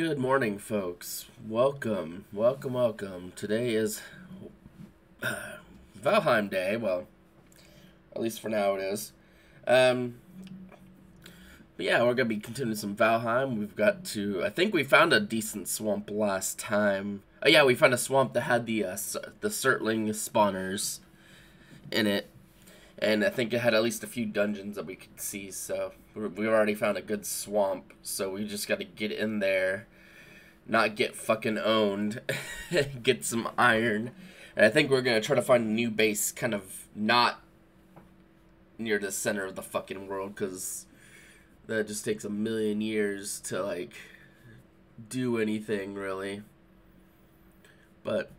Good morning, folks. Welcome, welcome, welcome. Today is uh, Valheim Day. Well, at least for now it is. Um, but yeah, we're gonna be continuing some Valheim. We've got to. I think we found a decent swamp last time. Oh yeah, we found a swamp that had the uh, the Surtling spawners in it, and I think it had at least a few dungeons that we could see. So we've already found a good swamp. So we just got to get in there, not get fucking owned, get some iron, and I think we're gonna try to find a new base, kind of not near the center of the fucking world, because that just takes a million years to like do anything really. But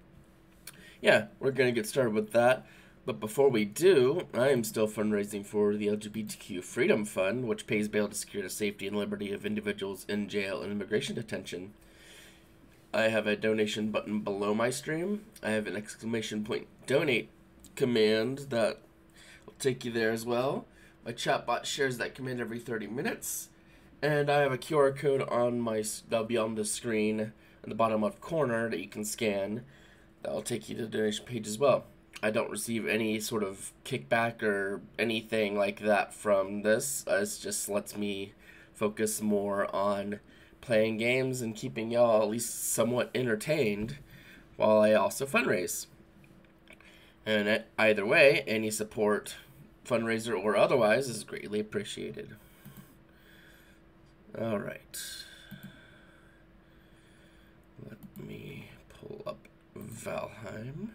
yeah, we're gonna get started with that. But before we do, I am still fundraising for the LGBTQ Freedom Fund, which pays bail to secure the safety and liberty of individuals in jail and immigration detention. I have a donation button below my stream. I have an exclamation point donate command that will take you there as well. My chatbot shares that command every 30 minutes. And I have a QR code on my that'll be on the screen in the bottom left corner that you can scan. That'll take you to the donation page as well. I don't receive any sort of kickback or anything like that from this. It just lets me focus more on playing games and keeping y'all at least somewhat entertained while I also fundraise. And either way, any support, fundraiser or otherwise, is greatly appreciated. All right. Let me pull up Valheim.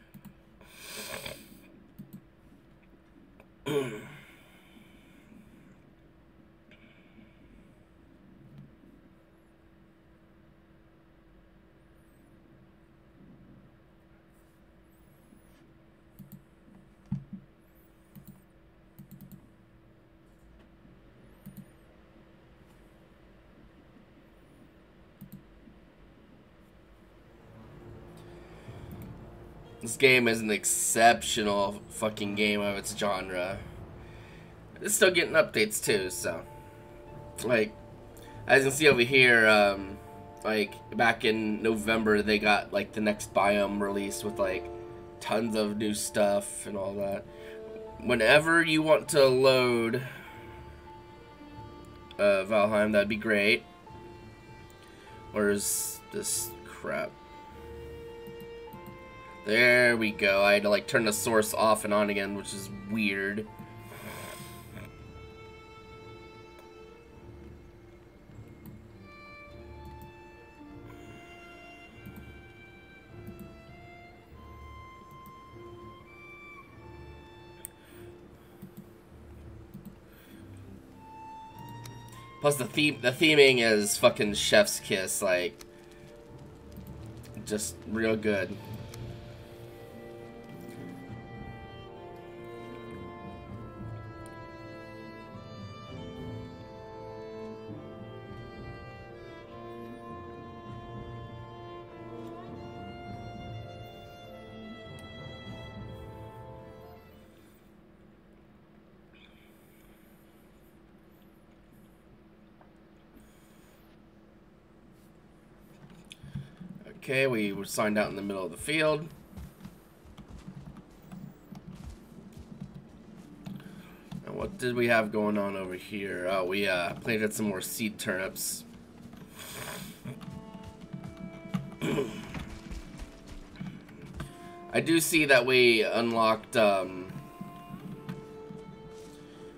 This game is an exceptional fucking game of its genre. It's still getting updates too, so. Like, as you can see over here, um, like, back in November, they got, like, the next biome released with, like, tons of new stuff and all that. Whenever you want to load uh, Valheim, that'd be great. Where's this crap? There we go. I had to like turn the source off and on again, which is weird. Plus the theme, the theming is fucking chef's kiss, like, just real good. Okay, we were signed out in the middle of the field. And what did we have going on over here? Oh, we uh, planted some more seed turnips. I do see that we unlocked, um,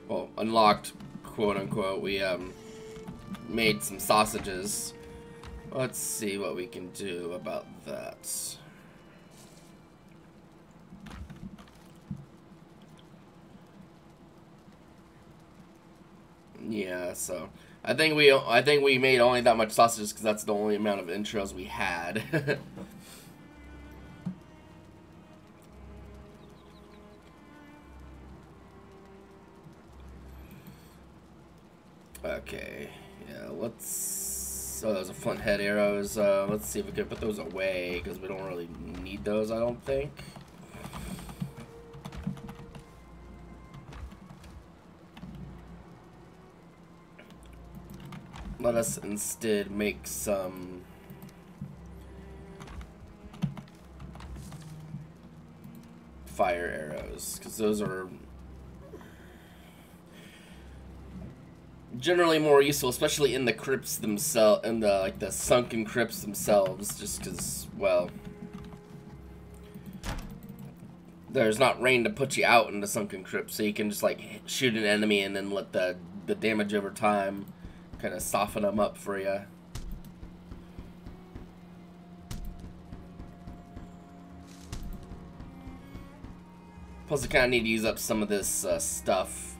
well, unlocked, quote unquote, we um, made some sausages. Let's see what we can do about that. Yeah, so I think we I think we made only that much sausages because that's the only amount of entrails we had. okay, yeah, let's Oh, that was a flint head arrows. Uh, let's see if we can put those away, because we don't really need those, I don't think. Let us instead make some... Fire arrows, because those are generally more useful, especially in the crypts themselves, in the like the sunken crypts themselves, just because well, there's not rain to put you out in the sunken crypt, so you can just like shoot an enemy and then let the the damage over time kind of soften them up for you. Plus, I kind of need to use up some of this uh, stuff.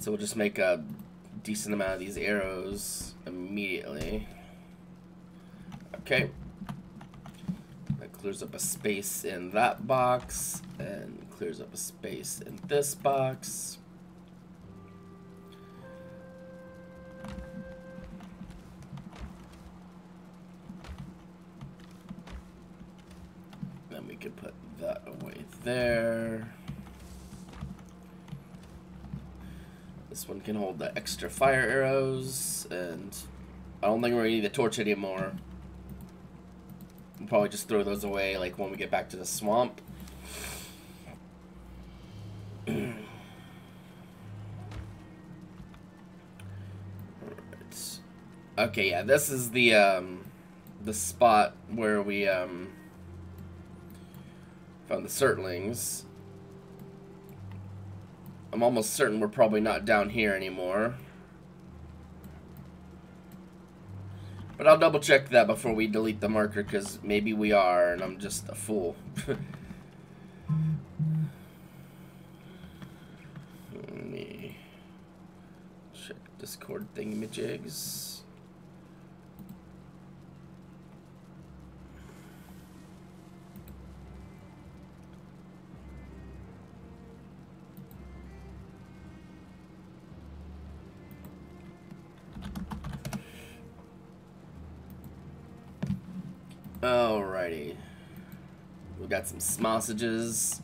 So we'll just make a decent amount of these arrows immediately. Okay. That clears up a space in that box, and clears up a space in this box. There. This one can hold the extra fire arrows, and I don't think we're gonna need the torch anymore. We'll probably just throw those away, like, when we get back to the swamp. Okay, yeah, this is the, um, the spot where we, um, found the Surtlings. I'm almost certain we're probably not down here anymore. But I'll double check that before we delete the marker, because maybe we are, and I'm just a fool. Let me check Discord thingamajigs. Alrighty. We got some sausages.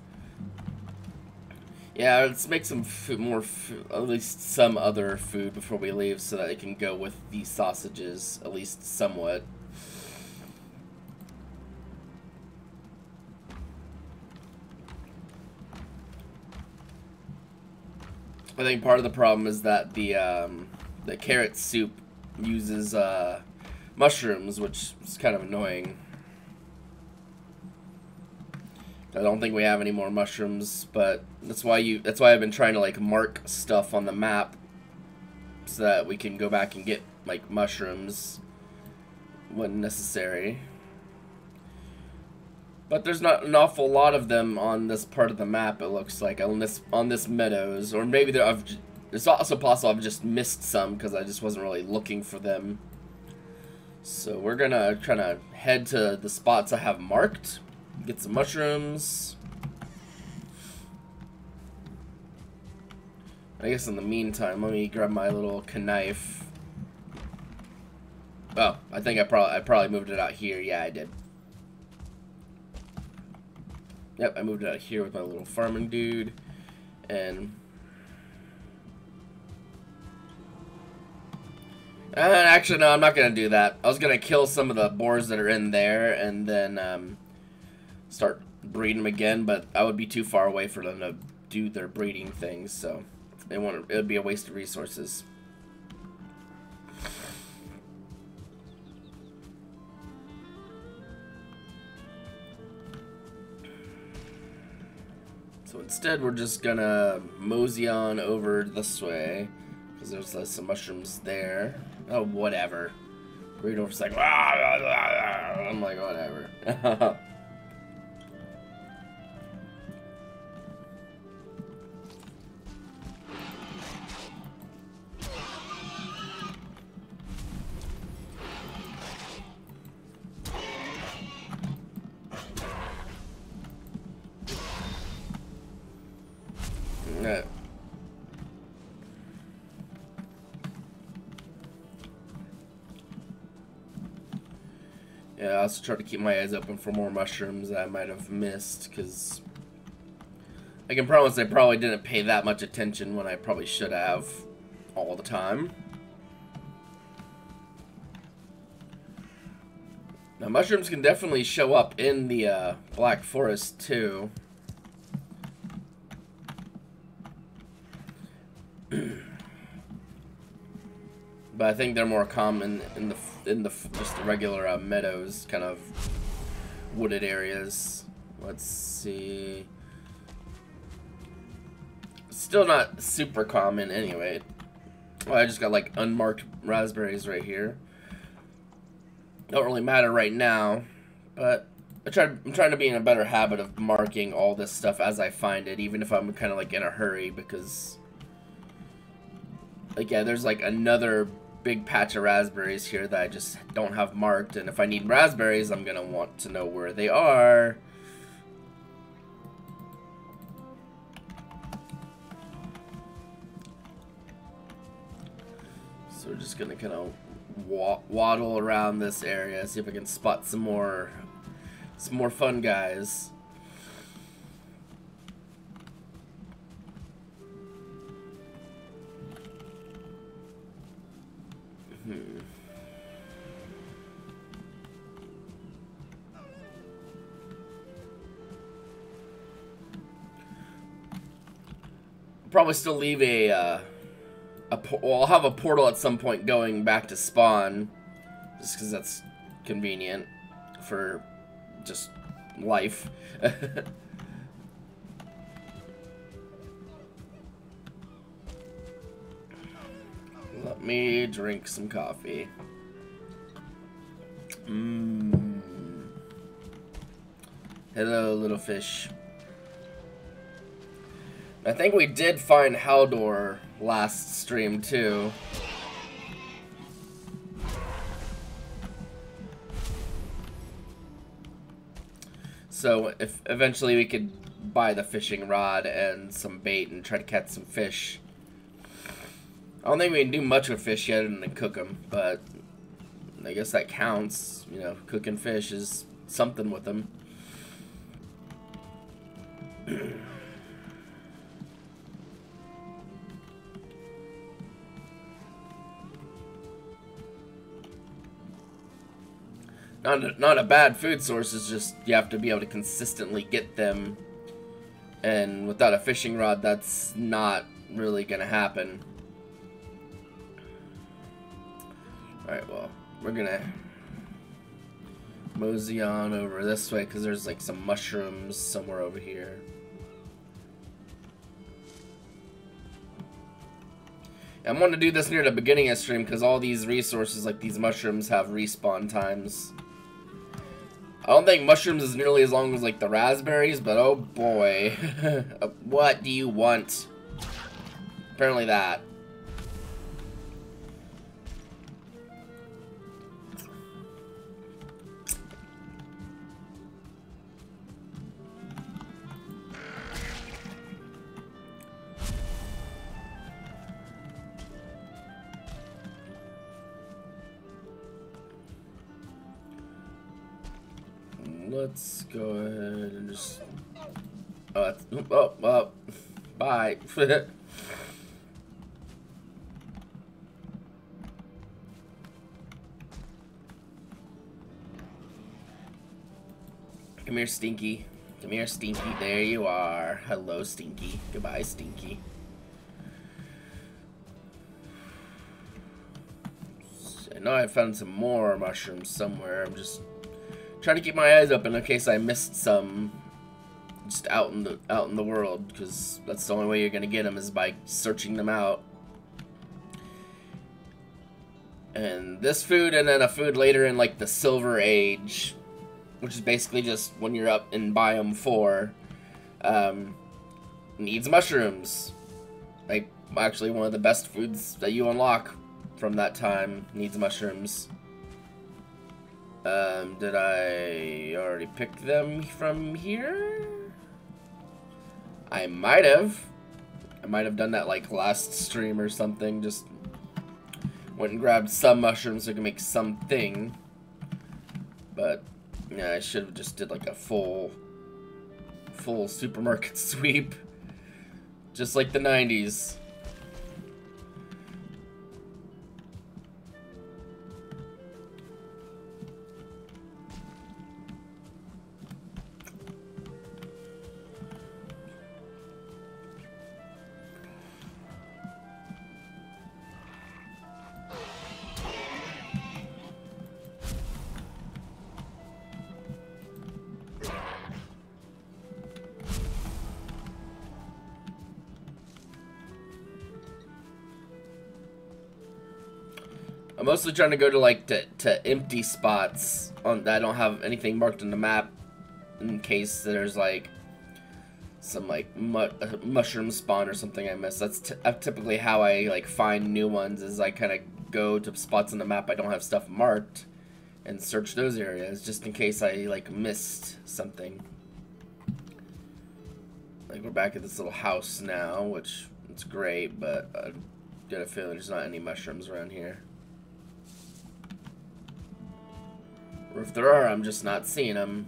Yeah, let's make some food, more, food, at least some other food before we leave so that it can go with these sausages, at least somewhat. I think part of the problem is that the, um, the carrot soup uses, uh, mushrooms, which is kind of annoying. I don't think we have any more mushrooms, but that's why you that's why I've been trying to like mark stuff on the map so that we can go back and get like mushrooms when necessary. But there's not an awful lot of them on this part of the map it looks like on this on this meadows or maybe there I've it's also possible I've just missed some because I just wasn't really looking for them. So we're gonna kind of head to the spots I have marked Get some mushrooms. I guess in the meantime, let me grab my little knife. Oh, I think I probably I probably moved it out here. Yeah, I did. Yep, I moved it out here with my little farming dude. And Uh, actually, no, I'm not going to do that. I was going to kill some of the boars that are in there and then um, start breeding them again, but I would be too far away for them to do their breeding things, so it want it would be a waste of resources. So instead, we're just gonna mosey on over this way, because there's uh, some mushrooms there. Oh, whatever. Breedorf's like, I'm like, whatever. also try to keep my eyes open for more mushrooms that I might have missed, because I can promise I probably didn't pay that much attention when I probably should have all the time. Now, mushrooms can definitely show up in the uh, Black Forest, too. But I think they're more common in the in the just the regular uh, meadows, kind of wooded areas. Let's see. Still not super common anyway. Well, I just got like unmarked raspberries right here. Don't really matter right now, but I try, I'm trying to be in a better habit of marking all this stuff as I find it, even if I'm kind of like in a hurry, because like yeah, there's like another big patch of raspberries here that I just don't have marked, and if I need raspberries, I'm gonna want to know where they are. So we're just gonna kind of waddle around this area, see if I can spot some more, some more fun guys. Hmm. Probably still leave a uh, a well, I'll have a portal at some point going back to spawn, just because that's convenient for just life. Let me drink some coffee. Mmm. Hello, little fish. I think we did find Haldor last stream too. So if eventually we could buy the fishing rod and some bait and try to catch some fish. I don't think we can do much with fish yet and cook them, but I guess that counts. You know, cooking fish is something with them. not a, not a bad food source. It's just you have to be able to consistently get them, and without a fishing rod, that's not really gonna happen. All right, well, we're gonna mosey on over this way because there's like some mushrooms somewhere over here. I'm going to do this near the beginning of stream because all these resources, like these mushrooms, have respawn times. I don't think mushrooms is nearly as long as like the raspberries, but oh boy. Uh, what do you want? Apparently that. Let's go ahead and just. Oh, that's... oh, oh, bye. Come here, Stinky. Come here, Stinky. There you are. Hello, Stinky. Goodbye, Stinky. I know I found some more mushrooms somewhere. I'm just trying to keep my eyes open in case I missed some just out in the out in the world because that's the only way you're gonna get them is by searching them out. And this food and then a food later in like the Silver Age, which is basically just when you're up in biome four, um, needs mushrooms. Like actually one of the best foods that you unlock from that time needs mushrooms. Um, did I already pick them from here? I might have. I might have done that like last stream or something. Just went and grabbed some mushrooms so I can make something. But yeah, I should have just did like a full, full supermarket sweep. Just like the 90s. Mostly trying to go to like to, to empty spots on that I don't have anything marked on the map in case there's like some like mu mushroom spawn or something I miss. That's uh, typically how I like find new ones is I kind of go to spots on the map I don't have stuff marked and search those areas just in case I like missed something. Like we're back at this little house now, which it's great, but I get a feeling there's not any mushrooms around here. Or if there are, I'm just not seeing them.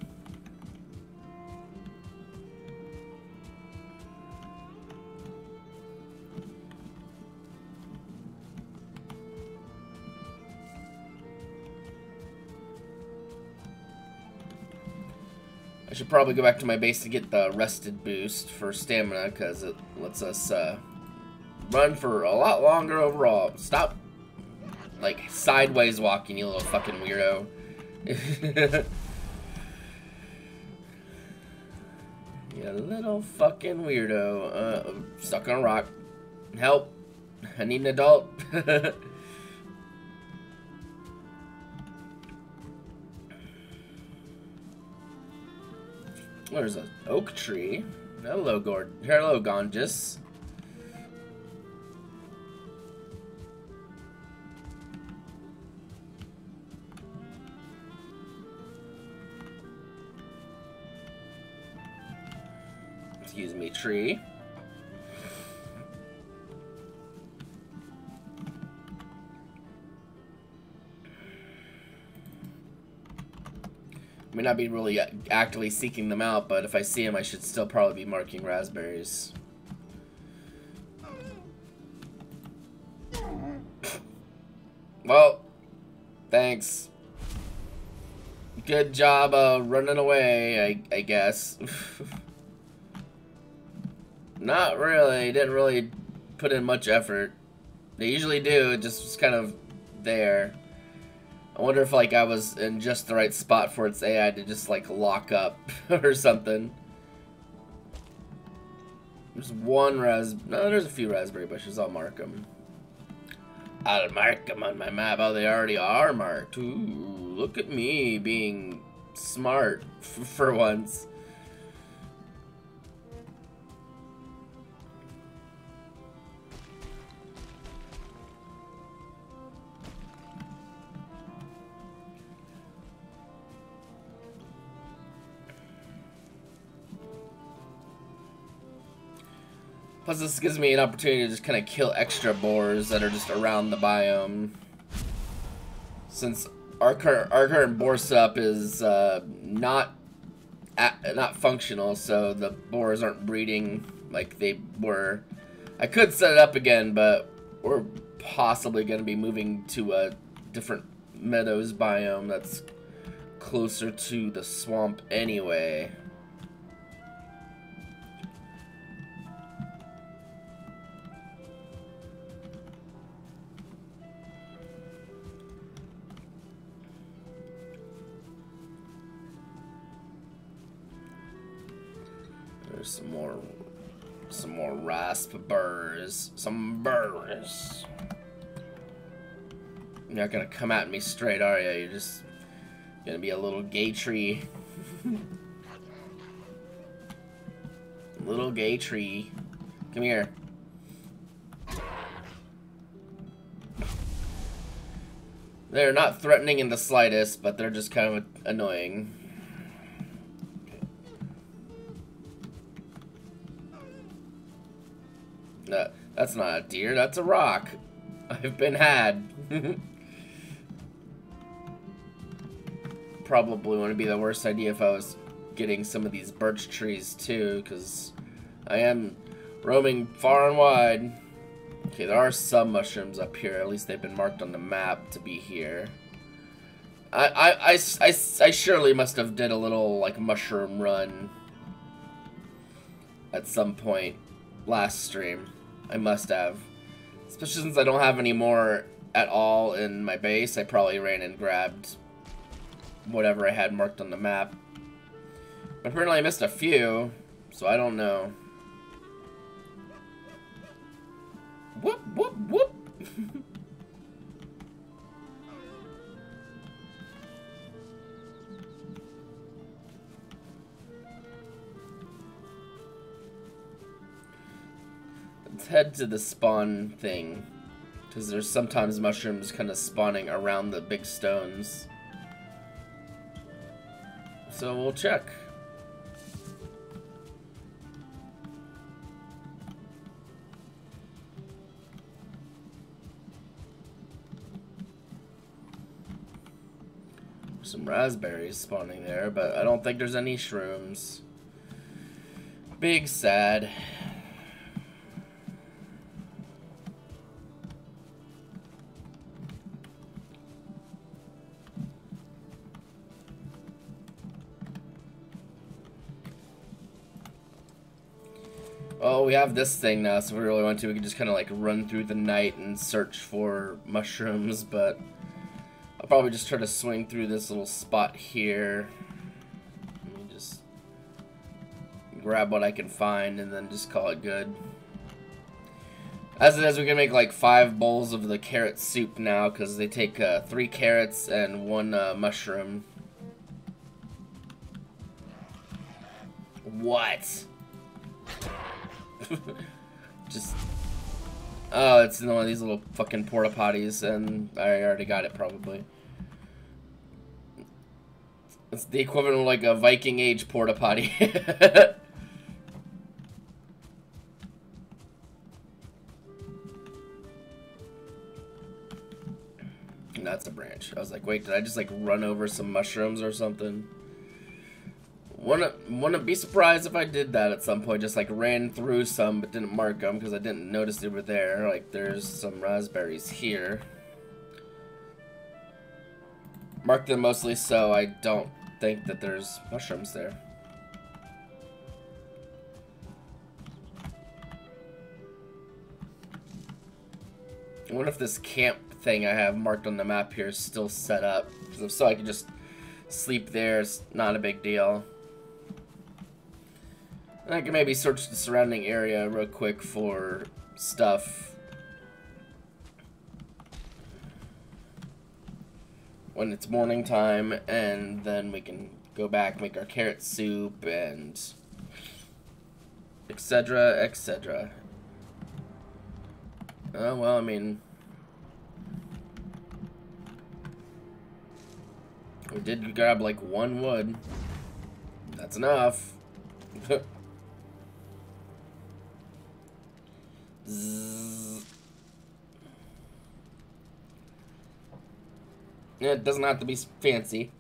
I should probably go back to my base to get the rested boost for stamina because it lets us uh, run for a lot longer overall. Stop, like, sideways walking, you little fucking weirdo. you little fucking weirdo. Uh, stuck on a rock. Help. I need an adult. There's an oak tree. Hello, Gord. Hello, Gonjus. Excuse me, tree. may not be really actively seeking them out, but if I see them, I should still probably be marking raspberries. well, thanks. Good job uh, running away, I, I guess. Not really. Didn't really put in much effort. They usually do. It just was kind of there. I wonder if like I was in just the right spot for its AI to just like lock up or something. There's one ras. No, there's a few raspberry bushes. I'll mark them. I'll mark them on my map. Oh, they already are marked. Ooh, look at me being smart for once. Plus, this gives me an opportunity to just kind of kill extra boars that are just around the biome. Since our current our current boar setup is uh, not not functional, so the boars aren't breeding like they were. I could set it up again, but we're possibly going to be moving to a different meadows biome that's closer to the swamp anyway. Some more, some more rasp burrs, some burrs. You're not gonna come at me straight, are you? You're just gonna be a little gay tree. little gay tree. Come here. They're not threatening in the slightest, but they're just kind of annoying. That's not a deer, that's a rock. I've been had. Probably wouldn't be the worst idea if I was getting some of these birch trees too, because I am Roaming far and wide. Okay, there are some mushrooms up here. At least they've been marked on the map to be here. I, I, I, I, I surely must have did a little, like, mushroom run at some point last stream. I must have. Especially since I don't have any more at all in my base. I probably ran and grabbed whatever I had marked on the map. But apparently I missed a few, so I don't know. Whoop, whoop, whoop! Let's head to the spawn thing. Because there's sometimes mushrooms kind of spawning around the big stones. So we'll check. Some raspberries spawning there, but I don't think there's any shrooms. Big sad. Oh, we have this thing now, so if we really want to, we can just kind of like run through the night and search for mushrooms, but I'll probably just try to swing through this little spot here. Let me just grab what I can find and then just call it good. As it is, we can make like five bowls of the carrot soup now because they take uh, three carrots and one uh, mushroom. What? Just... Oh, it's in one of these little fucking porta potties, and I already got it, probably. It's the equivalent of like a Viking Age porta potty. that's a branch. I was like, wait, did I just like run over some mushrooms or something? Wanna wanna be surprised if I did that at some point. Just like ran through some, but didn't mark them because I didn't notice they were there. Like there's some raspberries here. Mark them mostly so I don't think that there's mushrooms there. I wonder if this camp thing I have marked on the map here is still set up. So, I can just sleep there. It's not a big deal. I can maybe search the surrounding area real quick for stuff. When it's morning time, and then we can go back, make our carrot soup, and etc., etc. Oh, well, I mean... We did grab, like, one wood. That's enough. It doesn't have to be fancy.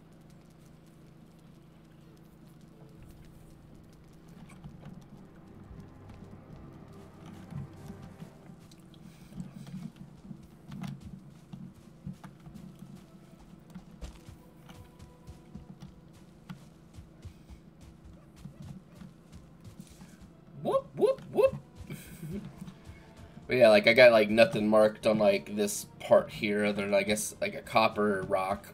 But yeah, like I got like nothing marked on like this part here other than I guess like a copper rock.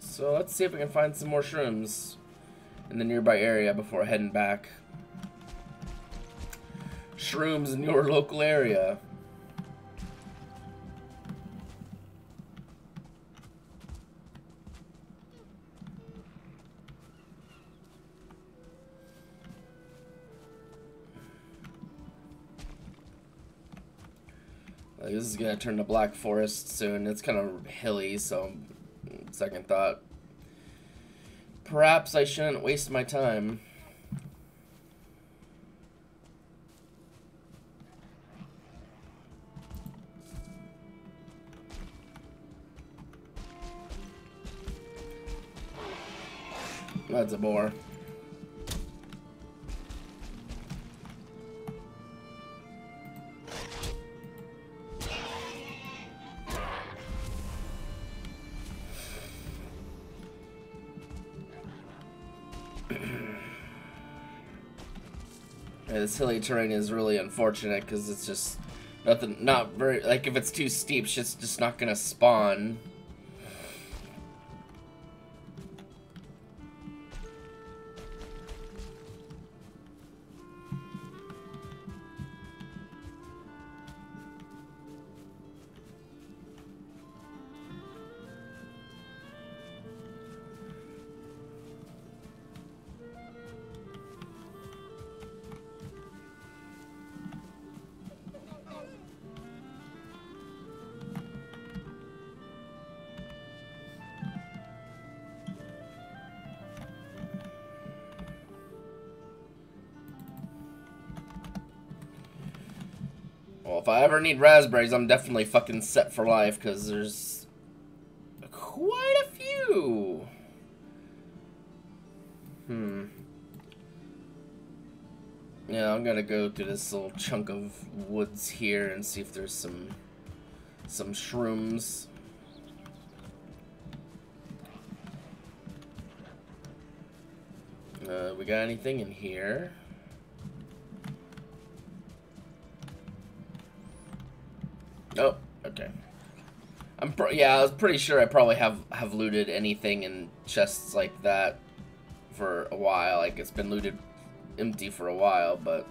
So let's see if we can find some more shrooms in the nearby area before heading back. Shrooms in your local area. Is gonna turn to Black Forest soon. It's kind of hilly, so second thought. Perhaps I shouldn't waste my time. That's a boar. This hilly terrain is really unfortunate because it's just nothing, not very, like if it's too steep, shit's just not gonna spawn. Ever need raspberries, I'm definitely fucking set for life, because there's quite a few. Hmm. Yeah, I'm gonna go through this little chunk of woods here and see if there's some some shrooms. Uh, we got anything in here? Yeah, I was pretty sure I probably have have looted anything in chests like that for a while. Like it's been looted empty for a while, but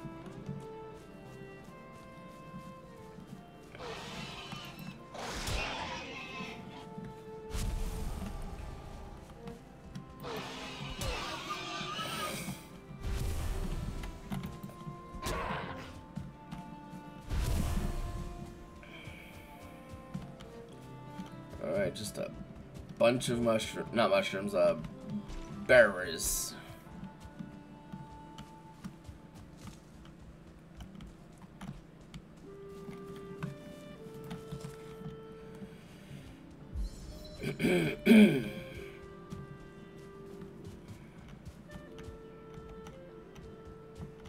bunch of mushroom, not mushrooms, uh, berries. I'm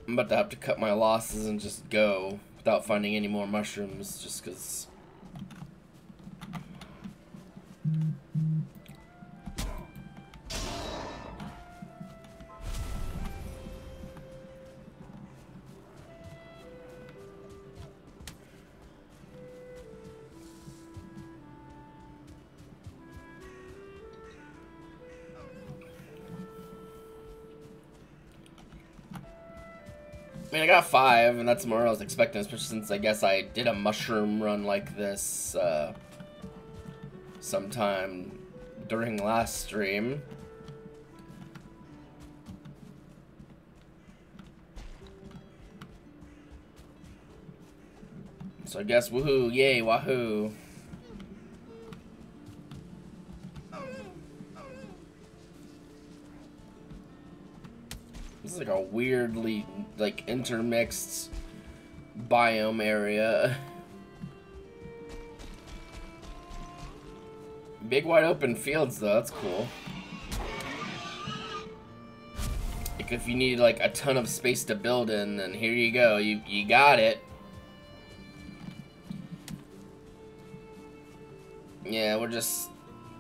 about to have to cut my losses and just go without finding any more mushrooms just because five, and that's more than I was expecting, especially since I guess I did a mushroom run like this, uh, sometime during last stream. So I guess woohoo, yay, wahoo. Like, intermixed biome area. Big wide open fields though, that's cool. Like if you need like a ton of space to build in, then here you go, you, you got it. Yeah, we're just,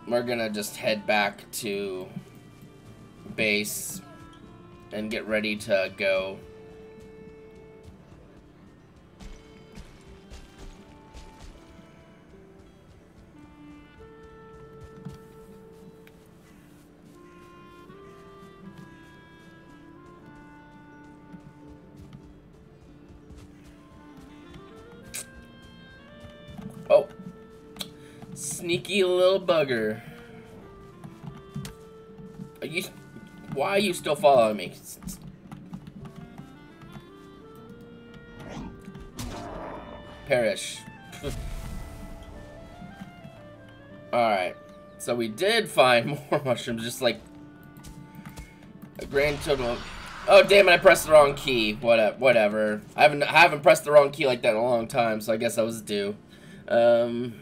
we're gonna just head back to base and get ready to go. Sneaky little bugger. Are you... Why are you still following me? Perish. Alright. So we did find more mushrooms, just like... A grand total. Oh, damn it, I pressed the wrong key. What, whatever. I haven't, I haven't pressed the wrong key like that in a long time, so I guess I was due. Um...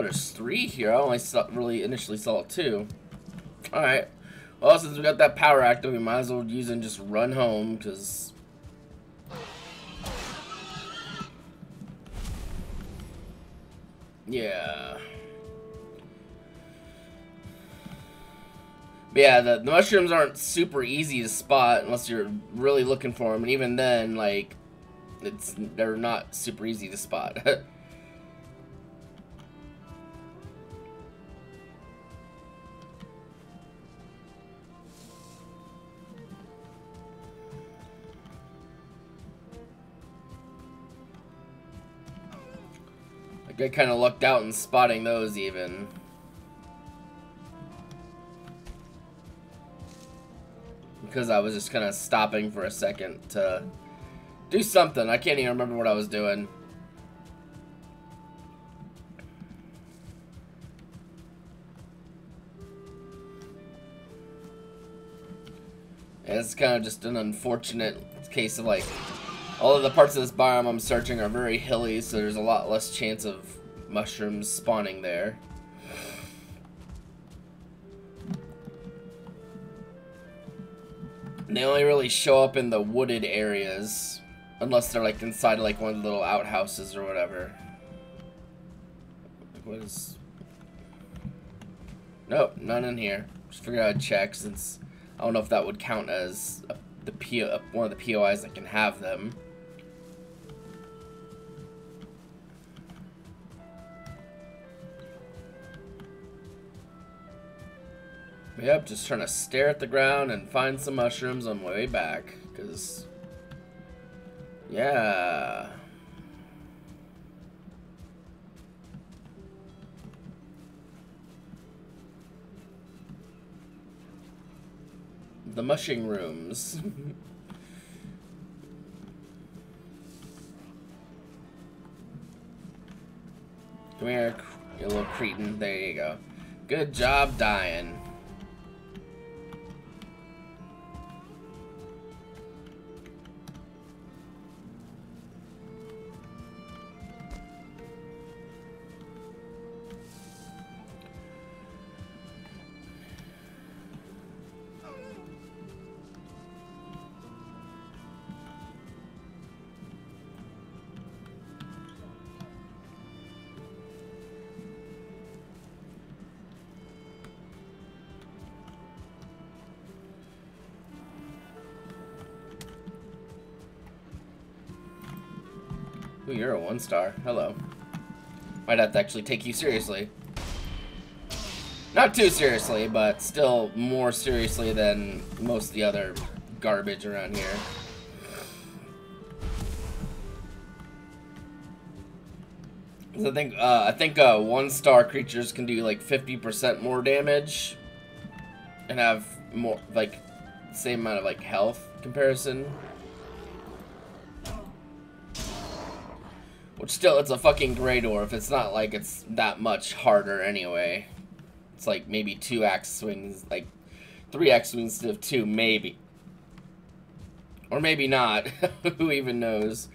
Oh, there's three here. I only saw, really initially saw two. Alright. Well, since we got that power active, we might as well use it and just run home, because... Yeah. But yeah, the, the mushrooms aren't super easy to spot unless you're really looking for them, and even then, like, it's they're not super easy to spot. I kind of lucked out in spotting those even. because I was just kind of stopping for a second to do something. I can't even remember what I was doing. It's kind of just an unfortunate case of like all of the parts of this biome I'm searching are very hilly, so there's a lot less chance of mushrooms spawning there. They only really show up in the wooded areas. Unless they're like inside like one of the little outhouses or whatever. What is... Nope, none in here. Just figured I'd check since I don't know if that would count as a, the P one of the POIs that can have them. Yep, just trying to stare at the ground and find some mushrooms on my way back. Because, yeah. The mushing rooms. Come here, you little cretin. There you go. Good job dying. You're a one star. Hello. Might have to actually take you seriously. Not too seriously, but still more seriously than most of the other garbage around here. I think uh, I think uh, one star creatures can do like 50% more damage and have more like same amount of like health comparison. Which still, it's a fucking Grey Dwarf. It's not like it's that much harder anyway. It's like maybe two axe swings, like three axe swings instead of two, maybe. Or maybe not. Who even knows?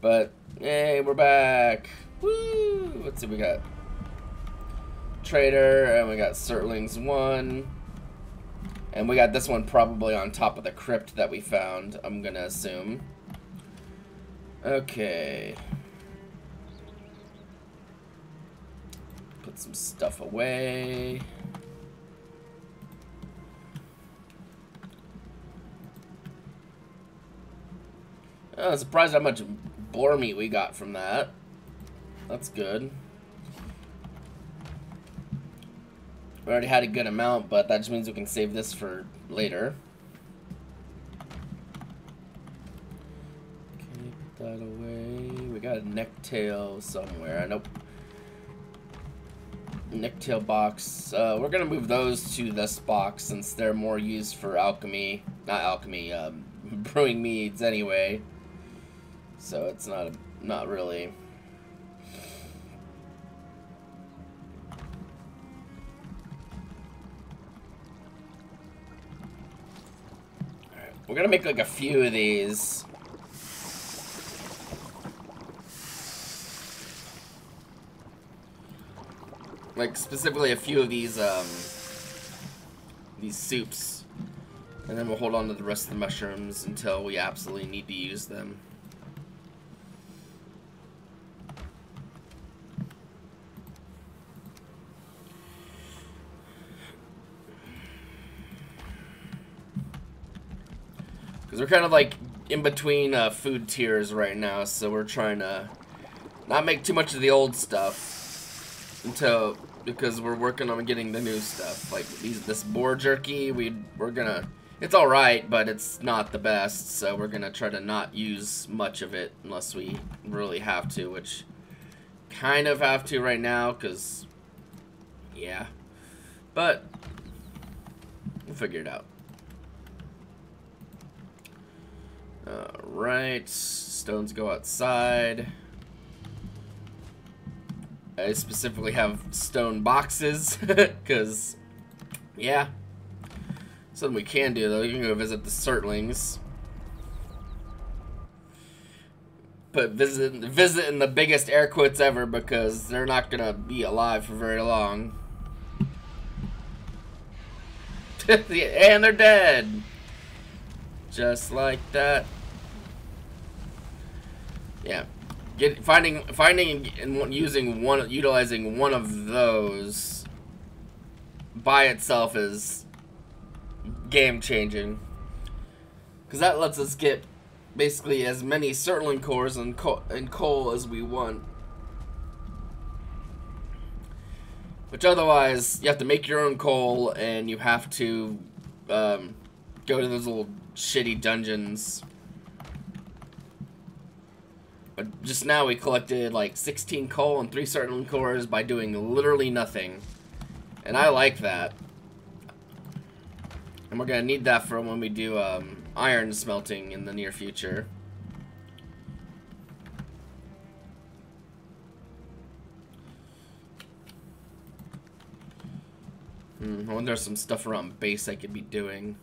But, hey, we're back. Woo! Let's see, we got Trader, and we got Surtlings 1. And we got this one probably on top of the crypt that we found, I'm gonna assume. Okay. Some stuff away. Oh, I'm surprised how much boar meat we got from that. That's good. We already had a good amount, but that just means we can save this for later. Okay, put that away. We got a necktail somewhere. Nope. Necktail box. Uh, we're gonna move those to this box since they're more used for alchemy. Not alchemy, um, brewing meads anyway. So it's not a, not really. Alright, we're gonna make like a few of these. Like specifically a few of these um, these soups, and then we'll hold on to the rest of the mushrooms until we absolutely need to use them. Because we're kind of like in between uh, food tiers right now, so we're trying to not make too much of the old stuff until because we're working on getting the new stuff. Like these, this boar jerky, we we're gonna. It's all right, but it's not the best, so we're gonna try to not use much of it unless we really have to, which kind of have to right now, because yeah. But we'll figure it out. Alright, stones go outside. I specifically have stone boxes, because, yeah. Something we can do, though, you can go visit the Surtlings. But visit, visit in the biggest air quotes ever, because they're not going to be alive for very long. and they're dead! Just like that. Yeah. Get finding finding and using one utilizing one of those by itself is game changing. Cuz that lets us get basically as many Surtling cores and coal, and coal as we want. Which otherwise, you have to make your own coal, and you have to um, go to those little shitty dungeons. Just now we collected like 16 coal and 3 Surtling cores by doing literally nothing. And I like that. And we're gonna need that for when we do um, iron smelting in the near future. Hmm, I wonder there's some stuff around base I could be doing.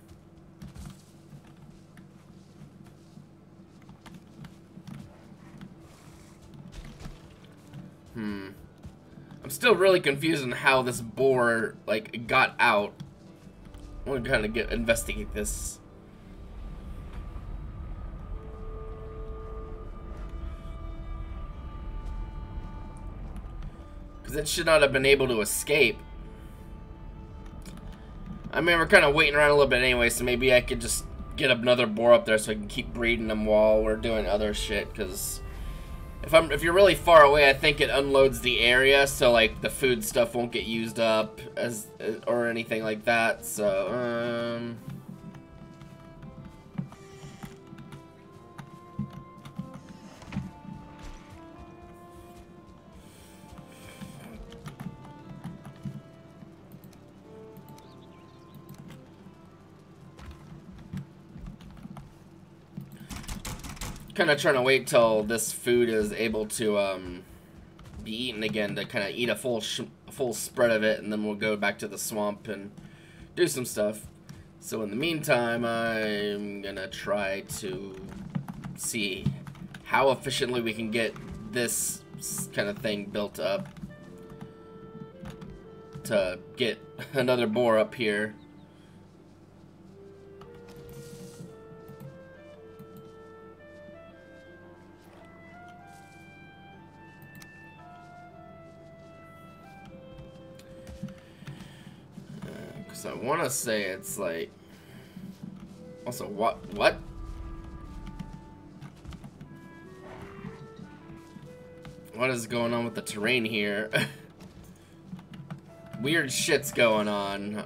Hmm. I'm still really confused on how this boar, like, got out. I want to kind of get investigate this. Because it should not have been able to escape. I mean, we're kind of waiting around a little bit anyway, so maybe I could just get another boar up there so I can keep breeding them while we're doing other shit, because if I'm if you're really far away, I think it unloads the area, so like the food stuff won't get used up as or anything like that. So um. Kind of trying to wait till this food is able to um, be eaten again to kind of eat a full full spread of it, and then we'll go back to the swamp and do some stuff. So in the meantime, I'm gonna try to see how efficiently we can get this kind of thing built up to get another boar up here. So I want to say it's like... Also, what? What? What is going on with the terrain here? Weird shit's going on.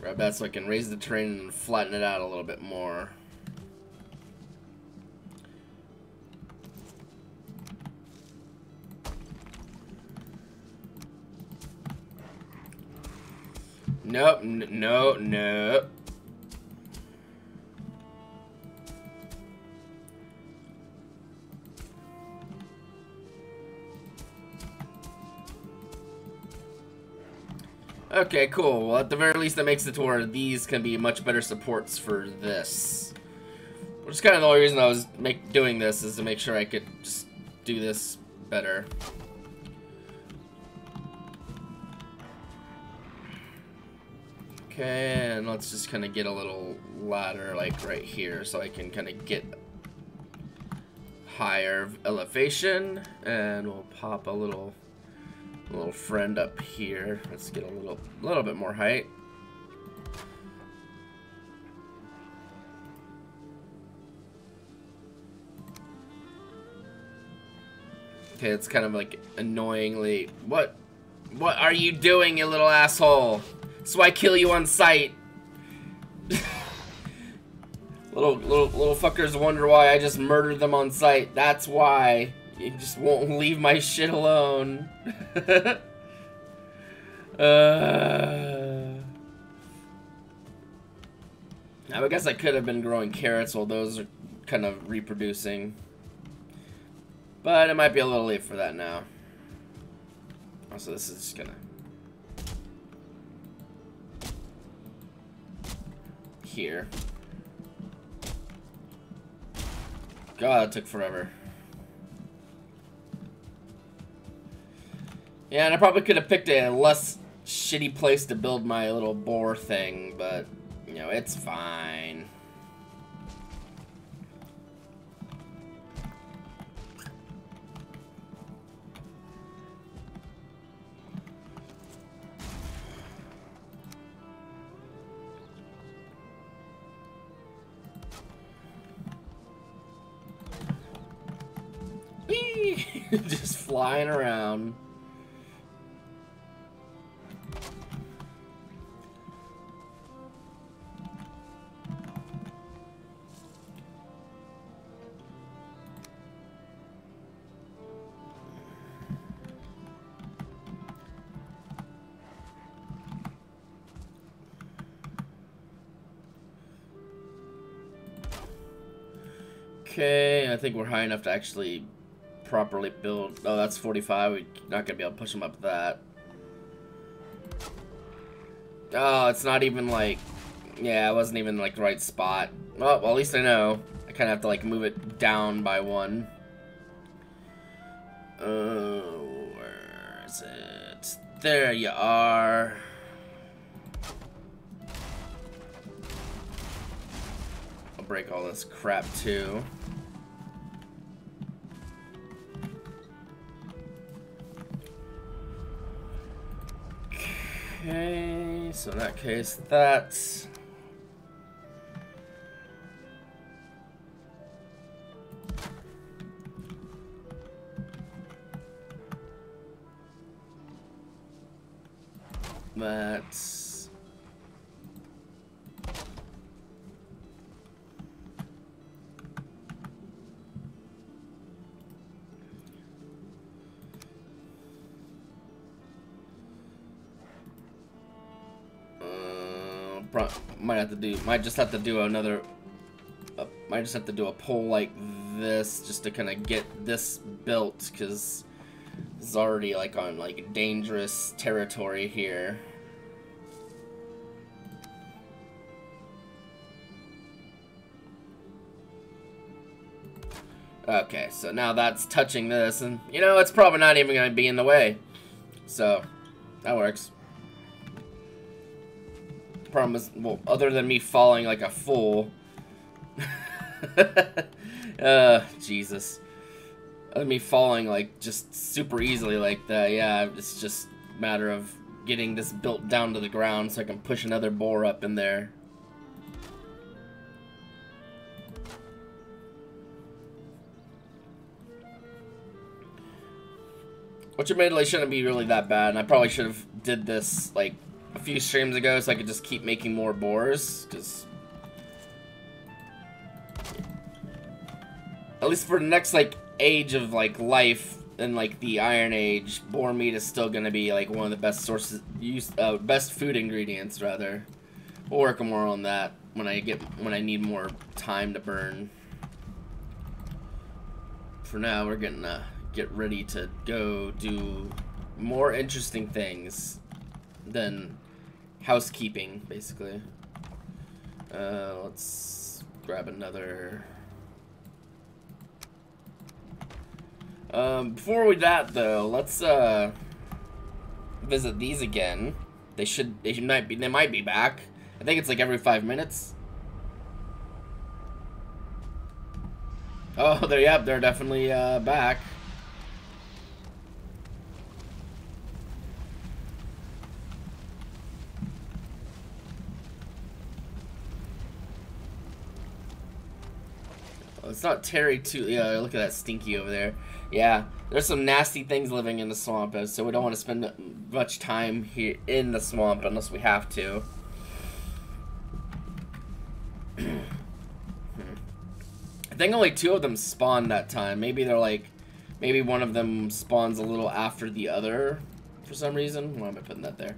Grab that so I can raise the terrain and flatten it out a little bit more. Nope, no, no. Okay, cool. Well, at the very least, that makes it to where these can be much better supports for this. Which is kind of the only reason I was make, doing this, is to make sure I could just do this better. Okay, and let's just kind of get a little ladder like right here so I can kind of get higher elevation, and we'll pop a little little friend up here. Let's get a little little bit more height. Okay, it's kind of like annoyingly. What? What are you doing, you little asshole? So I kill you on sight. little little little fuckers wonder why I just murdered them on sight. That's why. You just won't leave my shit alone. uh, I guess I could have been growing carrots while those are kind of reproducing. But it might be a little late for that now. Also, this is just gonna... Here. God, it took forever. Yeah, and I probably could have picked a less shitty place to build my little boar thing, but, you know, it's fine. Just flying around. Okay, I think we're high enough to actually properly build. Oh, that's 45. We're not going to be able to push them up that. Oh, it's not even like... Yeah, it wasn't even like the right spot. Oh, well, at least I know. I kind of have to like move it down by one. Oh, where is it? There you are. I'll break all this crap too. Okay, so in that case, that's... That's... have to do might just have to do another uh, might just have to do a pull like this just to kind of get this built because it's already like on like dangerous territory here. Okay so now that's touching this and you know it's probably not even gonna be in the way. So that works problem is, well, other than me falling like a fool. uh, Jesus. Other than me falling like just super easily like that, yeah, it's just a matter of getting this built down to the ground so I can push another boar up in there. Which admittedly shouldn't be really that bad, and I probably should have did this, like, a few streams ago so I could just keep making more boars, because... At least for the next, like, age of, like, life in, like, the Iron Age, boar meat is still gonna be, like, one of the best sources, use, uh, best food ingredients, rather. We'll work more on that when I get, when I need more time to burn. For now, we're gonna get ready to go do more interesting things than housekeeping, basically. Uh, let's grab another... Um, before we that, though, let's, uh, visit these again. They should, they might be, they might be back. I think it's like every five minutes. Oh, they're yep, they're definitely uh, back. It's not Terry too. Yeah, look at that stinky over there. Yeah, there's some nasty things living in the swamp, so we don't want to spend much time here in the swamp unless we have to. I think only two of them spawned that time. Maybe they're like, maybe one of them spawns a little after the other for some reason. Why am I putting that there?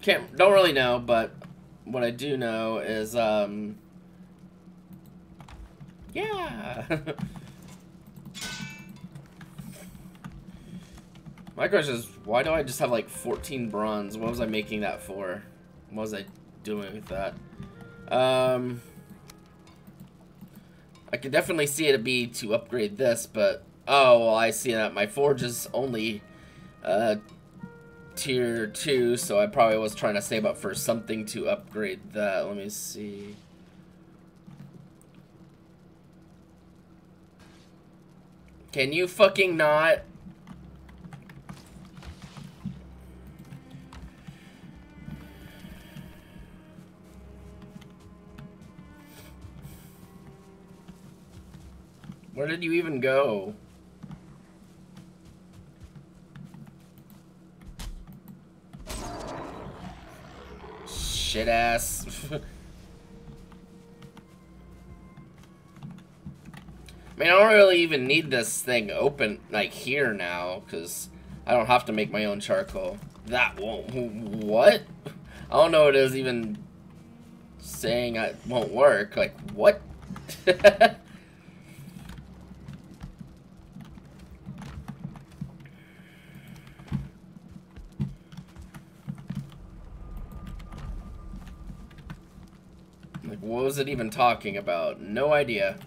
Can't, don't really know, but what I do know is, um, yeah. My question is, why do I just have like 14 bronze? What was I making that for? What was I doing with that? Um, I could definitely see it be to upgrade this, but oh, well, I see that my forge is only uh, tier 2, so I probably was trying to save up for something to upgrade that. Let me see. Can you fucking not? Where did you even go? Shit ass. I mean, I don't really even need this thing open, like, here now, because I don't have to make my own charcoal. That won't... What? I don't know what it is even saying it won't work. Like, what? What was it even talking about? No idea.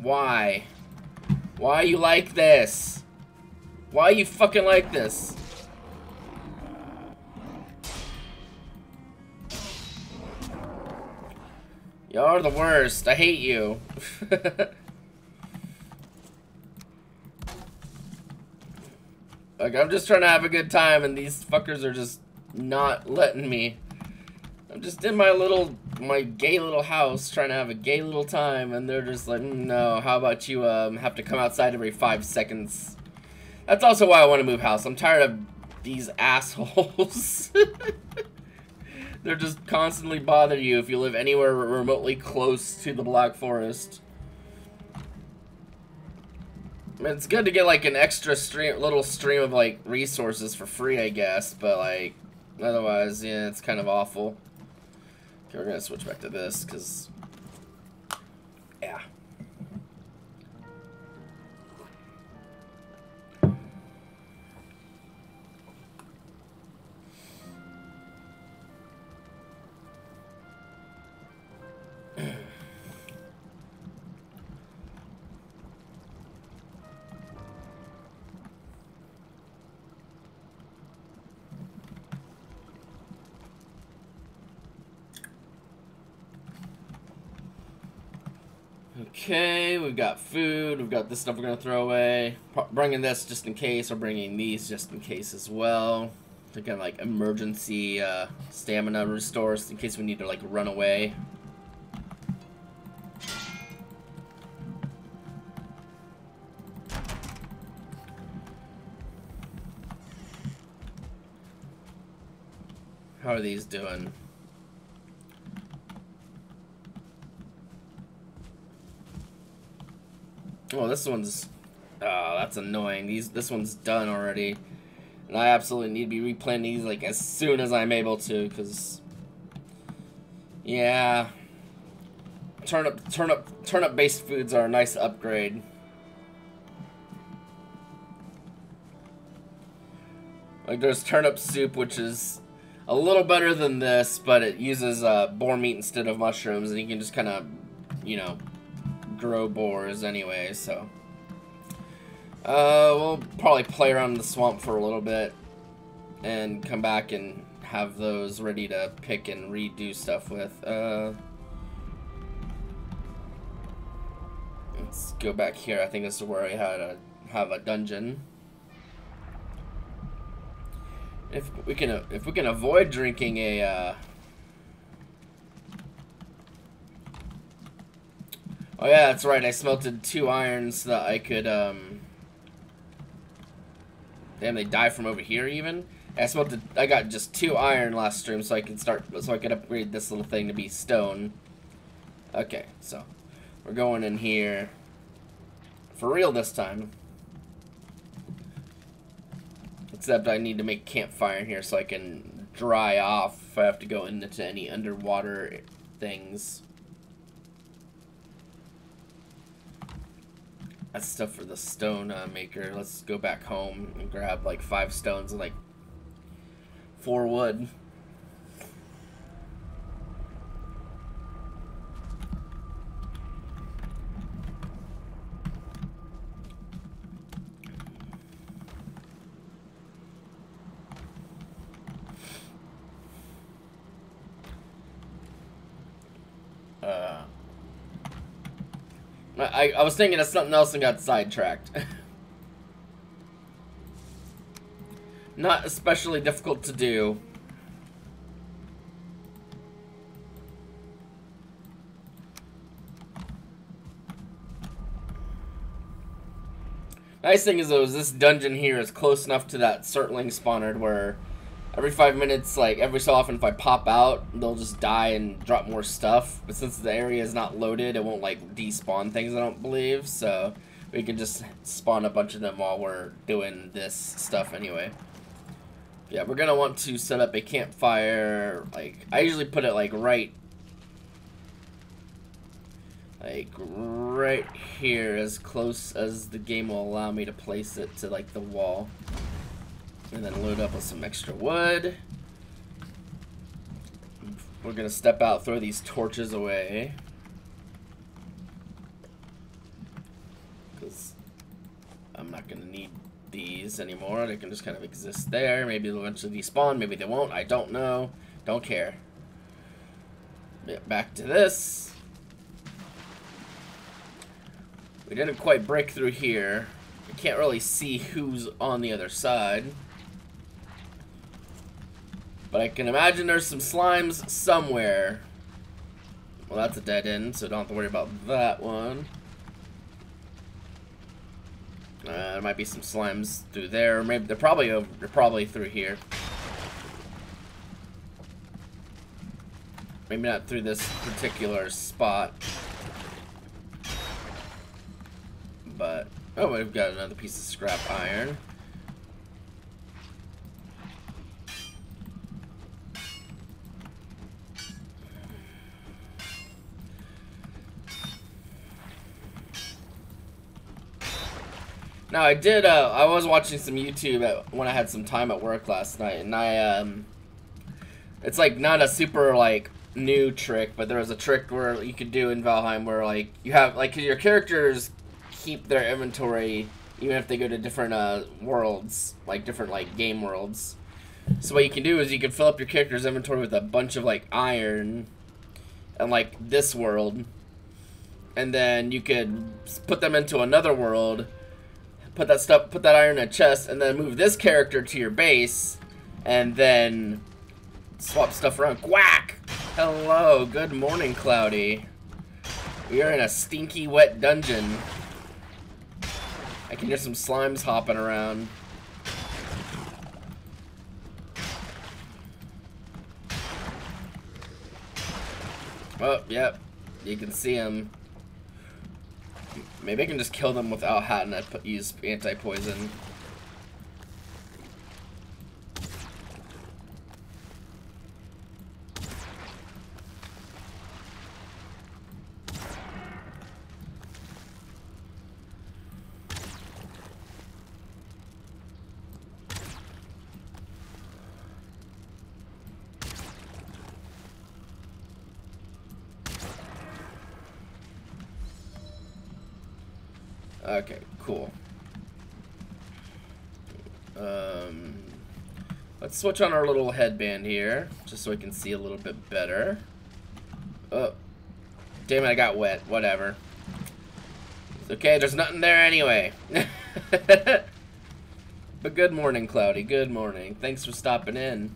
Why? Why you like this? Why you fucking like this? Y'all are the worst. I hate you. like, I'm just trying to have a good time and these fuckers are just not letting me. I'm just in my little, my gay little house trying to have a gay little time, and they're just like, mm, no, how about you um, have to come outside every five seconds? That's also why I want to move house. I'm tired of these assholes. they're just constantly bother you if you live anywhere remotely close to the Black Forest. It's good to get like an extra stream, little stream of like resources for free, I guess, but like otherwise, yeah, it's kind of awful. Okay, we're gonna switch back to this, because... Yeah. Okay, we've got food, we've got this stuff we're gonna throw away. Bringing this just in case, or bringing these just in case as well. Again, like emergency uh, stamina restores in case we need to like run away. How are these doing? Oh, this one's... Oh, that's annoying. These This one's done already. And I absolutely need to be replanting these, like, as soon as I'm able to, because... Yeah... Turnip, turnip, turnip-based foods are a nice upgrade. Like, there's turnip soup, which is a little better than this, but it uses uh, boar meat instead of mushrooms, and you can just kind of, you know, grow boars anyway, so. Uh, we'll probably play around in the swamp for a little bit and come back and have those ready to pick and redo stuff with. Uh, let's go back here. I think this is where I had a have a dungeon. If we can, if we can avoid drinking a. Uh, oh yeah, that's right. I smelted two irons so that I could. Um, damn, they die from over here even. I smelted. I got just two iron last stream, so I can start. So I could upgrade this little thing to be stone. Okay, so we're going in here for real this time. Except I need to make campfire here so I can dry off if I have to go into any underwater things. That's stuff for the stone uh, maker. Let's go back home and grab like five stones and like four wood. Uh, I, I was thinking of something else and got sidetracked. Not especially difficult to do. Nice thing is though, is this dungeon here is close enough to that Surtling spawner where every five minutes, like every so often if I pop out, they'll just die and drop more stuff. But since the area is not loaded, it won't like despawn things, I don't believe. So we can just spawn a bunch of them while we're doing this stuff anyway. Yeah, we're gonna want to set up a campfire, like, I usually put it, like, right, like, right here, as close as the game will allow me to place it to, like, the wall. And then load up with some extra wood. We're gonna step out, throw these torches away. Because I'm not gonna need these anymore. They can just kind of exist there. Maybe they'll eventually despawn. Maybe they won't. I don't know. Don't care. Back to this. We didn't quite break through here. We can't really see who's on the other side. But I can imagine there's some slimes somewhere. Well, that's a dead end, so don't have to worry about that one. Uh, there might be some slimes through there. Maybe they're probably over, they're probably through here. Maybe not through this particular spot. But oh, we've got another piece of scrap iron. Now I did. Uh, I was watching some YouTube at, when I had some time at work last night, and I um, it's like not a super like new trick, but there was a trick where you could do in Valheim where like you have like your characters keep their inventory even if they go to different uh, worlds, like different like game worlds. So what you can do is you can fill up your character's inventory with a bunch of like iron, and like this world, and then you could put them into another world put that stuff, put that iron in a chest, and then move this character to your base, and then swap stuff around. Quack! Hello, good morning, Cloudy. We are in a stinky, wet dungeon. I can hear some slimes hopping around. Oh, yep. You can see them. Maybe I can just kill them without having to use anti-poison. Let's switch on our little headband here, just so we can see a little bit better. Oh. Damn it, I got wet. Whatever. It's okay, there's nothing there anyway. but good morning, Cloudy. Good morning. Thanks for stopping in.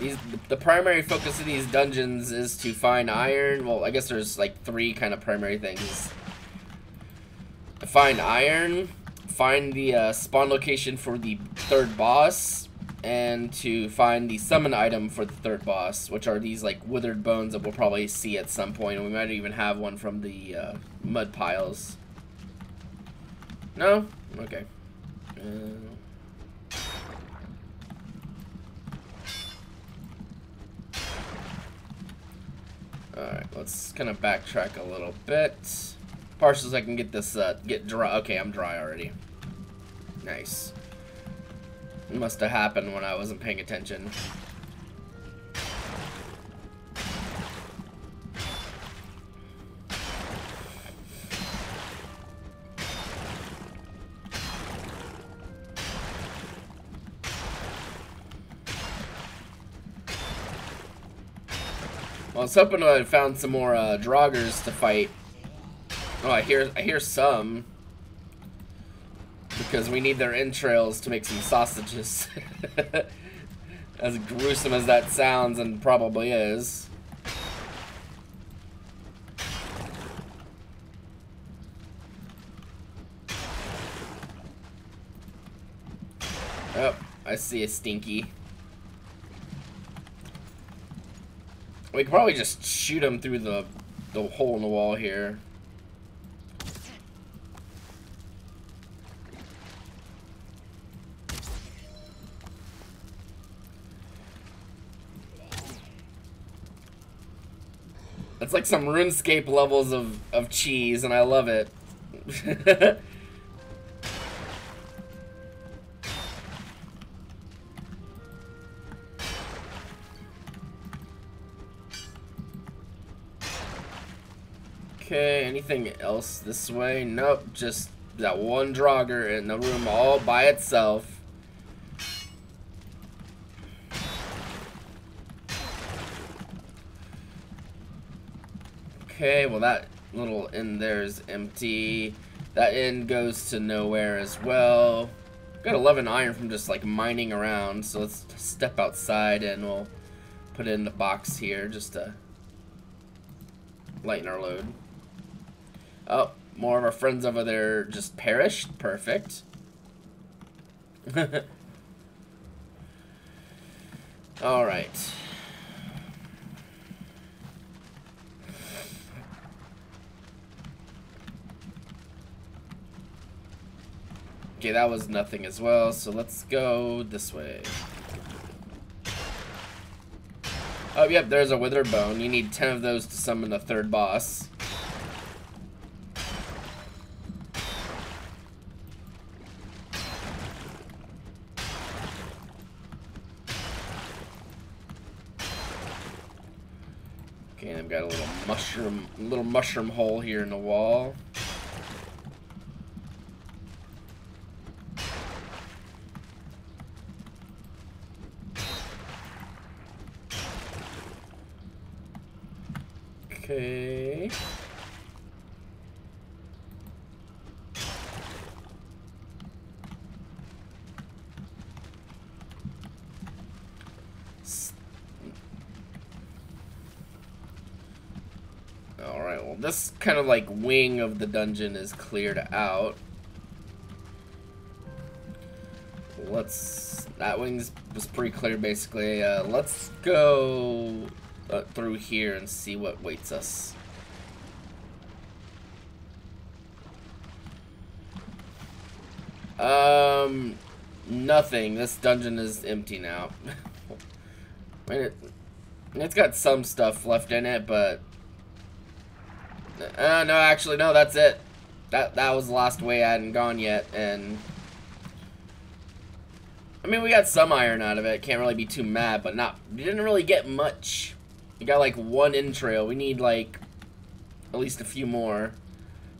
These, the primary focus of these dungeons is to find iron. Well, I guess there's like three kind of primary things. Find iron, find the uh, spawn location for the third boss, and to find the summon item for the third boss, which are these like withered bones that we'll probably see at some point, and we might even have one from the uh, mud piles. No? Okay. Uh, Alright, let's kind of backtrack a little bit. Partially so I can get this, uh, get dry. Okay, I'm dry already. Nice. It must have happened when I wasn't paying attention. I was hoping I'd found some more uh, Draugrs to fight. Oh, I hear I hear some. Because we need their entrails to make some sausages. as gruesome as that sounds, and probably is. Oh, I see a stinky. We could probably just shoot him through the, the hole in the wall here. It's like some RuneScape levels of, of cheese, and I love it. Okay, anything else this way? Nope, just that one Draugr in the room all by itself. Okay, well that little end there is empty. That end goes to nowhere as well. Got 11 iron from just like mining around, so let's step outside and we'll put it in the box here just to lighten our load. Oh, more of our friends over there just perished. Perfect. Alright. Okay, that was nothing as well, so let's go this way. Oh, yep, there's a Wither bone. You need 10 of those to summon the third boss. Okay, I've got a little mushroom, little mushroom hole here in the wall. Okay. this kind of like wing of the dungeon is cleared out. Let's, that wing was pretty clear basically. Uh, let's go uh, through here and see what waits us. Um, nothing. This dungeon is empty now. It, it's got some stuff left in it, but uh, no, actually, no, that's it. That that was the last way I hadn't gone yet, and... I mean, we got some iron out of it. Can't really be too mad, but not... We didn't really get much. We got, like, one entrail. We need, like, at least a few more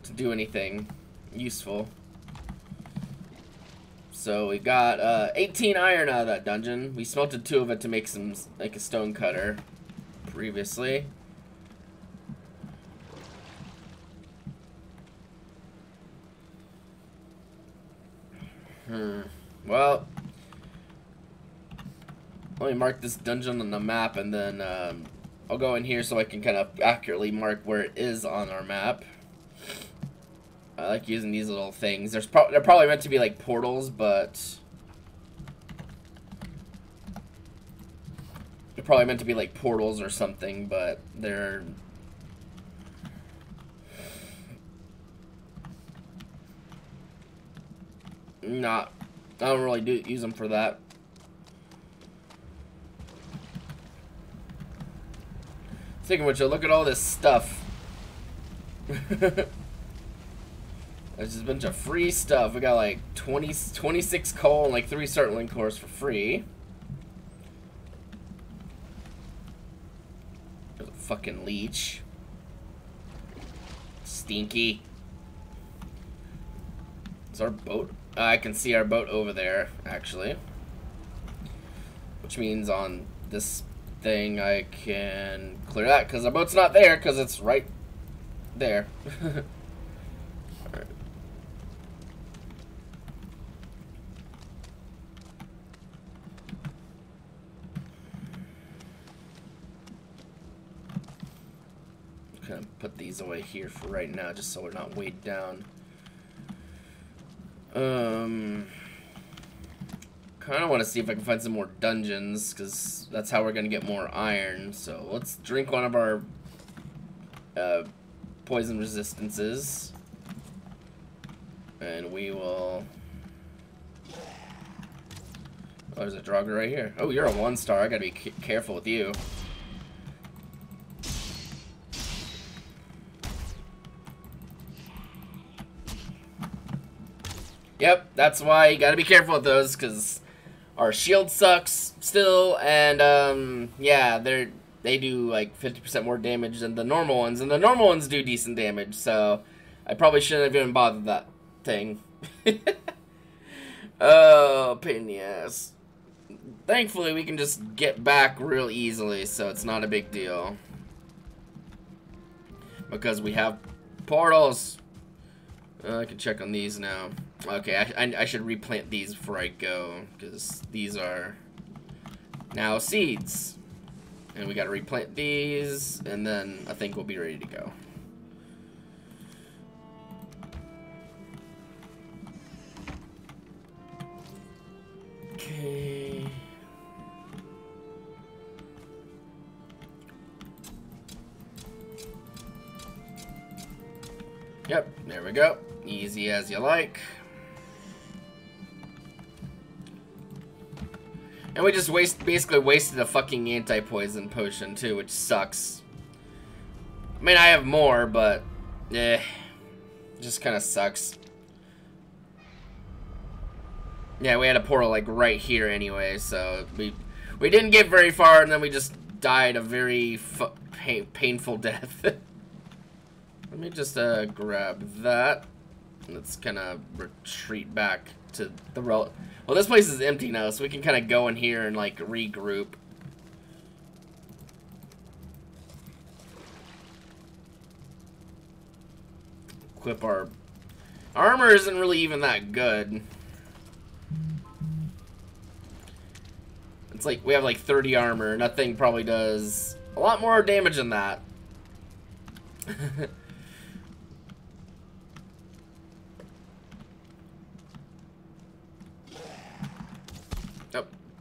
to do anything useful. So we got uh, 18 iron out of that dungeon. We smelted two of it to make some, like a stone cutter previously. Hmm. Well, let me mark this dungeon on the map and then um, I'll go in here so I can kind of accurately mark where it is on our map. I like using these little things. There's pro they're probably meant to be like portals, but they're probably meant to be like portals or something, but they're not. I don't really do use them for that. Speaking which, look at all this stuff. There's just a bunch of free stuff. We got like 20, 26 coal and like 3 Surtling cores for free. There's a fucking leech. Stinky. Is our boat? Uh, I can see our boat over there, actually. Which means on this thing I can clear that, because the boat's not there, because it's right there. of put these away here for right now, just so we're not weighed down. Um, kind of want to see if I can find some more dungeons, because that's how we're going to get more iron. So let's drink one of our uh, poison resistances. And we will... Oh, there's a Draugr right here. Oh, you're a one star. I gotta be careful with you. Yep, that's why you gotta be careful with those, because our shield sucks still, and, um, yeah, they're, they do, like, 50% more damage than the normal ones, and the normal ones do decent damage, so I probably shouldn't have even bothered that thing. oh, pain ass. Thankfully, we can just get back real easily, so it's not a big deal. Because we have portals. Uh, I can check on these now. Okay, I, I, I, should replant these before I go, because these are now seeds. And we gotta replant these, and then I think we'll be ready to go. Okay. Yep, there we go. Easy as you like. And we just waste basically wasted a fucking anti-poison potion too, which sucks. I mean, I have more, but eh, just kind of sucks. Yeah, we had a portal like right here anyway, so we we didn't get very far, and then we just died a very pain painful death. Let me just uh, grab that. Let's kind of retreat back to the rel. Well, this place is empty now, so we can kind of go in here and, like, regroup. Equip our... Armor isn't really even that good. It's like, we have like 30 armor. Nothing probably does a lot more damage than that.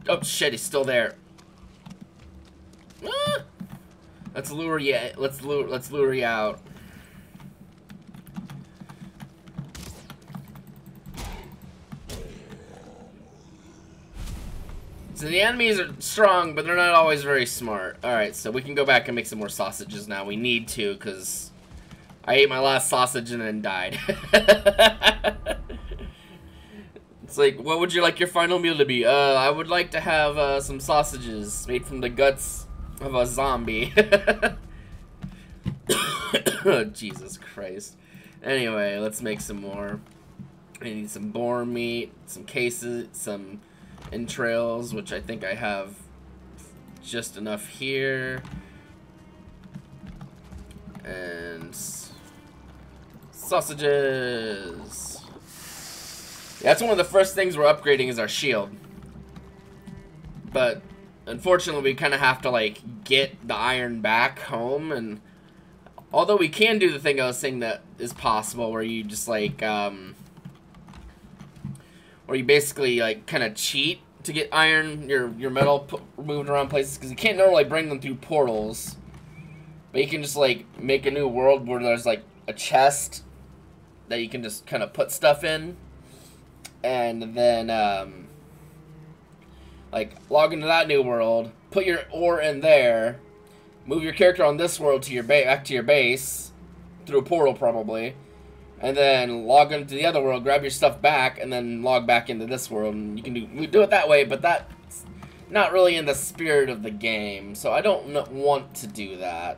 Oh shit, he's still there. Ah! Let's lure you. Let's lure. Let's lure you out. So the enemies are strong, but they're not always very smart. Alright, so we can go back and make some more sausages now. We need to, because I ate my last sausage and then died. It's like, what would you like your final meal to be? Uh, I would like to have uh, some sausages made from the guts of a zombie. oh, Jesus Christ. Anyway, let's make some more. I need some boar meat, some cases, some entrails, which I think I have just enough here. And sausages. That's one of the first things we're upgrading is our shield. But unfortunately, we kind of have to like get the iron back home and although we can do the thing I was saying that is possible where you just like um where you basically like kind of cheat to get iron your your metal moved around places because you can't normally bring them through portals but you can just like make a new world where there's like a chest that you can just kind of put stuff in and then um like log into that new world put your ore in there move your character on this world to your back to your base through a portal probably and then log into the other world grab your stuff back and then log back into this world and you can do do it that way but that's not really in the spirit of the game so I don't want to do that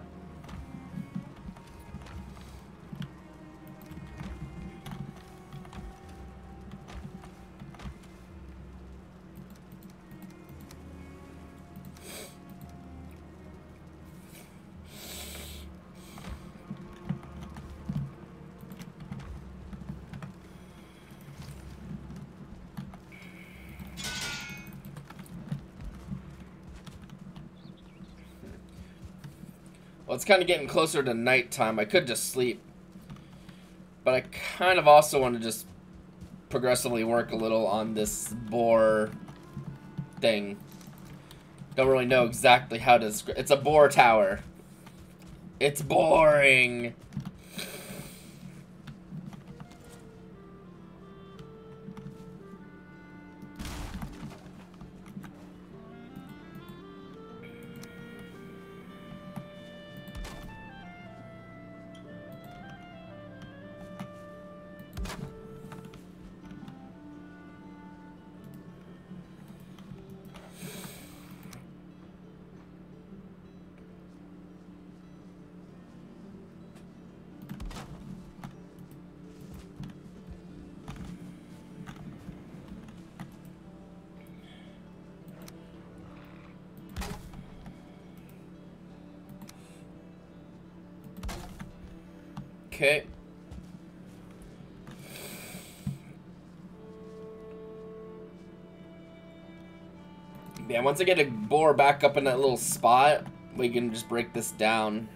it's kind of getting closer to nighttime. I could just sleep. But I kind of also want to just progressively work a little on this boar thing. Don't really know exactly how to... It's a boar tower. It's boring. Once I get a boar back up in that little spot, we can just break this down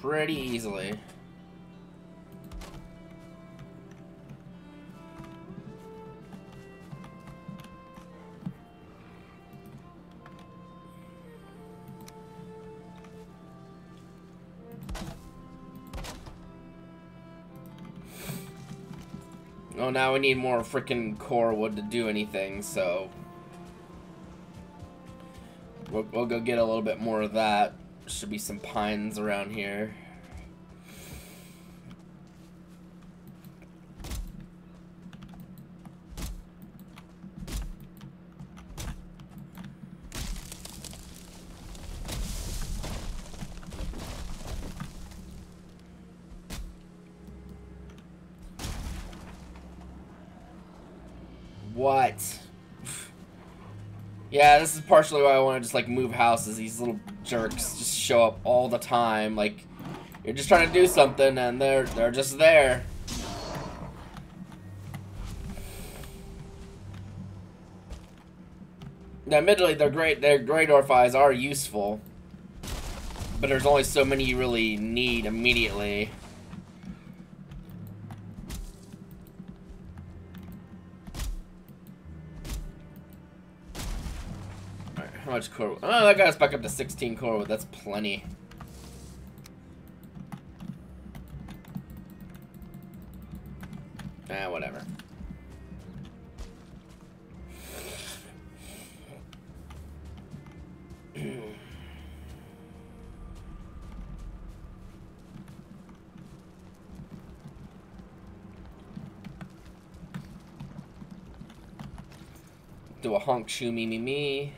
pretty easily. Oh, now we need more freaking core wood to do anything, so... We'll, we'll go get a little bit more of that. Should be some pines around here. What? Yeah, this is partially why I want to just, like, move houses. These little jerks just show up all the time. Like, you're just trying to do something, and they're, they're just there. Now, admittedly, they're great. Their great Orphies are useful, but there's only so many you really need immediately. Much core? Oh, that got us back up to 16 core. That's plenty. Ah, whatever. Do a honk shoo me me me.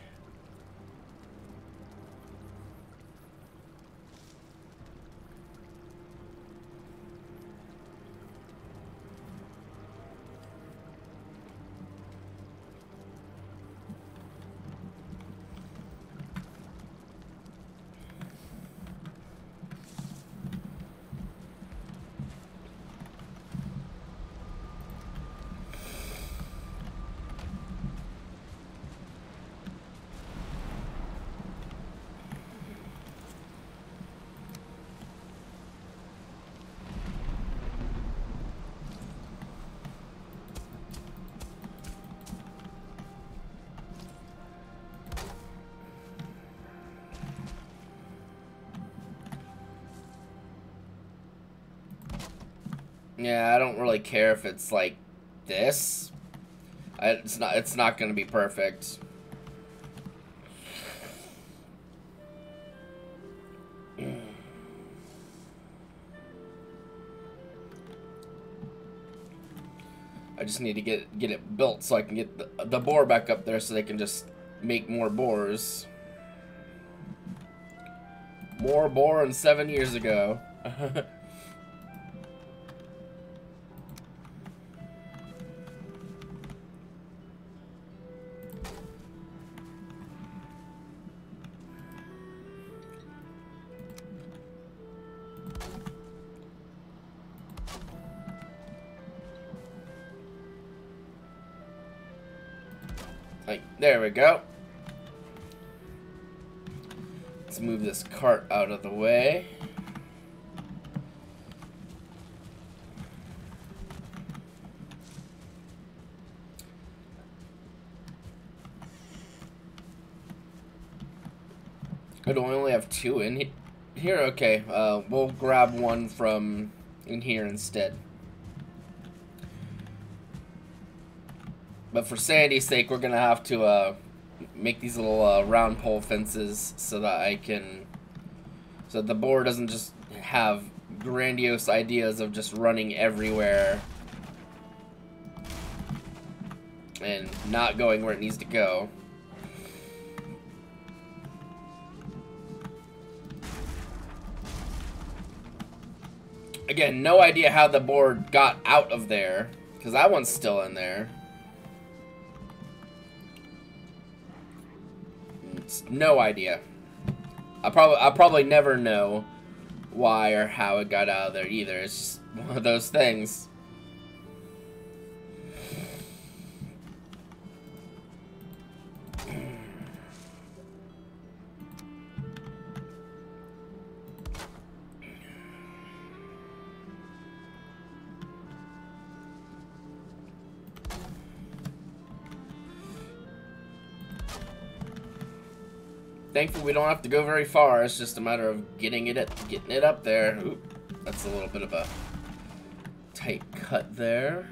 Really care if it's like this. It's not. It's not going to be perfect. I just need to get get it built so I can get the, the boar back up there so they can just make more boars. More bore than seven years ago. there we go. Let's move this cart out of the way. I don't only have two in here. Okay, uh, we'll grab one from in here instead. But for Sandy's sake, we're going to have to uh, make these little uh, round pole fences so that I can... So that the board doesn't just have grandiose ideas of just running everywhere and not going where it needs to go. Again, no idea how the board got out of there, because that one's still in there. No idea. I probably I probably never know why or how it got out of there either. It's just one of those things. Thankful we don't have to go very far. It's just a matter of getting it getting it up there. Oop, that's a little bit of a tight cut there.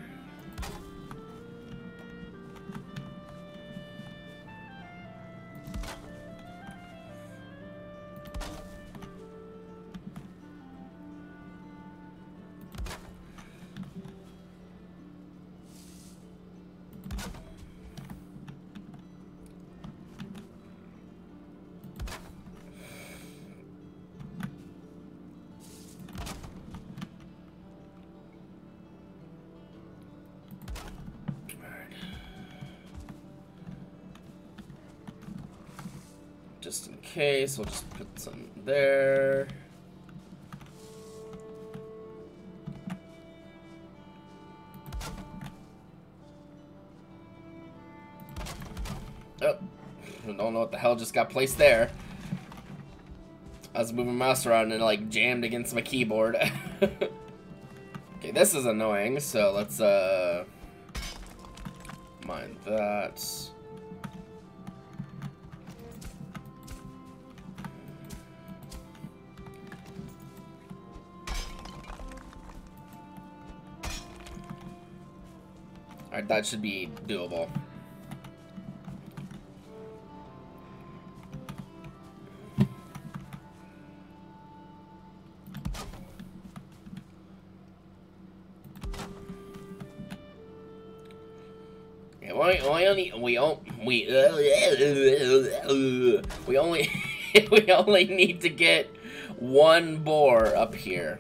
Case. We'll just put some there. Oh, I don't know what the hell just got placed there. I was moving my mouse around and like jammed against my keyboard. okay, this is annoying, so let's uh mind that. That should be doable. we, we only we we only we only need to get one boar up here.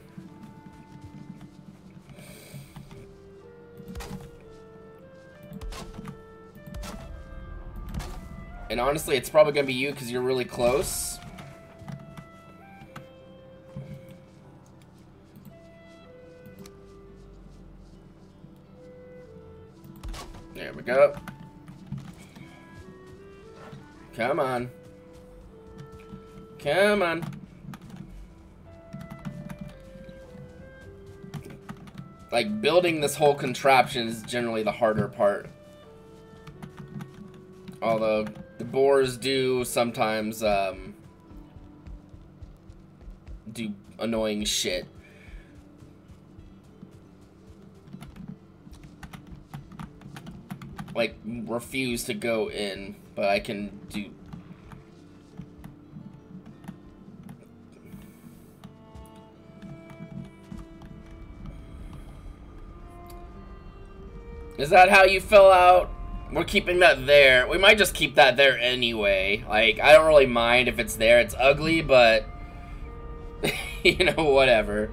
And honestly, it's probably going to be you because you're really close. There we go. Come on. Come on. Like, building this whole contraption is generally the harder part. Although, boars do sometimes um, do annoying shit. Like, refuse to go in, but I can do... Is that how you fill out we're keeping that there. We might just keep that there anyway. Like, I don't really mind if it's there. It's ugly, but... you know, whatever.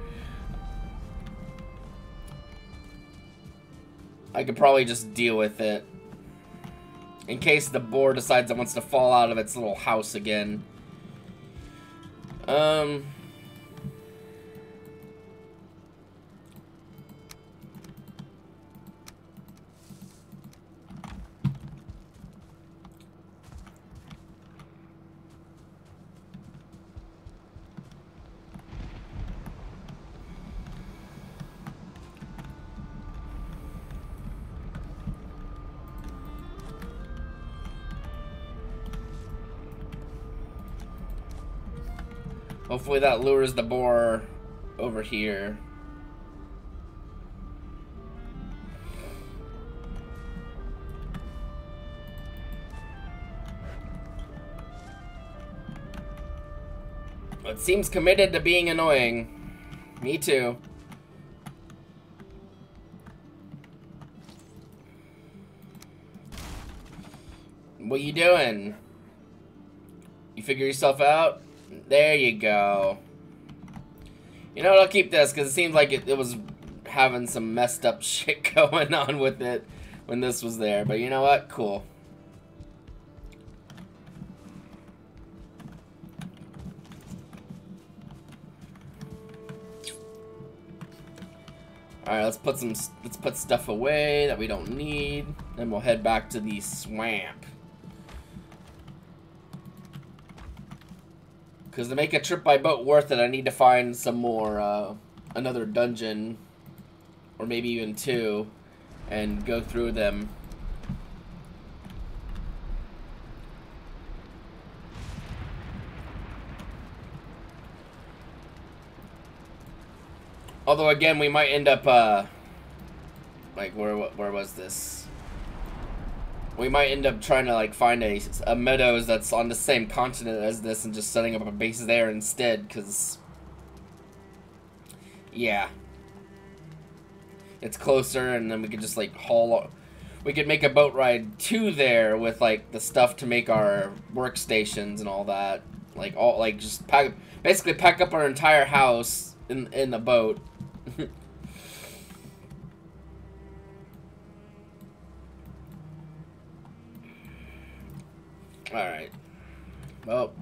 I could probably just deal with it. In case the boar decides it wants to fall out of its little house again. Um... Hopefully that lures the boar over here. It seems committed to being annoying. Me too. What you doing? You figure yourself out? There you go. You know what, I'll keep this, because it seems like it, it was having some messed up shit going on with it when this was there. But you know what? Cool. Alright, let's put some let's put stuff away that we don't need. Then we'll head back to the swamp. Because to make a trip by boat worth it, I need to find some more, uh, another dungeon, or maybe even two, and go through them. Although, again, we might end up, uh, like, where, where was this? We might end up trying to like find a, a meadows that's on the same continent as this and just setting up a base there instead because yeah. It's closer and then we could just like haul we could make a boat ride to there with like the stuff to make our workstations and all that. Like all like just pack basically pack up our entire house in in the boat Alright. Well.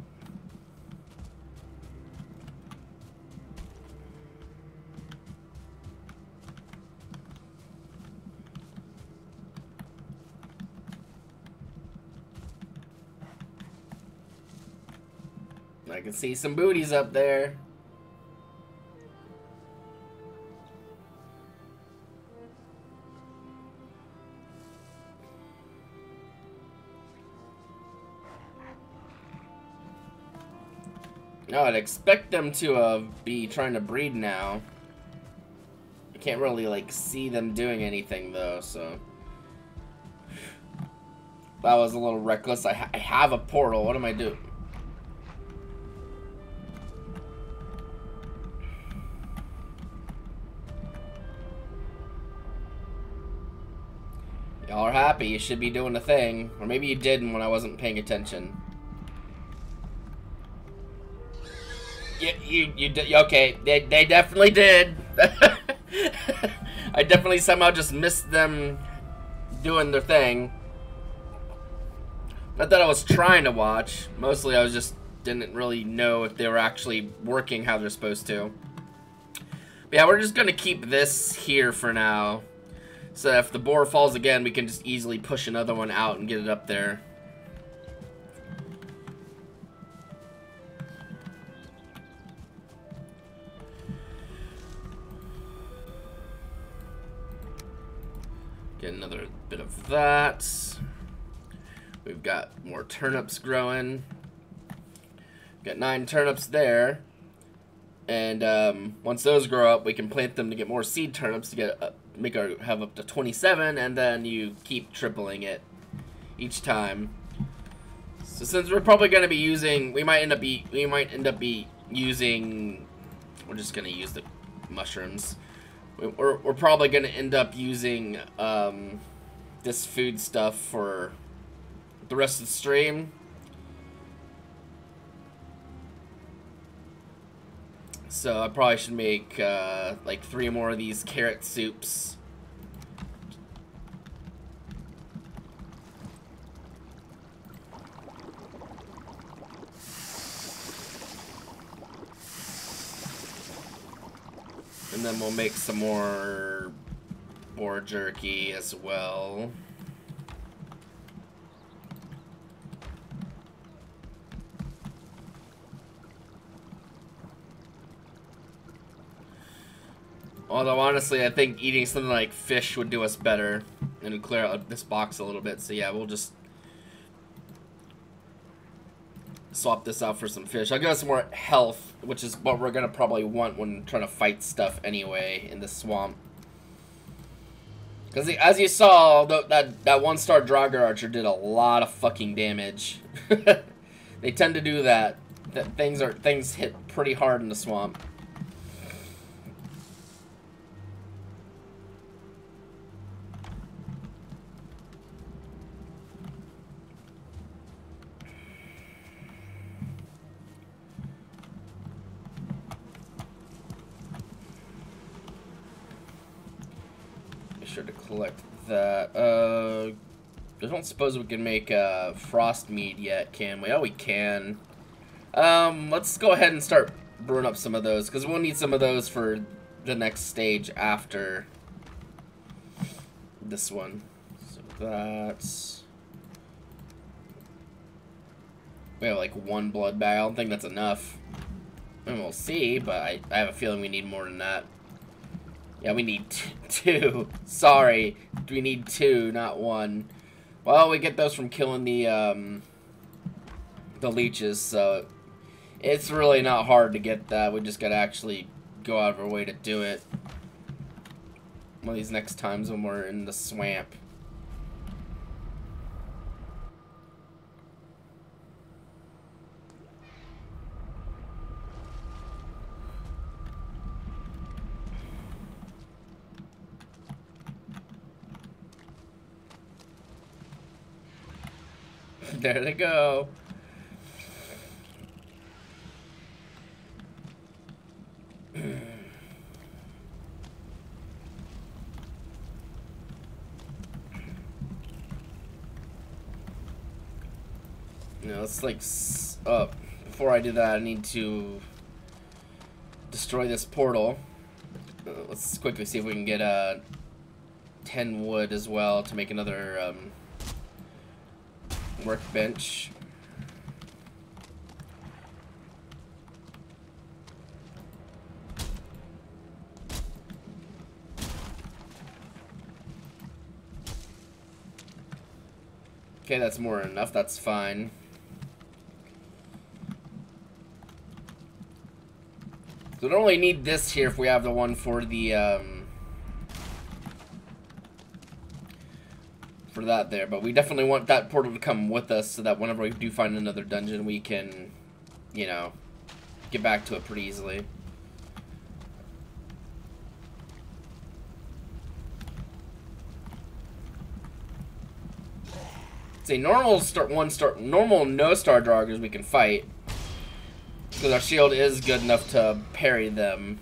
I can see some booties up there. No, I'd expect them to uh, be trying to breed now. I can't really, like, see them doing anything, though, so... That was a little reckless. I, ha I have a portal. What am I doing? Y'all are happy. You should be doing a thing. Or maybe you didn't when I wasn't paying attention. You, you, you, okay, they, they definitely did. I definitely somehow just missed them doing their thing. Not that I was trying to watch. Mostly I was just didn't really know if they were actually working how they're supposed to. But yeah, we're just to keep this here for now. So if the boar falls again, we can just easily push another one out and get it up there. Get another bit of that. We've got more turnips growing. Got nine turnips there. And um, once those grow up, we can plant them to get more seed turnips to get uh, make our have up to 27, and then you keep tripling it each time. So since we're probably gonna be using, we might end up be we might end up be using. We're just gonna use the mushrooms. We're, we're probably gonna end up using um, this food stuff for the rest of the stream. So I probably should make uh, like three more of these carrot soups. And then we'll make some more boar jerky as well. Although honestly, I think eating something like fish would do us better and clear out this box a little bit. So yeah, we'll just swap this out for some fish. I'll get some more health, which is what we're gonna probably want when trying to fight stuff anyway in the swamp. Because as you saw, that that one star Draugr Archer did a lot of fucking damage. they tend to do that. That things are things hit pretty hard in the swamp. sure to collect that. Uh, I don't suppose we can make uh, frost mead yet, can we? Oh, we can. Um, let's go ahead and start brewing up some of those, because we'll need some of those for the next stage after this one. So that's... We have like one blood bag. I don't think that's enough. And we'll see, but I, I have a feeling we need more than that. Yeah, we need two. Sorry. We need two, not one. Well, we get those from killing the, um, the leeches, so it's really not hard to get that. We just gotta actually go out of our way to do it. One of these next times when we're in the swamp. there they go. Know, it's like, uh, before I do that, I need to destroy this portal. Uh, let's quickly see if we can get, uh, 10 wood as well to make another, um, workbench. Okay, that's more than enough. That's fine. So we don't really need this here if we have the one for the, um, for that there. But we definitely want that portal to come with us so that whenever we do find another dungeon, we can, you know, get back to it pretty easily. Say normal start one start normal no star Draugrs we can fight because our shield is good enough to parry them.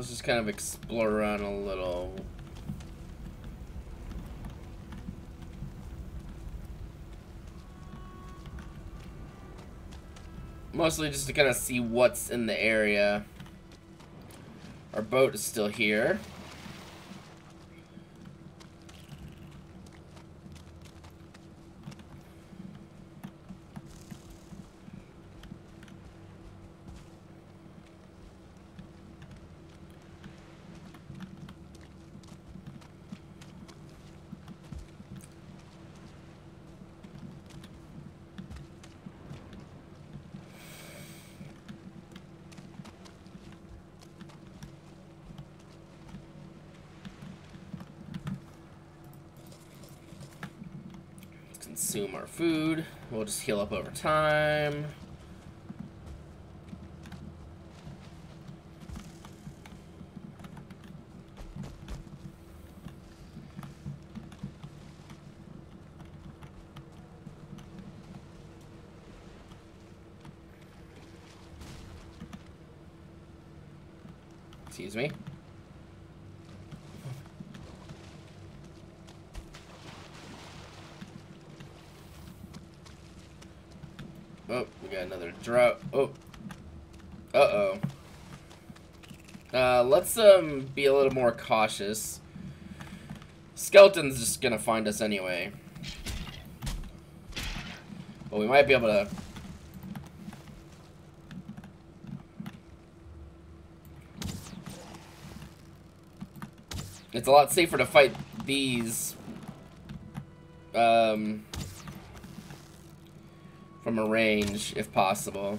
Let's just kind of explore around a little. Mostly just to kind of see what's in the area. Our boat is still here. consume our food. We'll just heal up over time. Excuse me. Oh, we got another Draugr. Oh. Uh-oh. Uh, let's, um, be a little more cautious. Skeleton's just gonna find us anyway. But we might be able to... It's a lot safer to fight these, um, from a range, if possible.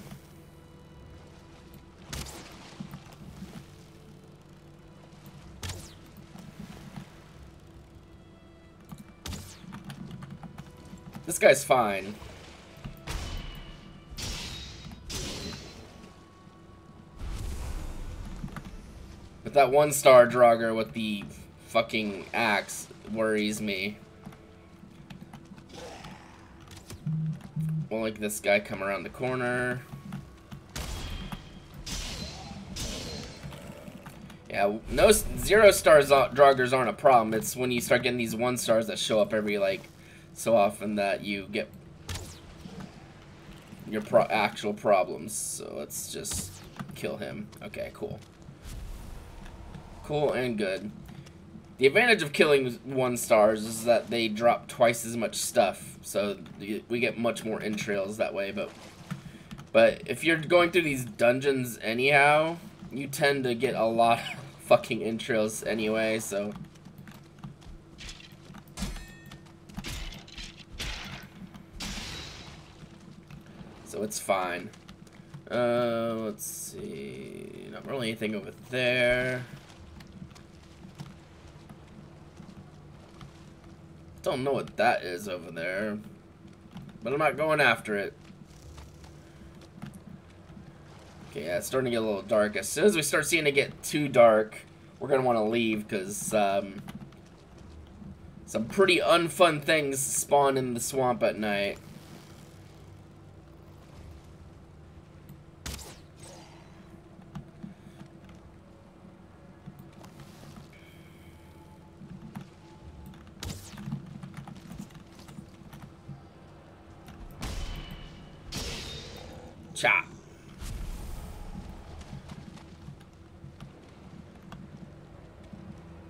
Guy's fine. But that one star Draugr with the fucking axe worries me. Won't like this guy come around the corner. Yeah, no zero stars Draugrs aren't a problem. It's when you start getting these one stars that show up every like so often that you get your pro actual problems. So let's just kill him. Okay, cool. Cool and good. The advantage of killing one stars is that they drop twice as much stuff, so we get much more entrails that way, but but if you're going through these dungeons anyhow, you tend to get a lot of fucking entrails anyway, so it's fine. Uh, let's see, not really anything over there. Don't know what that is over there. But I'm not going after it. Okay, yeah, it's starting to get a little dark. As soon as we start seeing it get too dark, we're going to want to leave because um, some pretty unfun things spawn in the swamp at night.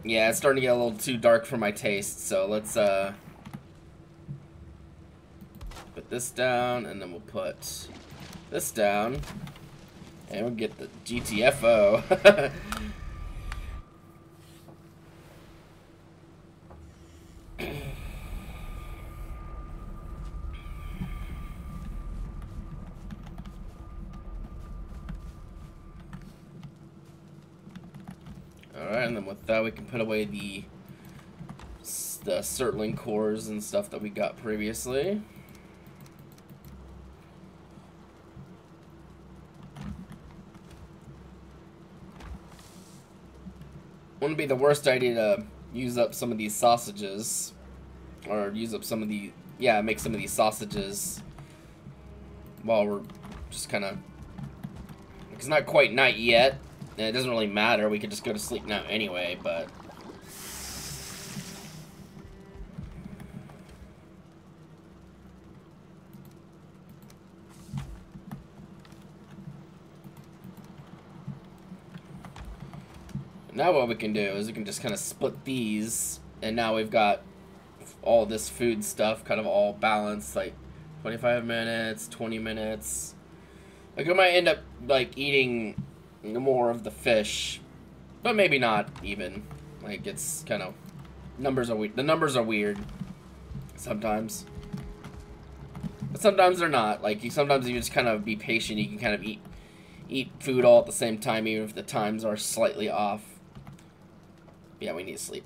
Yeah, it's starting to get a little too dark for my taste, so let's uh put this down and then we'll put this down and we'll get the GTFO. that we can put away the the Surtling cores and stuff that we got previously. Wouldn't be the worst idea to use up some of these sausages. Or use up some of the... Yeah, make some of these sausages while we're just kind of... It's not quite night yet, it doesn't really matter, we could just go to sleep now anyway, but... Now what we can do is we can just kind of split these, and now we've got all this food stuff kind of all balanced, like 25 minutes, 20 minutes. Like I might end up like eating more of the fish, but maybe not even. Like it's kind of numbers are weird. The numbers are weird sometimes, but sometimes they're not. Like you, sometimes you just kind of be patient. You can kind of eat eat food all at the same time, even if the times are slightly off. Yeah, we need to sleep.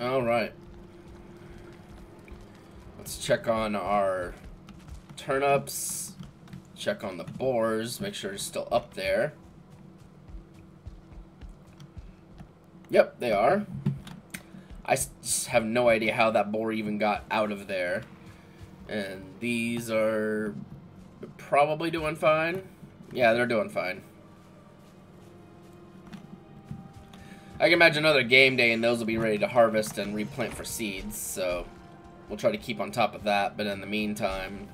All right. Let's check on our turnips. Check on the boars. Make sure it's still up there. Yep, they are. I have no idea how that boar even got out of there. And these are probably doing fine. Yeah, they're doing fine. I can imagine another game day and those will be ready to harvest and replant for seeds, so we'll try to keep on top of that. But in the meantime,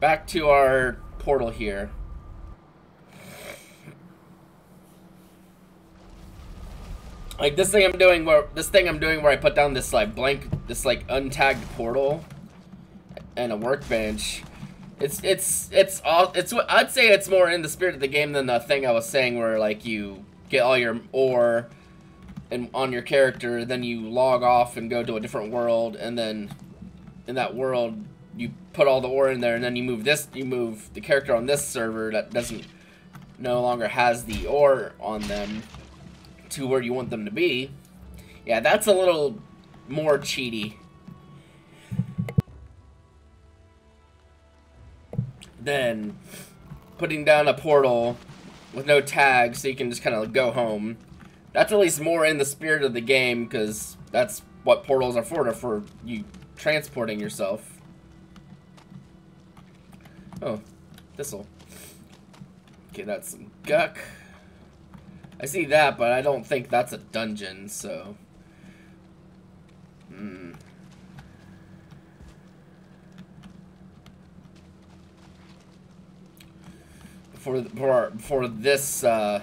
back to our portal here. Like this thing I'm doing where this thing I'm doing where I put down this like blank this like untagged portal and a workbench. It's it's it's all it's I'd say it's more in the spirit of the game than the thing I was saying where like you get all your ore and on your character, then you log off and go to a different world, and then in that world you put all the ore in there, and then you move this you move the character on this server that doesn't no longer has the ore on them to where you want them to be. Yeah, that's a little more cheaty. Then putting down a portal with no tag so you can just kind of go home. That's at least more in the spirit of the game because that's what portals are for, for you transporting yourself. Oh, this'll. Okay, that's some guck. I see that, but I don't think that's a dungeon, so... Hmm. Before, before, before this uh,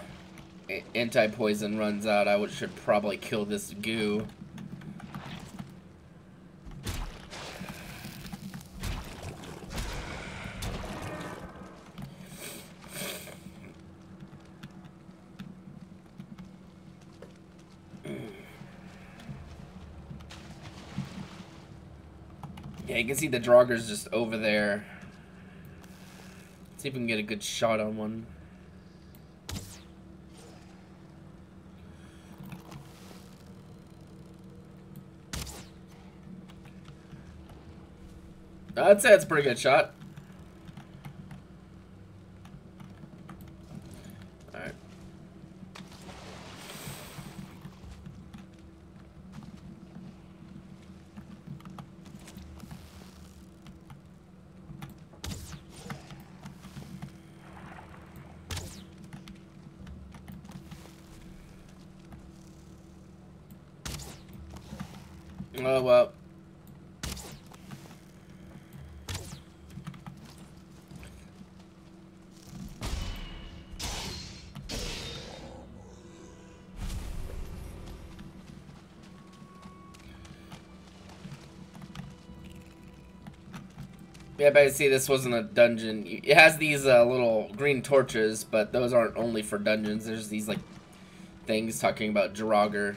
anti-poison runs out, I would, should probably kill this goo. Yeah, you can see the Draugrs just over there. Let's see if we can get a good shot on one. I'd say it's a pretty good shot. Alright. Oh, well. Yeah, but see this wasn't a dungeon. It has these uh, little green torches, but those aren't only for dungeons. There's these, like, things talking about Draugr.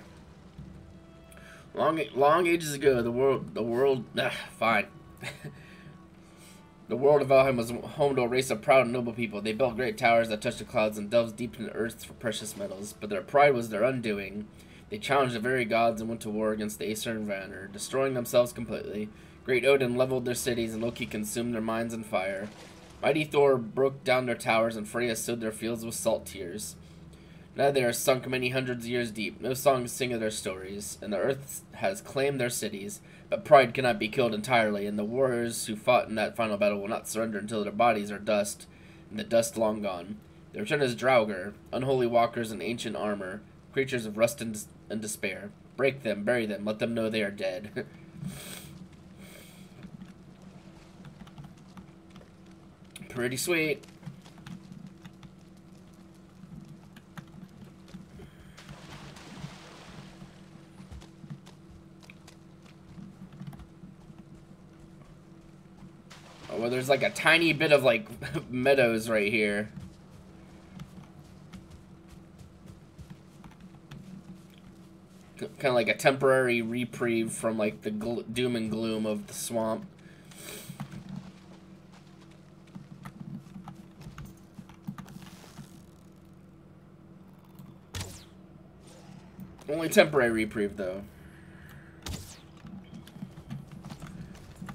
Long, long ages ago, the world, the world, ah, fine. the world of Valheim was home to a race of proud and noble people. They built great towers that touched the clouds and delved deep into the earth for precious metals. But their pride was their undoing. They challenged the very gods and went to war against the Aesir and Vanir, destroying themselves completely. Great Odin leveled their cities, and Loki consumed their mines in fire. Mighty Thor broke down their towers, and Freya sowed their fields with salt tears. Now they are sunk many hundreds of years deep. No songs sing of their stories, and the earth has claimed their cities. But pride cannot be killed entirely, and the warriors who fought in that final battle will not surrender until their bodies are dust, and the dust long gone. They return as Draugr, unholy walkers in ancient armor, creatures of rust and, and despair. Break them, bury them, let them know they are dead. Pretty sweet. Oh, well, there's like a tiny bit of like meadows right here. Kind of like a temporary reprieve from like the doom and gloom of the swamp. Only temporary reprieve, though.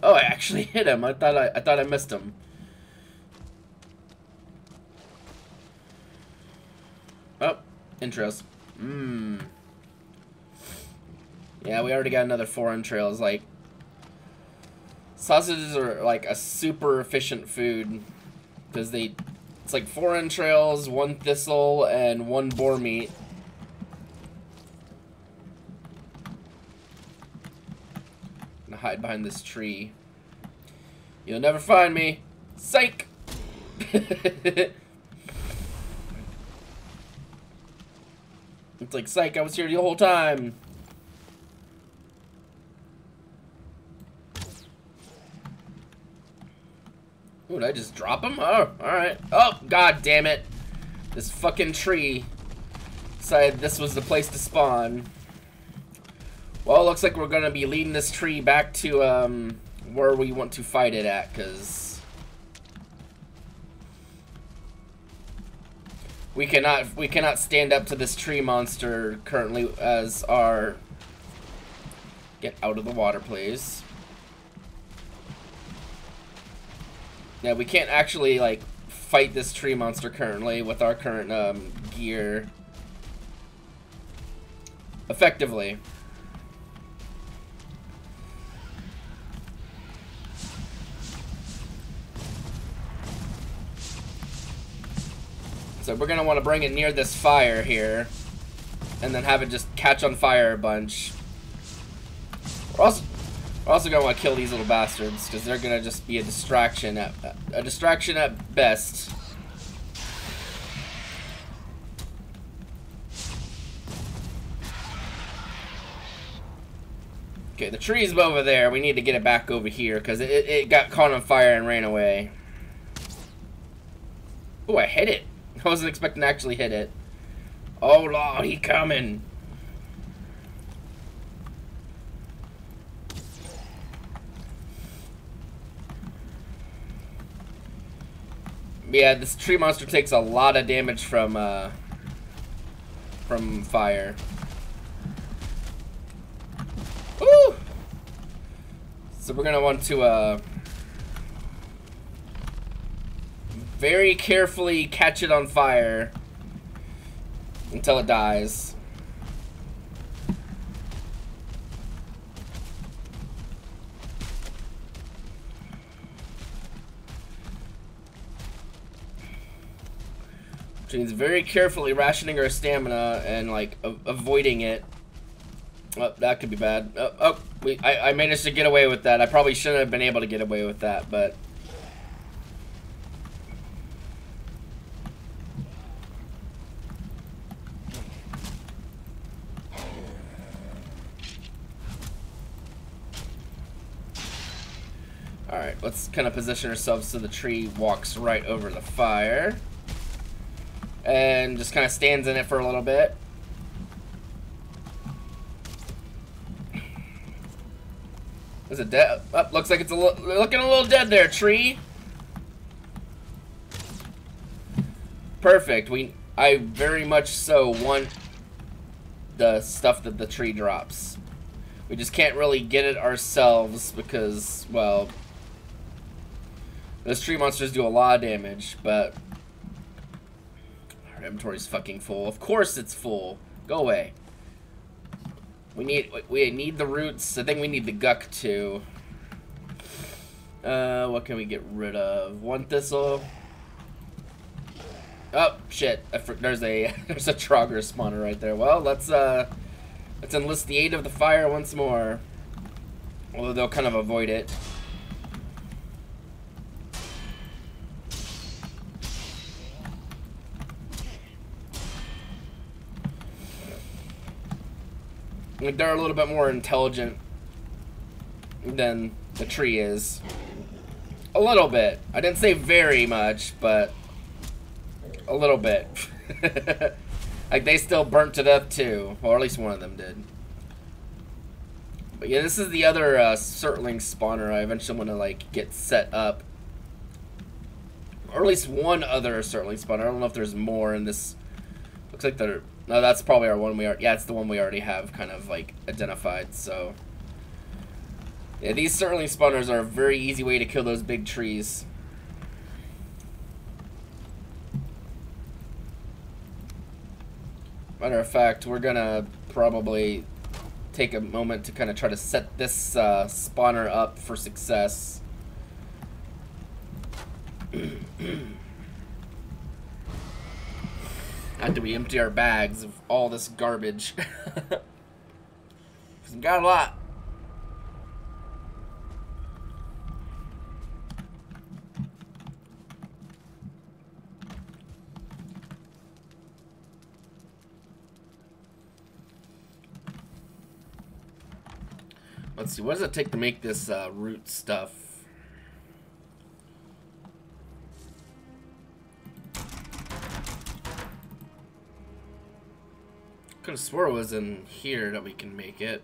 Oh, I actually hit him. I thought I, I thought I missed him. Oh, interest. Mmm. Yeah, we already got another four entrails. Like, sausages are like a super efficient food because they, it's like four entrails, one thistle, and one boar meat. Hide behind this tree. You'll never find me. Psych! it's like, psych, I was here the whole time. Ooh, did I just drop him? Oh, alright. Oh, god damn it. This fucking tree decided this was the place to spawn. Well, looks like we're gonna be leading this tree back to, um, where we want to fight it at, because... We cannot, we cannot stand up to this tree monster currently as our... Get out of the water, please. Yeah, we can't actually, like, fight this tree monster currently with our current, um, gear. Effectively. So we're gonna want to bring it near this fire here. And then have it just catch on fire a bunch. We're also, we're also gonna want to kill these little bastards because they're gonna just be a distraction at a distraction at best. Okay, the tree's over there. We need to get it back over here because it, it got caught on fire and ran away. Oh, I hit it. I wasn't expecting to actually hit it. Oh, Lord, he coming. Yeah, this tree monster takes a lot of damage from, uh, from fire. Woo! So we're gonna want to, uh, very carefully catch it on fire until it dies. Which means very carefully rationing our stamina and like avoiding it. Oh, that could be bad. Oh, oh we, I, I managed to get away with that. I probably shouldn't have been able to get away with that, but... Alright, let's kind of position ourselves so the tree walks right over the fire and just kind of stands in it for a little bit. Is it dead? Oh, looks like it's a looking a little dead there, tree. Perfect. We I very much so want the stuff that the tree drops. We just can't really get it ourselves because, well, those tree monsters do a lot of damage, but our inventory's fucking full. Of course it's full. Go away. We need we need the roots. I think we need the guck too. Uh, what can we get rid of? One thistle. Oh shit! there's a there's a Trogger spawner right there. Well, let's uh let's enlist the aid of the fire once more. Although they'll kind of avoid it. They're a little bit more intelligent than the tree is. A little bit. I didn't say very much, but a little bit. like they still burnt to death too, or at least one of them did. But yeah, this is the other uh, Surtling spawner I eventually want to like get set up. Or at least one other Surtling spawner. I don't know if there's more in this. Looks like they're no, that's probably our one we are. Yeah, it's the one we already have kind of like identified. So Yeah, these Surtling spawners are a very easy way to kill those big trees. Matter of fact, we're gonna probably take a moment to kind of try to set this uh, spawner up for success. After we empty our bags of all this garbage. we got a lot. Let's see, what does it take to make this uh, root stuff? Could have swore it was in here that we can make it.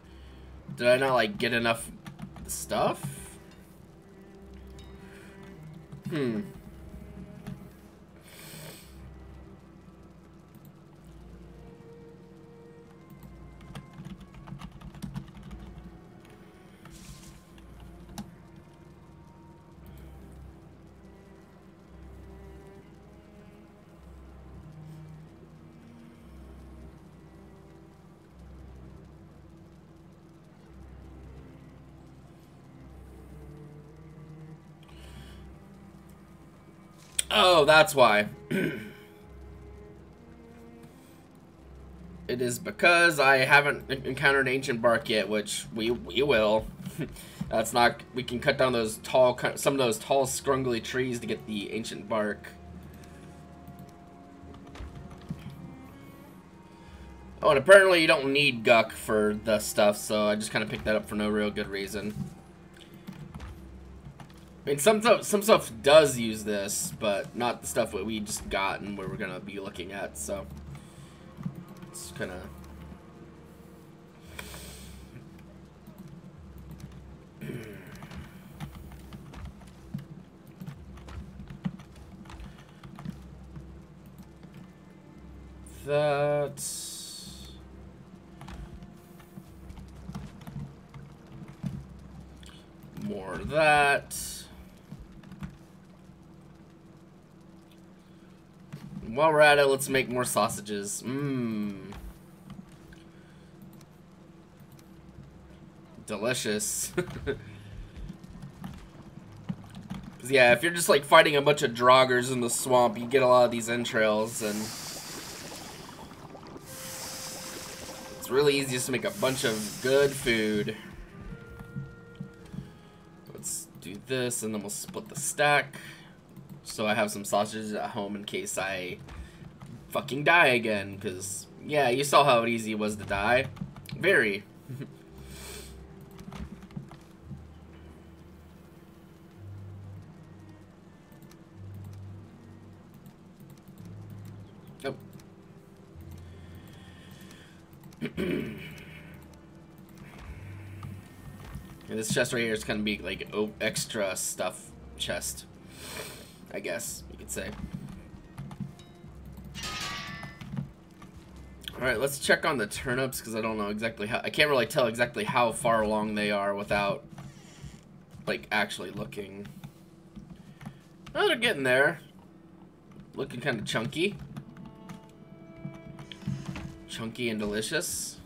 Did I not, like, get enough stuff? Hmm. That's why. it is because I haven't encountered ancient bark yet, which we we will. that's not. We can cut down those tall, some of those tall, scrungly trees to get the ancient bark. Oh, and apparently you don't need Guck for the stuff, so I just kind of picked that up for no real good reason. I mean, some stuff, some stuff does use this, but not the stuff that we just got and where we're gonna be looking at. So it's kind of. That's more that. While we're at it, let's make more sausages. Mmm. Delicious. yeah, if you're just like fighting a bunch of draugrs in the swamp, you get a lot of these entrails and it's really easy just to make a bunch of good food. Let's do this and then we'll split the stack. So I have some sausages at home in case I fucking die again. Because, yeah, you saw how easy it was to die. Very. Nope. and this chest right here is gonna be like oh, extra stuff chest. I guess you could say. Alright, let's check on the turnips because I don't know exactly how... I can't really tell exactly how far along they are without, like, actually looking. Oh, they're getting there. Looking kind of chunky. Chunky and delicious.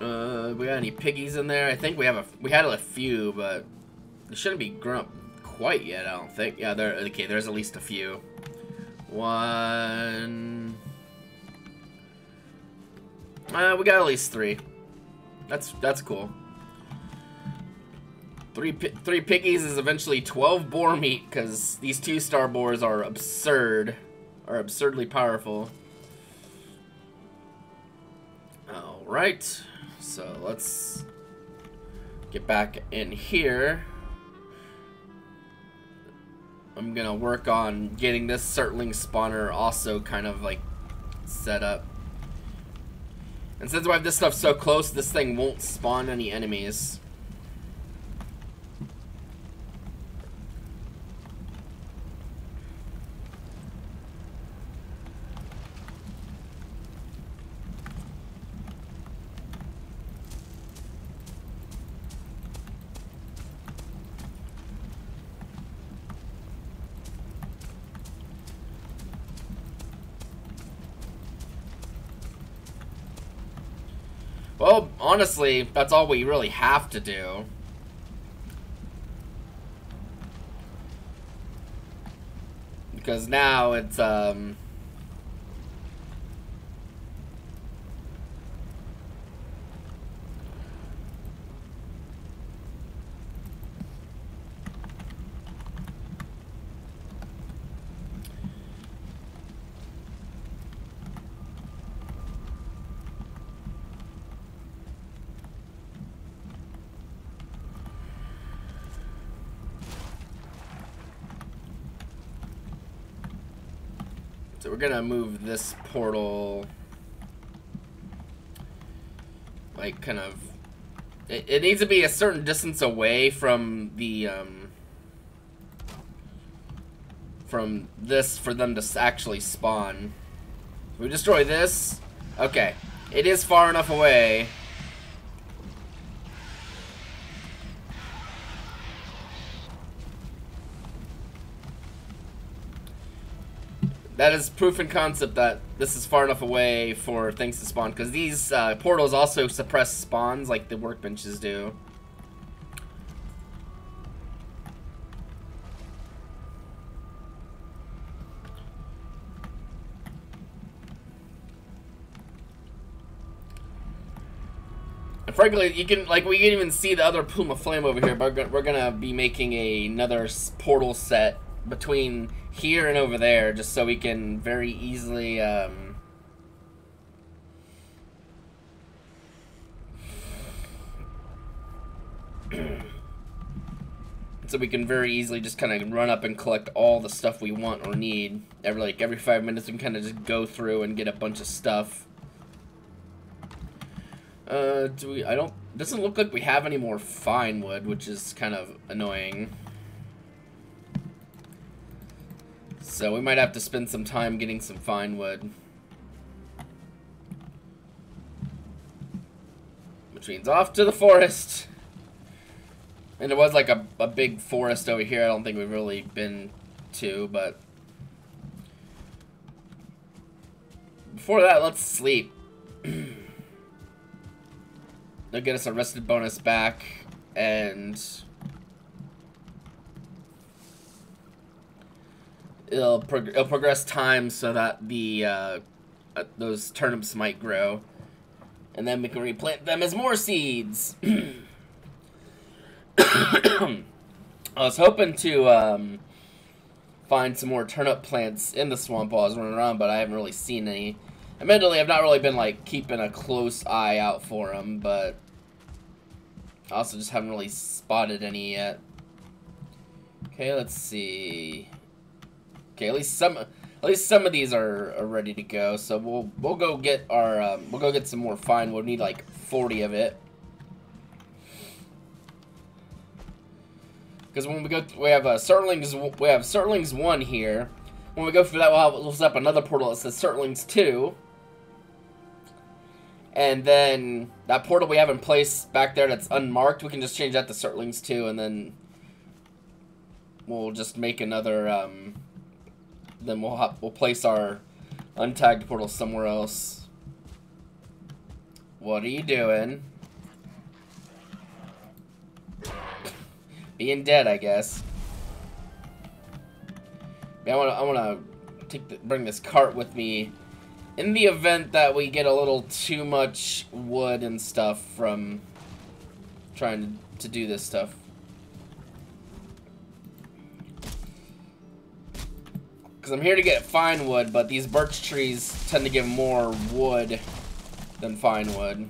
Uh, we got any piggies in there? I think we have a... We had a few, but it shouldn't be grown up quite yet, I don't think. Yeah, there. Okay, there's at least a few. One. Uh, we got at least three. That's that's cool. Three three piggies is eventually 12 boar meat because these two star boars are absurd, are absurdly powerful. All right, so let's get back in here. I'm gonna work on getting this Surtling spawner also kind of like set up. And since we have this stuff so close, this thing won't spawn any enemies. Well, honestly, that's all we really have to do. Because now it's, um... gonna move this portal like kind of it, it needs to be a certain distance away from the um from this for them to actually spawn. We destroy this. Okay. It is far enough away that is proof in concept that this is far enough away for things to spawn. Because these uh, portals also suppress spawns like the workbenches do. And frankly, you can like we can even see the other of flame over here. But we're gonna be making a, another portal set between here and over there just so we can very easily um, so we can very easily just kind of run up and collect all the stuff we want or need. Every like every five minutes we can kind of just go through and get a bunch of stuff. Uh do we I don't doesn't look like we have any more fine wood which is kind of annoying So we might have to spend some time getting some fine wood. Which means off to the forest. And it was like a, a big forest over here. I don't think we've really been to, but... Before that, let's sleep. They'll get us a rested bonus back, and... it'll, prog it'll progress time so that the uh, uh, those turnips might grow, and then we can replant them as more seeds. I was hoping to um, find some more turnip plants in the swamp while I was running around, but I haven't really seen any. Admittedly, I've not really been like keeping a close eye out for them, but I also just haven't really spotted any yet. Okay, let's see. Okay, at least some at least some of these are, are ready to go. So we'll we'll go get our um, we'll go get some more fine. We'll need like 40 of it. Because when we go, we have a uh, Surtlings. We have Surtlings one here. When we go through that, we'll, have, up another portal that says Surtlings two. And then that portal we have in place back there that's unmarked, we can just change that to Surtlings two, and then we'll just make another. Um, then we'll hop, we'll place our untagged portal somewhere else. What are you doing? Being dead, I guess. I want to I want to bring this cart with me in the event that we get a little too much wood and stuff from trying to, to do this stuff. Because I'm here to get fine wood, but these birch trees tend to give more wood than fine wood.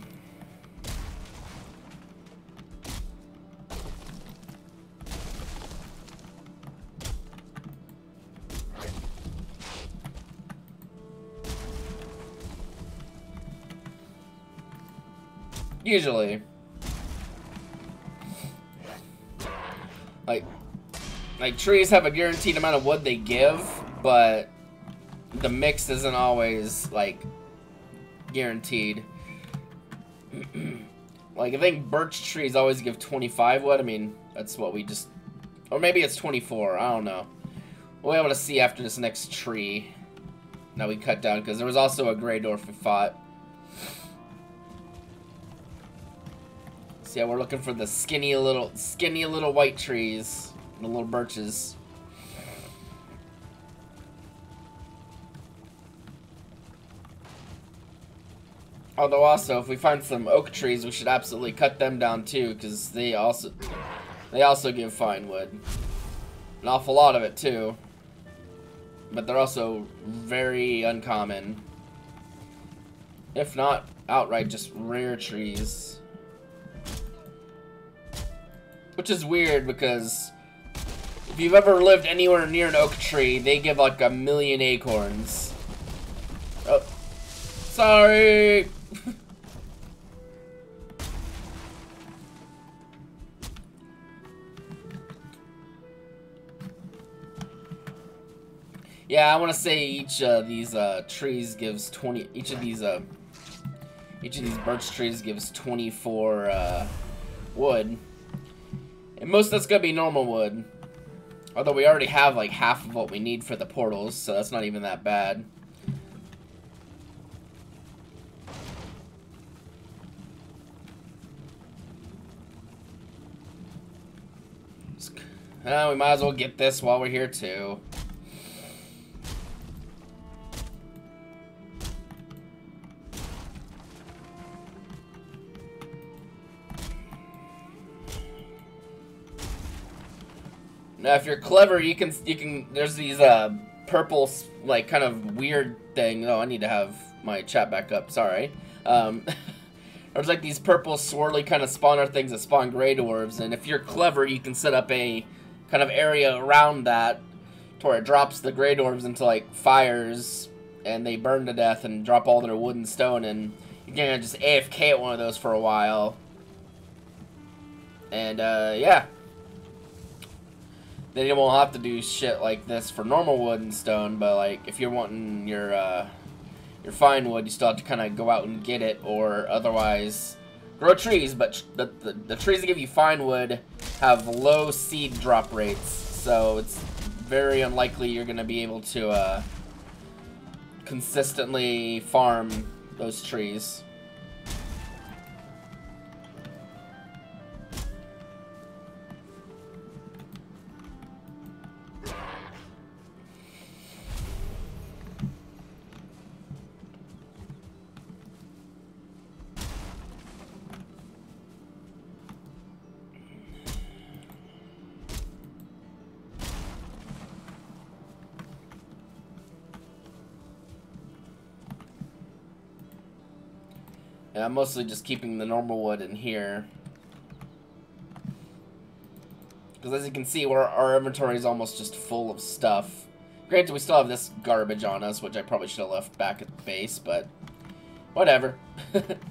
Usually. Like, like trees have a guaranteed amount of wood they give, but the mix isn't always like guaranteed. like I think birch trees always give 25 wood. I mean, that's what we just or maybe it's 24. I don't know. We'll be able to see after this next tree. Now we cut down because there was also a gray dwarf we fought. So yeah, we're looking for the skinny little, skinny little white trees, the little birches. Although also, if we find some oak trees, we should absolutely cut them down too, because they also they also give fine wood. An awful lot of it too. But they're also very uncommon. If not outright just rare trees. Which is weird because if you've ever lived anywhere near an oak tree, they give like a million acorns. Oh, sorry. yeah, I want to say each of uh, these uh, trees gives 20, each of these, uh, each of these birch trees gives 24 uh, wood. And most of that's going to be normal wood. Although we already have like half of what we need for the portals, so that's not even that bad. Uh, we might as well get this while we're here too. Now, if you're clever, you can you can. There's these uh purple like kind of weird thing. Oh, I need to have my chat back up. Sorry. Um, there's like these purple swirly kind of spawner things that spawn gray dwarves, and if you're clever, you can set up a kind of area around that to where it drops the gray dwarves into like fires and they burn to death and drop all their wood and stone and you can just AFK at one of those for a while. And uh, yeah. Then you won't have to do shit like this for normal wood and stone, but like if you're wanting your uh, your fine wood, you still have to kind of go out and get it, or otherwise grow trees, but the, the, the, trees that give you fine wood have low seed drop rates, so it's very unlikely you're going to be able to uh, consistently farm those trees. And I'm mostly just keeping the normal wood in here. Because as you can see, our, our inventory is almost just full of stuff. Granted, we still have this garbage on us, which I probably should have left back at the base, but whatever.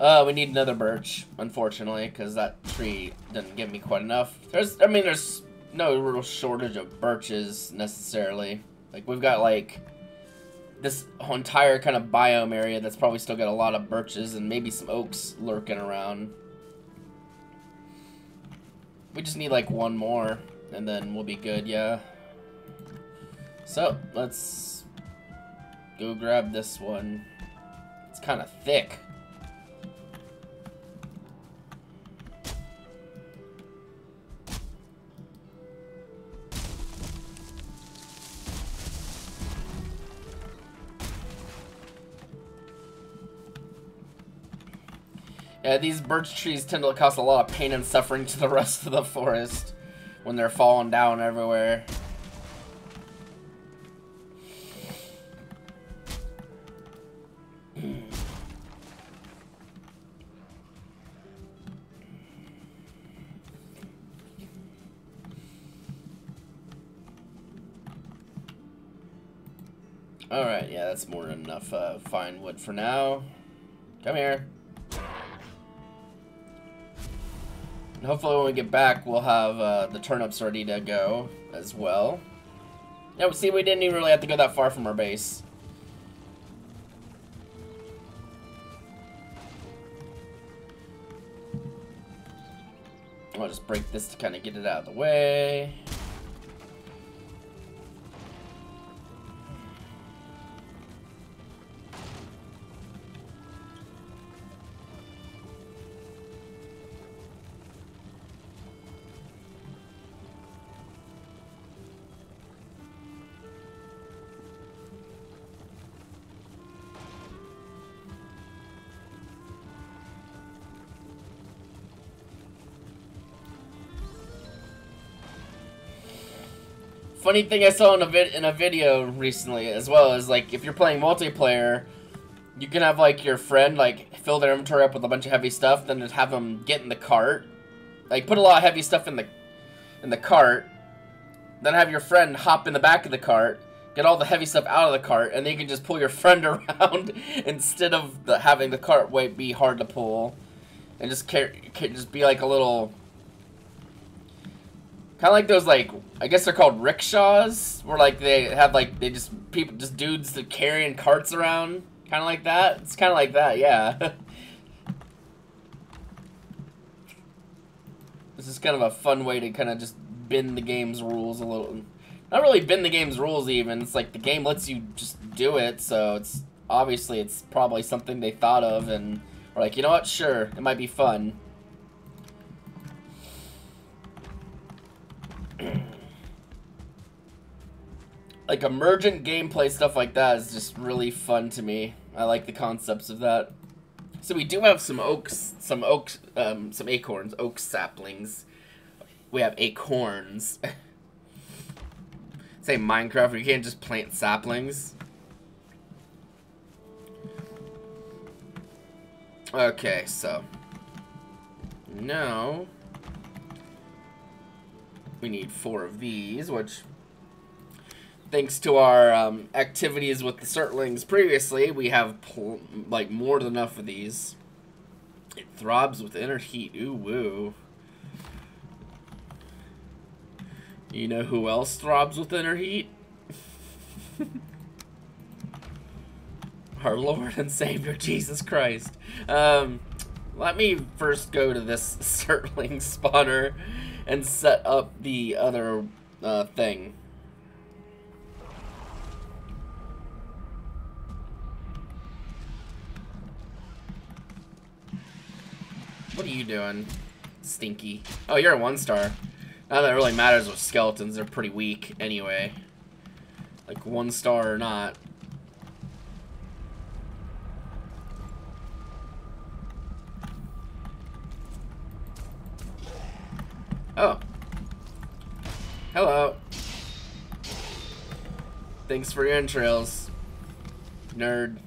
Uh, we need another birch, unfortunately, because that tree didn't give me quite enough. There's, I mean, there's no real shortage of birches, necessarily. Like, we've got, like, this entire kind of biome area that's probably still got a lot of birches and maybe some oaks lurking around. We just need, like, one more, and then we'll be good, yeah. So, let's go grab this one. It's kind of thick. Yeah, these birch trees tend to cause a lot of pain and suffering to the rest of the forest when they're falling down everywhere. Alright, yeah, that's more than enough uh, fine wood for now. Come here. And hopefully when we get back, we'll have uh, the turnips ready to go as well. Yeah, see, we didn't even really have to go that far from our base. I'll just break this to kind of get it out of the way. Funny thing I saw in a vid in a video recently as well is like if you're playing multiplayer, you can have like your friend like fill their inventory up with a bunch of heavy stuff, then just have them get in the cart, like put a lot of heavy stuff in the in the cart, then have your friend hop in the back of the cart, get all the heavy stuff out of the cart, and then you can just pull your friend around instead of the, having the cart weight be hard to pull, and just carry, just be like a little Kind of like those, like, I guess they're called rickshaws, where, like, they have, like, they just, people, just dudes that carrying carts around. Kind of like that. It's kind of like that, yeah. this is kind of a fun way to kind of just bend the game's rules a little. Not really bend the game's rules, even. It's like the game lets you just do it, so it's, obviously, it's probably something they thought of, and we're like, you know what, sure, it might be fun. Like emergent gameplay stuff like that is just really fun to me. I like the concepts of that. So we do have some oaks, some oaks, um, some acorns, oak saplings. We have acorns. Say Minecraft, you can't just plant saplings. Okay, so now we need four of these, which thanks to our um, activities with the Surtlings previously, we have like more than enough of these. It throbs with inner heat. Ooh woo. You know who else throbs with inner heat? our Lord and Savior Jesus Christ. Um, let me first go to this Surtling spawner and set up the other uh, thing. What are you doing, Stinky? Oh, you're a one star. Not that really matters with skeletons, they're pretty weak anyway. Like, one star or not. Oh. Hello. Thanks for your entrails, nerd.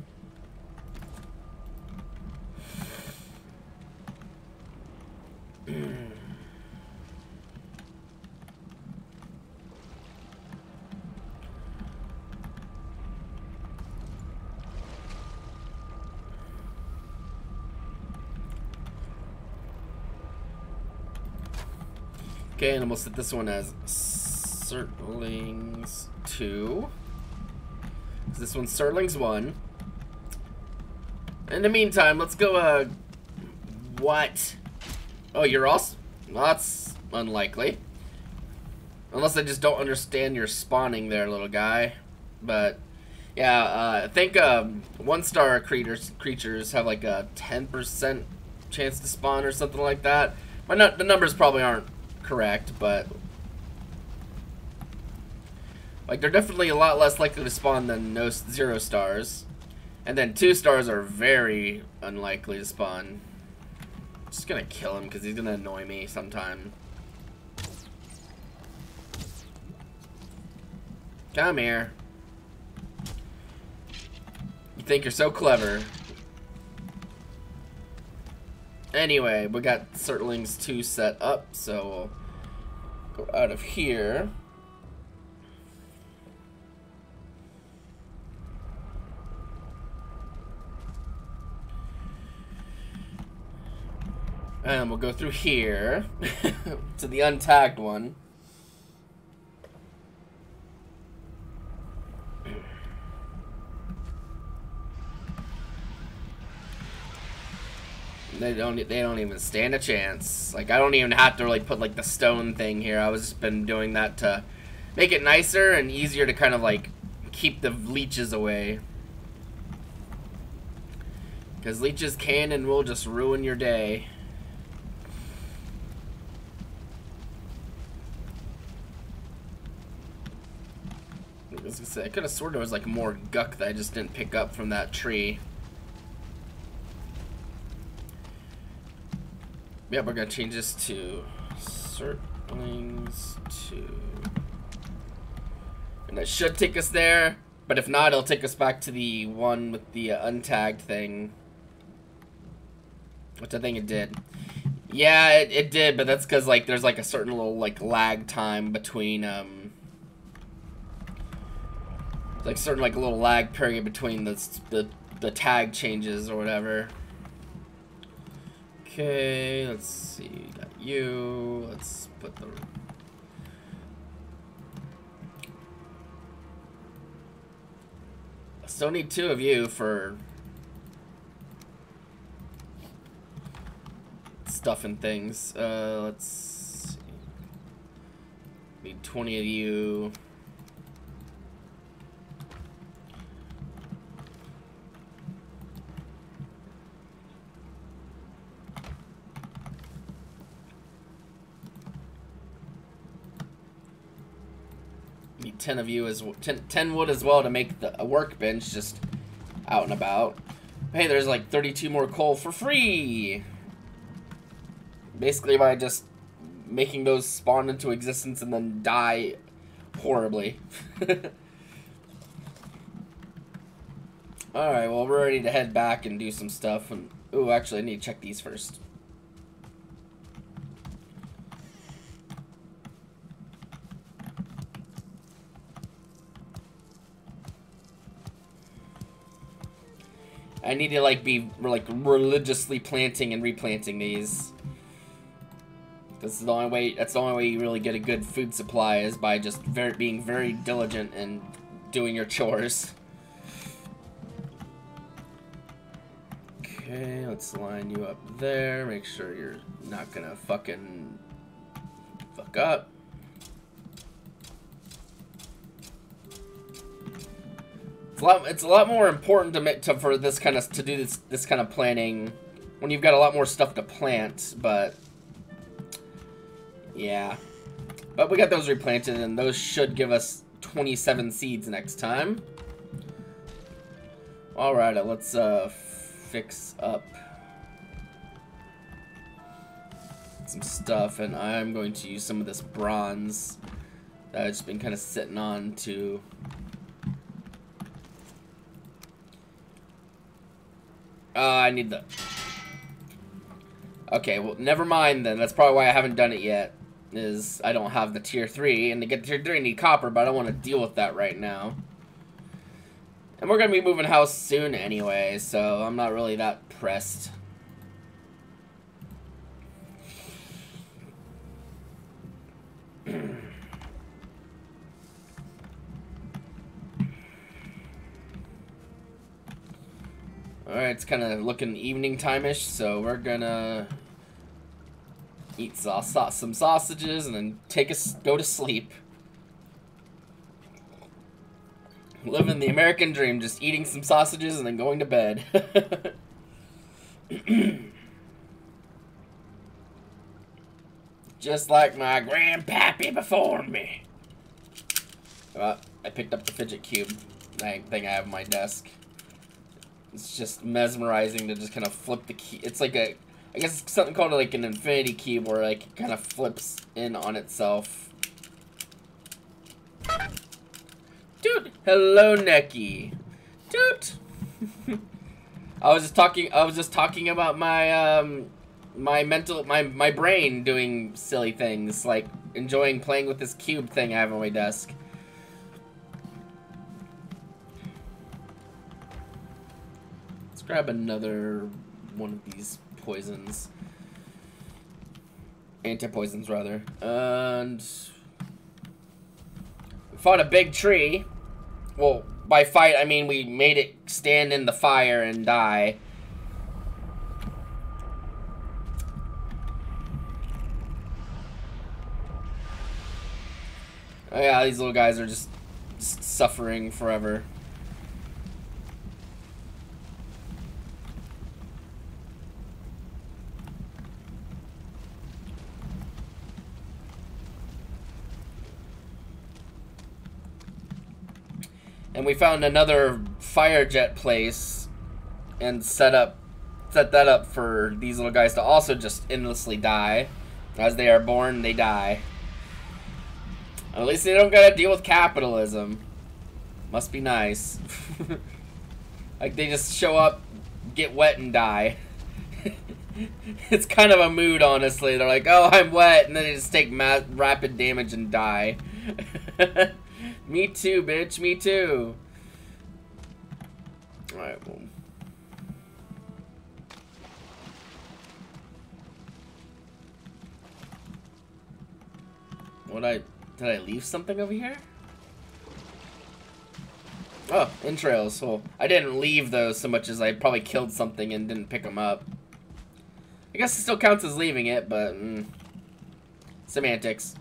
Okay, and we'll set this one as Surtlings 2. This one's Surtlings 1. In the meantime, let's go, uh... What? Oh, you're also... that's unlikely. Unless I just don't understand your spawning there, little guy. But, yeah, uh, I think um, one-star creatures, creatures have like a 10% chance to spawn or something like that. No the numbers probably aren't correct, but like they're definitely a lot less likely to spawn than no zero stars. And then two stars are very unlikely to spawn. Just gonna kill him because he's gonna annoy me sometime. Come here. You think you're so clever. Anyway, we got Surtlings 2 set up, so we'll go out of here. And we'll go through here to the untagged one. They don't. They don't even stand a chance. Like I don't even have to really put like the stone thing here. I was just been doing that to make it nicer and easier to kind of like keep the leeches away. Because leeches can and will just ruin your day. I was gonna say, I could have sworn there was like more guck that I just didn't pick up from that tree. Yeah, we're gonna change this to Surtlings to... And that should take us there, but if not, it'll take us back to the one with the uh, untagged thing. Which I think it did. Yeah, it, it did, but that's because, like, there's, like, a certain little, like, lag time between, um... Like, certain, like, a little lag period between the, the, the tag changes or whatever. Okay, let's see. Got you. Let's put the. I still need two of you for stuff and things. Uh, let's see. Need 20 of you. Need 10 of you as 10, 10 wood as well to make the, a workbench just out and about. Hey, there's like 32 more coal for free! Basically by just making those spawn into existence and then die horribly. Alright, well we're ready to head back and do some stuff. And Ooh, actually I need to check these first. I need to like be like religiously planting and replanting these. This is the only way. That's the only way you really get a good food supply is by just very being very diligent and doing your chores. Okay, let's line you up there. Make sure you're not gonna fucking fuck up. It's a lot. It's a lot more important to, to for this kind of to do this this kind of planning when you've got a lot more stuff to plant. But yeah, but we got those replanted, and those should give us 27 seeds next time. All right, let's uh, fix up some stuff, and I'm going to use some of this bronze that I've just been kind of sitting on to Uh, I need the... Okay, well, never mind then. That's probably why I haven't done it yet. Is I don't have the tier 3. And to get tier 3, I need copper, but I don't want to deal with that right now. And we're going to be moving house soon anyway, so I'm not really that pressed. Alright, it's kind of looking evening time-ish, so we're gonna eat sauce, some sausages and then take us go to sleep. Living the American dream, just eating some sausages and then going to bed. just like my grandpappy before me. Uh, I picked up the fidget cube thing I have on my desk. It's just mesmerizing to just kind of flip the key. It's like a, I guess it's something called like an infinity cube where like it kind of flips in on itself. Dude, hello Neki. Dude. I was just talking I was just talking about my um my mental my my brain doing silly things like enjoying playing with this cube thing I have on my desk. Grab another one of these poisons. Anti-poisons, rather. And... We fought a big tree. Well, by fight, I mean we made it stand in the fire and die. Oh yeah, these little guys are just, just suffering forever. And we found another fire jet place and set up set that up for these little guys to also just endlessly die. As they are born, they die. At least they don't gotta deal with capitalism. Must be nice. like they just show up, get wet, and die. it's kind of a mood, honestly. They're like, oh, I'm wet, and then they just take rapid damage and die. Me too, bitch. Me too. Alright, well. What I... Did I leave something over here? Oh, entrails. Well, I didn't leave those so much as I probably killed something and didn't pick them up. I guess it still counts as leaving it, but... Mm, semantics.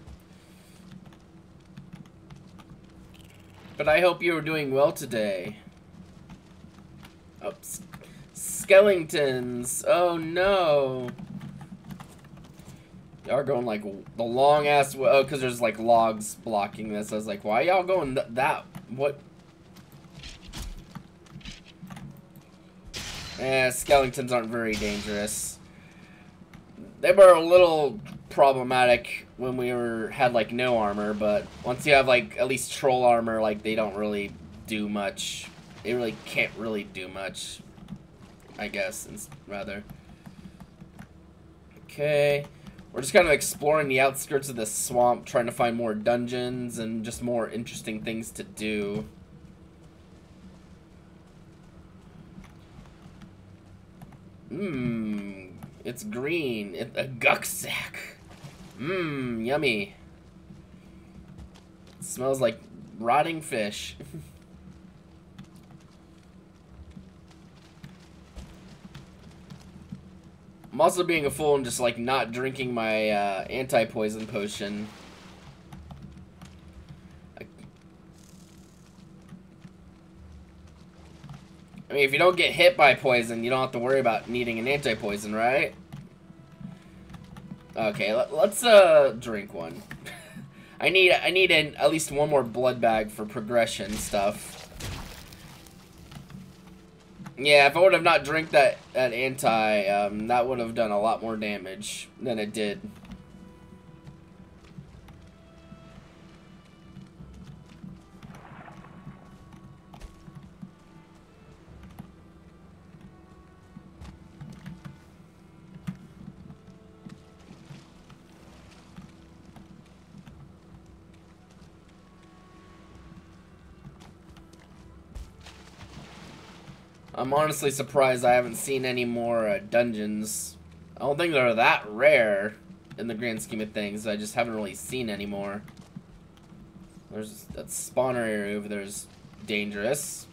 But I hope you are doing well today. Oh, skeletons. Oh no. Y'all are going like the long ass. Oh, because there's like logs blocking this. I was like, why y'all going th that? What? Eh, skeletons aren't very dangerous. They were a little problematic when we were had like no armor, but once you have like at least troll armor, like they don't really do much. They really can't really do much, I guess, rather. Okay. We're just kind of exploring the outskirts of the swamp, trying to find more dungeons and just more interesting things to do. Mmm, it's green. It's a gucksack. Mmm, yummy. It smells like rotting fish. I'm also being a fool and just like not drinking my uh, anti-poison potion. I mean, if you don't get hit by poison, you don't have to worry about needing an anti-poison, right? Okay, let, us uh drink one. I need I need an, at least one more blood bag for progression stuff. Yeah, if I would have not drank that that anti, um, that would have done a lot more damage than it did. I'm honestly surprised I haven't seen any more uh, dungeons. I don't think they're that rare in the grand scheme of things. I just haven't really seen any more. There's that spawner area over there is dangerous.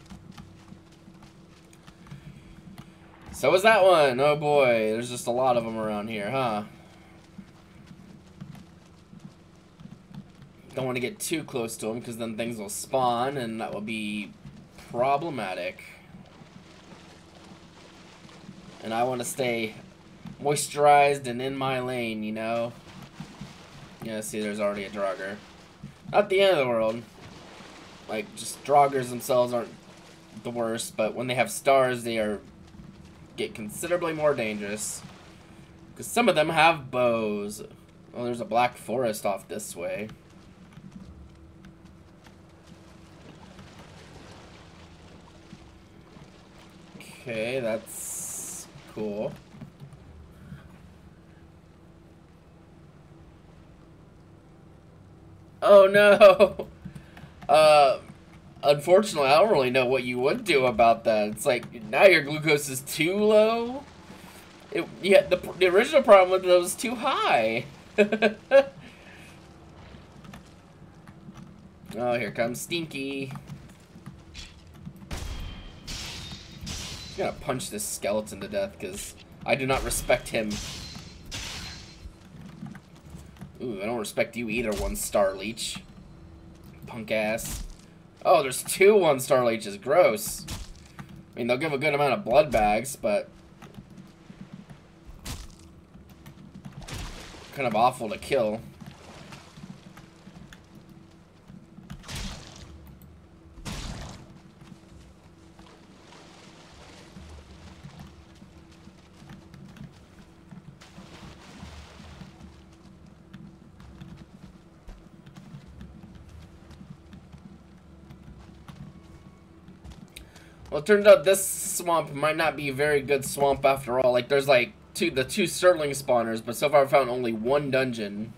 So is that one. Oh boy, there's just a lot of them around here, huh? Don't want to get too close to them because then things will spawn and that will be problematic. And I want to stay moisturized and in my lane, you know? Yeah, see, there's already a Draugr. Not the end of the world. Like, just Draugrs themselves aren't the worst, but when they have stars, they are get considerably more dangerous. Because some of them have bows. Oh, there's a black forest off this way. Okay, that's cool. Oh no! Uh, unfortunately, I don't really know what you would do about that. It's like, now your glucose is too low? It, yeah, the, the original problem with it was too high. oh, here comes Stinky. Gonna punch this skeleton to death because I do not respect him. Ooh, I don't respect you either, one star leech. Punk ass. Oh, there's two one star leeches. Gross. I mean, they'll give a good amount of blood bags, but kind of awful to kill. Well, it turns out this swamp might not be a very good swamp after all. Like, there's like two the two Surtling spawners, but so far I've found only one dungeon.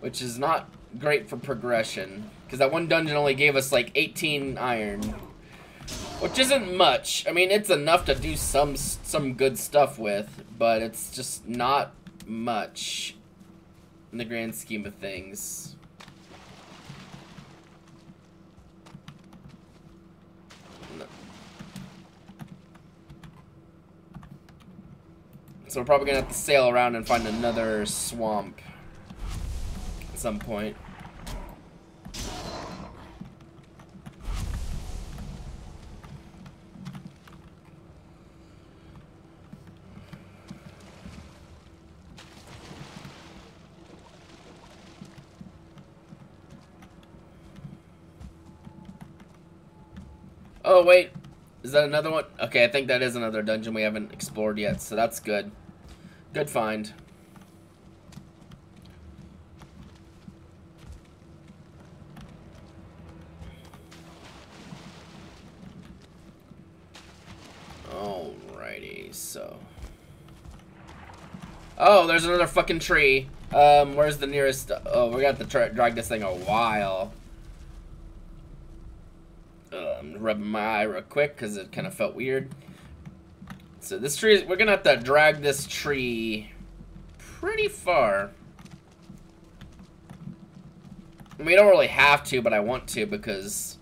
Which is not great for progression. Because that one dungeon only gave us like 18 iron. Which isn't much. I mean, it's enough to do some some good stuff with, but it's just not much in the grand scheme of things. So we're probably gonna have to sail around and find another swamp at some point. Oh, wait. Is that another one? Okay, I think that is another dungeon we haven't explored yet, so that's good. Good find. Alrighty, so. Oh, there's another fucking tree. Um, where's the nearest? Oh, we got to drag this thing a while. Um, rubbing my eye real quick because it kind of felt weird. So this tree, is, we're gonna have to drag this tree pretty far. We don't really have to, but I want to because...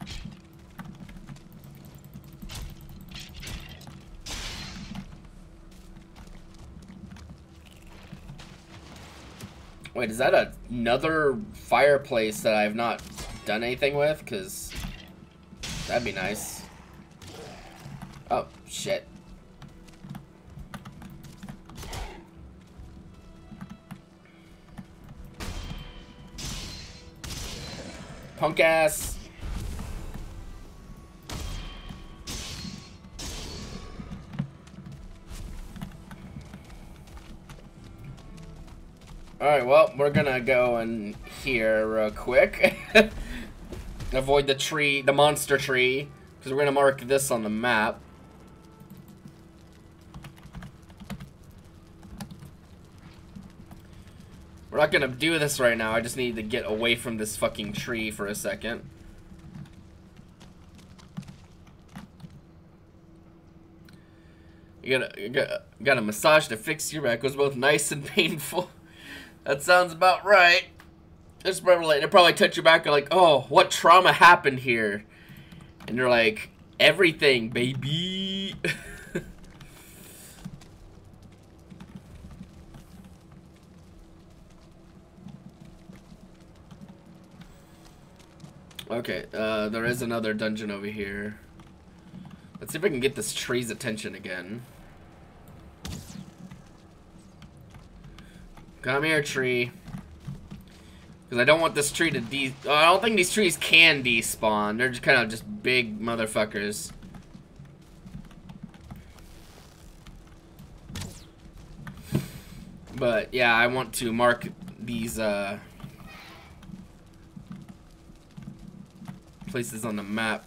Wait, is that another fireplace that I've not done anything with? Because that'd be nice. Oh, shit. Punk ass. Alright, well, we're gonna go in here real quick. Avoid the tree, the monster tree, because we're gonna mark this on the map. We're not gonna do this right now. I just need to get away from this fucking tree for a second. You gotta, you gotta, got a massage to fix your back. It was both nice and painful. that sounds about right. It's probably they probably touch your back like, oh, what trauma happened here? And you're like, everything, baby. Okay, uh, there is another dungeon over here. Let's see if I can get this tree's attention again. Come here, tree. Because I don't want this tree to de- oh, I don't think these trees can despawn. They're just kind of just big motherfuckers. But, yeah, I want to mark these, uh, places on the map.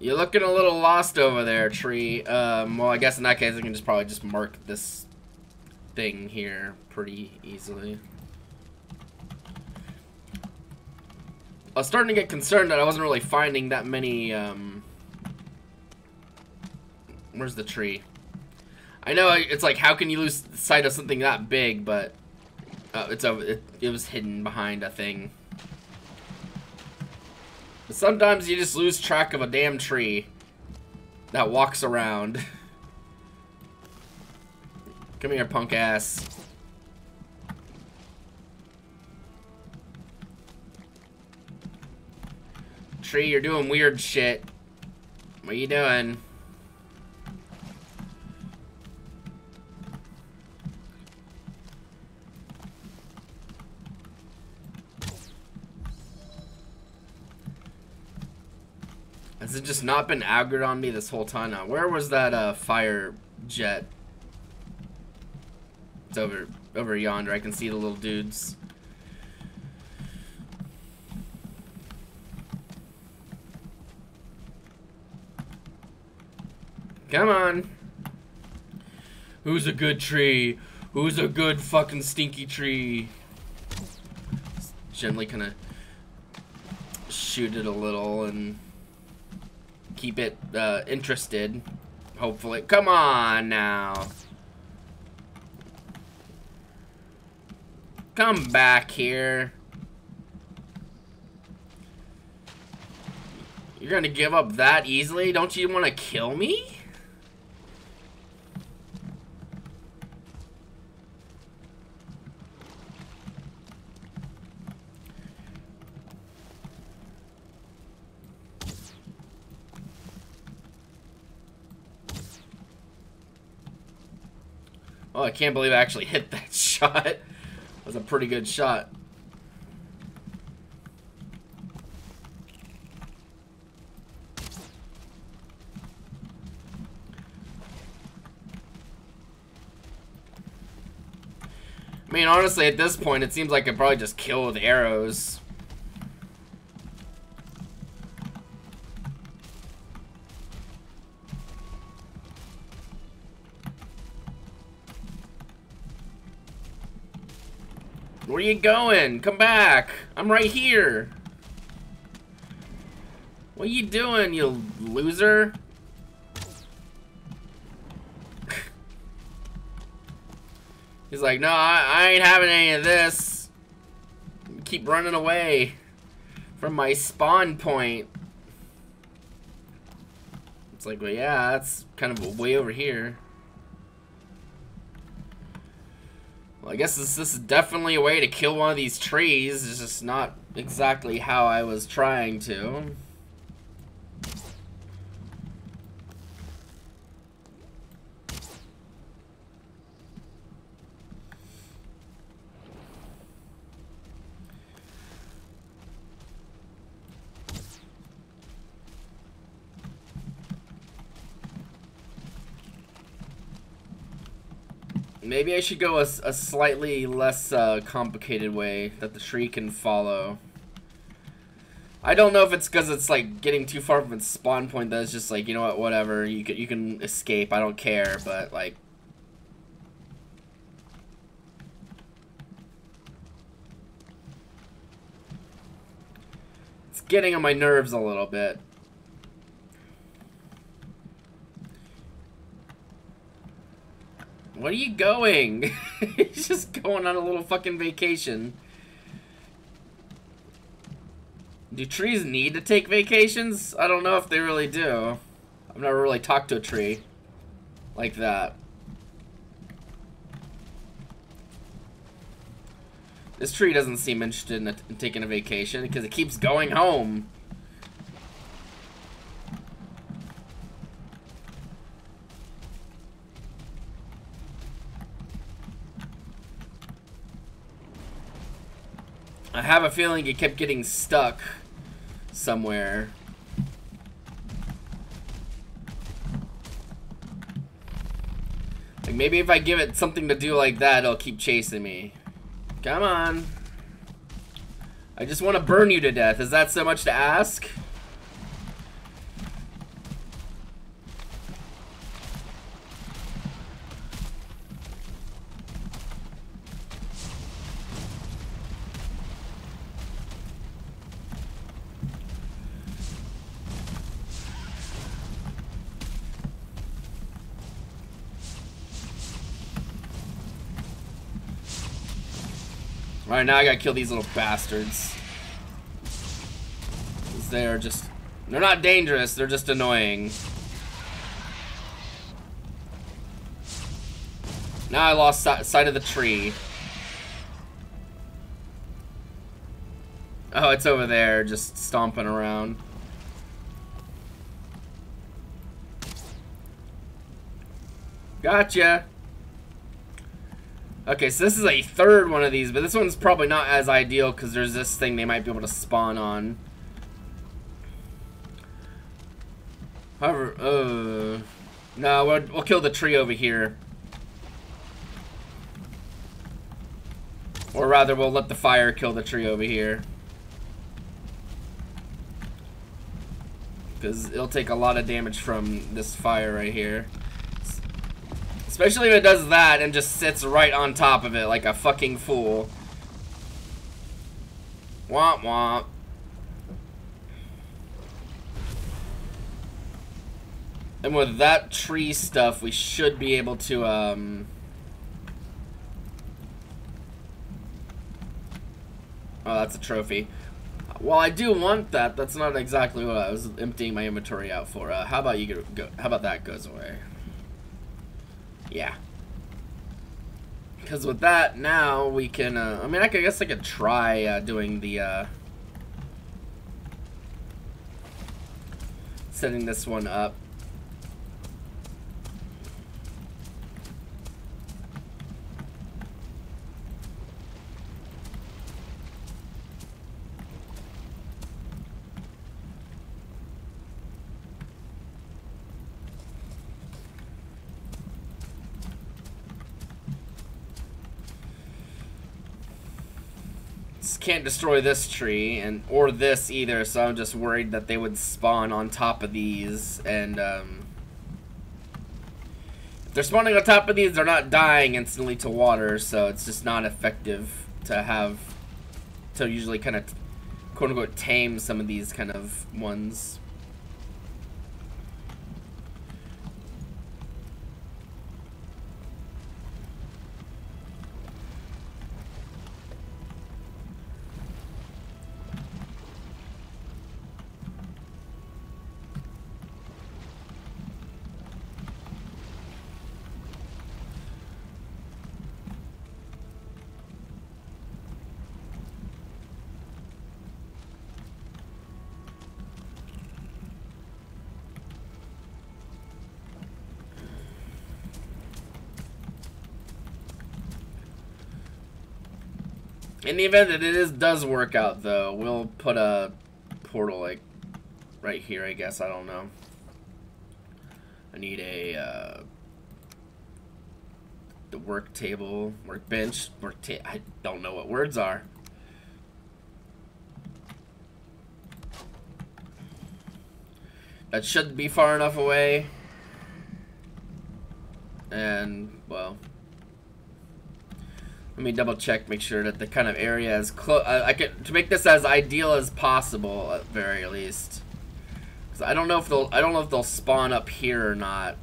You're looking a little lost over there, tree. Um, well, I guess in that case, I can just probably just mark this thing here pretty easily. I was starting to get concerned that I wasn't really finding that many, um... Where's the tree? I know it's like, how can you lose sight of something that big, but... Uh, it's over. It, it was hidden behind a thing. But sometimes you just lose track of a damn tree that walks around. Come here, punk ass. Tree, you're doing weird shit. What are you doing? It just not been aggroed on me this whole time now? Where was that uh, fire jet? It's over over yonder. I can see the little dudes. Come on. Who's a good tree? Who's a good fucking stinky tree? Just gently kind of shoot it a little and keep it uh, interested. Hopefully. Come on now. Come back here. You're gonna give up that easily? Don't you want to kill me? Oh, I can't believe I actually hit that shot. That was a pretty good shot. I mean, honestly, at this point, it seems like I could probably just kill with arrows. Where you going? Come back. I'm right here. What are you doing, you loser? He's like, no, I, I ain't having any of this. Keep running away from my spawn point. It's like, well, yeah, that's kind of way over here. Well, I guess this, this is definitely a way to kill one of these trees. It's just not exactly how I was trying to. Maybe I should go a, a slightly less uh, complicated way that the tree can follow. I don't know if it's because it's like getting too far from its spawn point that it's just like, you know what, whatever, you can, you can escape, I don't care, but like... It's getting on my nerves a little bit. What are you going? He's just going on a little fucking vacation. Do trees need to take vacations? I don't know if they really do. I've never really talked to a tree like that. This tree doesn't seem interested in, in taking a vacation because it keeps going home. I have a feeling it kept getting stuck somewhere. Like maybe if I give it something to do like that, it'll keep chasing me. Come on. I just want to burn you to death. Is that so much to ask? Alright, now I gotta kill these little bastards. They're just... They're not dangerous, they're just annoying. Now I lost sight of the tree. Oh, it's over there, just stomping around. Gotcha. Okay, so this is a third one of these, but this one's probably not as ideal because there's this thing they might be able to spawn on. However, uh... No, we'll, we'll kill the tree over here. Or rather, we'll let the fire kill the tree over here. Because it'll take a lot of damage from this fire right here. Especially if it does that and just sits right on top of it like a fucking fool. Womp womp. And with that tree stuff, we should be able to, um... Oh, that's a trophy. Well, I do want that. That's not exactly what I was emptying my inventory out for. Uh, how about you go, go? How about that goes away? Yeah. Because with that, now we can, uh, I mean, I, guess I could try uh, doing the, uh, setting this one up. Can't destroy this tree and or this either, so I'm just worried that they would spawn on top of these and um, if they're spawning on top of these, they're not dying instantly to water, so it's just not effective to have to usually kind of quote unquote tame some of these kind of ones. In the event that it is does work out, though, we'll put a portal, like, right here, I guess. I don't know. I need a, uh, the work table, workbench, work ta I don't know what words are. That should be far enough away. And, well, let me double check, make sure that the kind of area is close. I, uh, I could to make this as ideal as possible, at very least. Cause I don't know if they'll. I don't know if they'll spawn up here or not.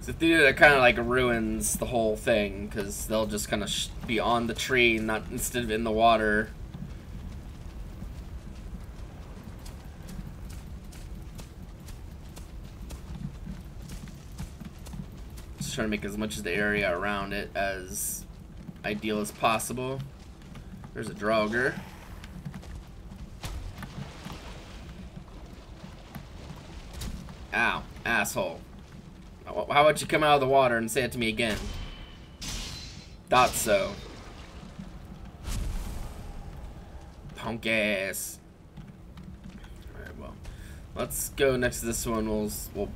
Cause if they do, it kind of like ruins the whole thing. Cause they'll just kind of be on the tree, not instead of in the water. Trying to make as much of the area around it as ideal as possible. There's a Draugr. Ow, asshole. How about you come out of the water and say it to me again? Thought so. Punk ass. Alright, well. Let's go next to this one. We'll, we'll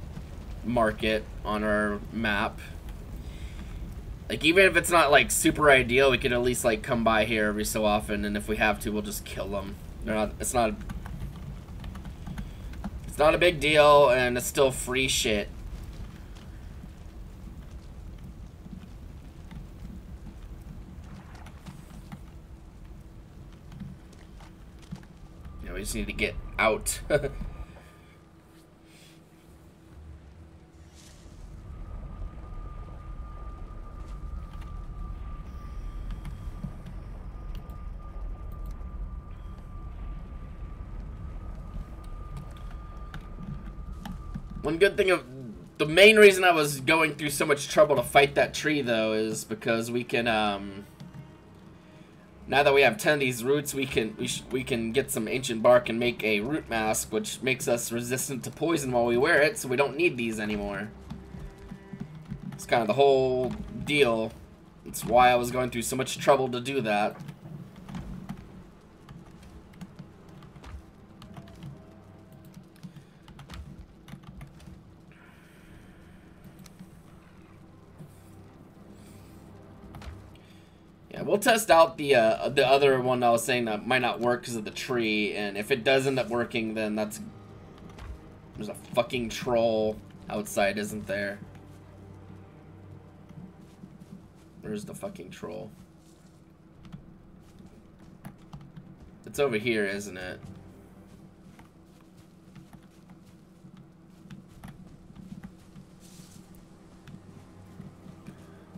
mark it on our map. Like, even if it's not, like, super ideal, we could at least, like, come by here every so often, and if we have to, we'll just kill them. They're not, it's not, it's not a big deal, and it's still free shit. Yeah, we just need to get out. One good thing of the main reason I was going through so much trouble to fight that tree though is because we can um now that we have 10 of these roots, we can we, we can get some ancient bark and make a root mask, which makes us resistant to poison while we wear it, so we don't need these anymore. It's kind of the whole deal. It's why I was going through so much trouble to do that. We'll test out the uh, the other one I was saying that might not work because of the tree, and if it does end up working, then that's... There's a fucking troll outside, isn't there? Where's the fucking troll? It's over here, isn't it?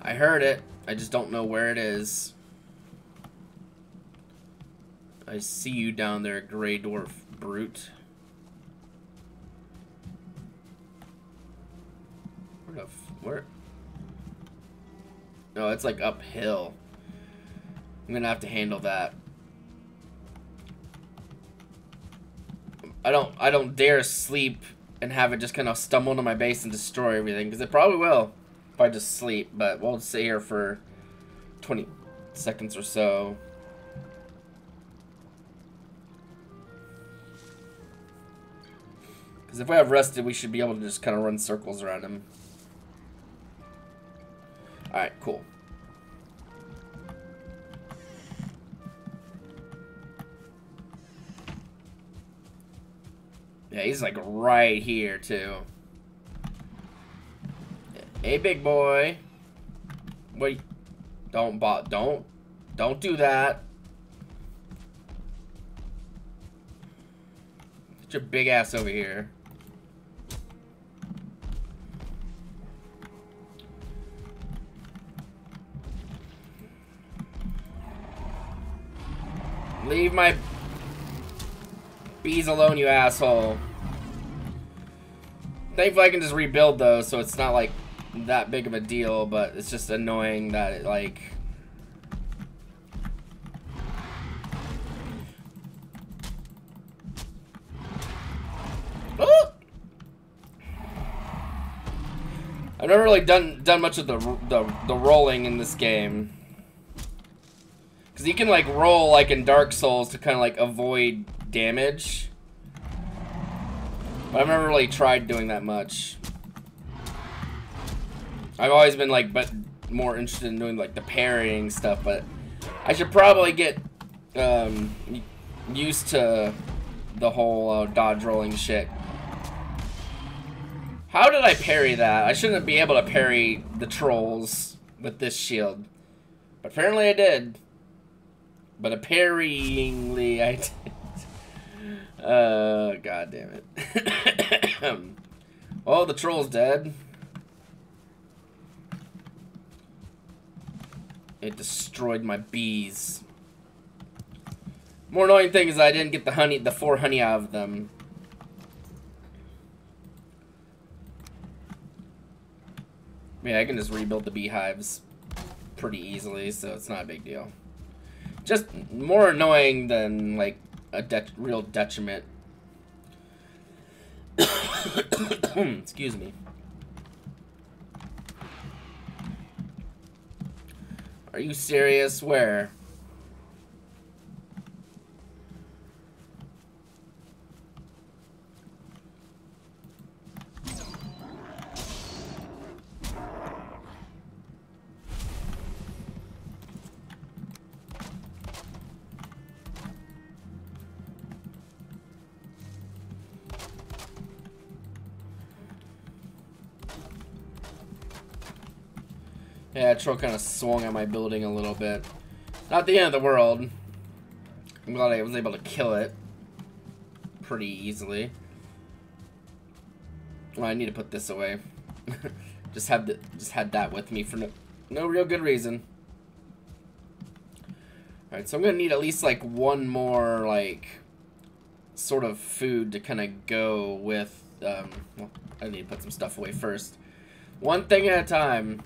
I heard it. I just don't know where it is. I see you down there, Greydwarf Brute. Where the f- where? No, it's like uphill. I'm gonna have to handle that. I don't I don't dare sleep and have it just kind of stumble into my base and destroy everything because it probably will if I just sleep, but we'll stay here for 20 seconds or so. Because if we have rested, we should be able to just kind of run circles around him. Alright, cool. Yeah, he's like right here, too. Hey, big boy. Wait. Don't bot. Don't. Don't do that. Get your big ass over here. Leave my bees alone, you asshole. Thankfully, I can just rebuild those, so it's not like that big of a deal, but it's just annoying that it, like... I've never really done done much of the the, the rolling in this game. Because you can like roll like in Dark Souls to kind of like avoid damage. But I've never really tried doing that much. I've always been like, but more interested in doing like the parrying stuff, but I should probably get um, used to the whole uh, dodge rolling shit. How did I parry that? I shouldn't be able to parry the trolls with this shield. But apparently I did. But apparently I did. Uh, god damn it. oh, the troll's dead. It destroyed my bees. More annoying thing is I didn't get the honey, the four honey out of them. Yeah, I can just rebuild the beehives pretty easily, so it's not a big deal. Just more annoying than, like, a de real detriment. Excuse me. Are you serious? Where? Kind of swung at my building a little bit. Not the end of the world. I'm glad I was able to kill it pretty easily. Well, I need to put this away. just had the, just had that with me for no, no real good reason. Alright, so I'm gonna need at least like one more like sort of food to kind of go with Um, well, I need to put some stuff away first. One thing at a time.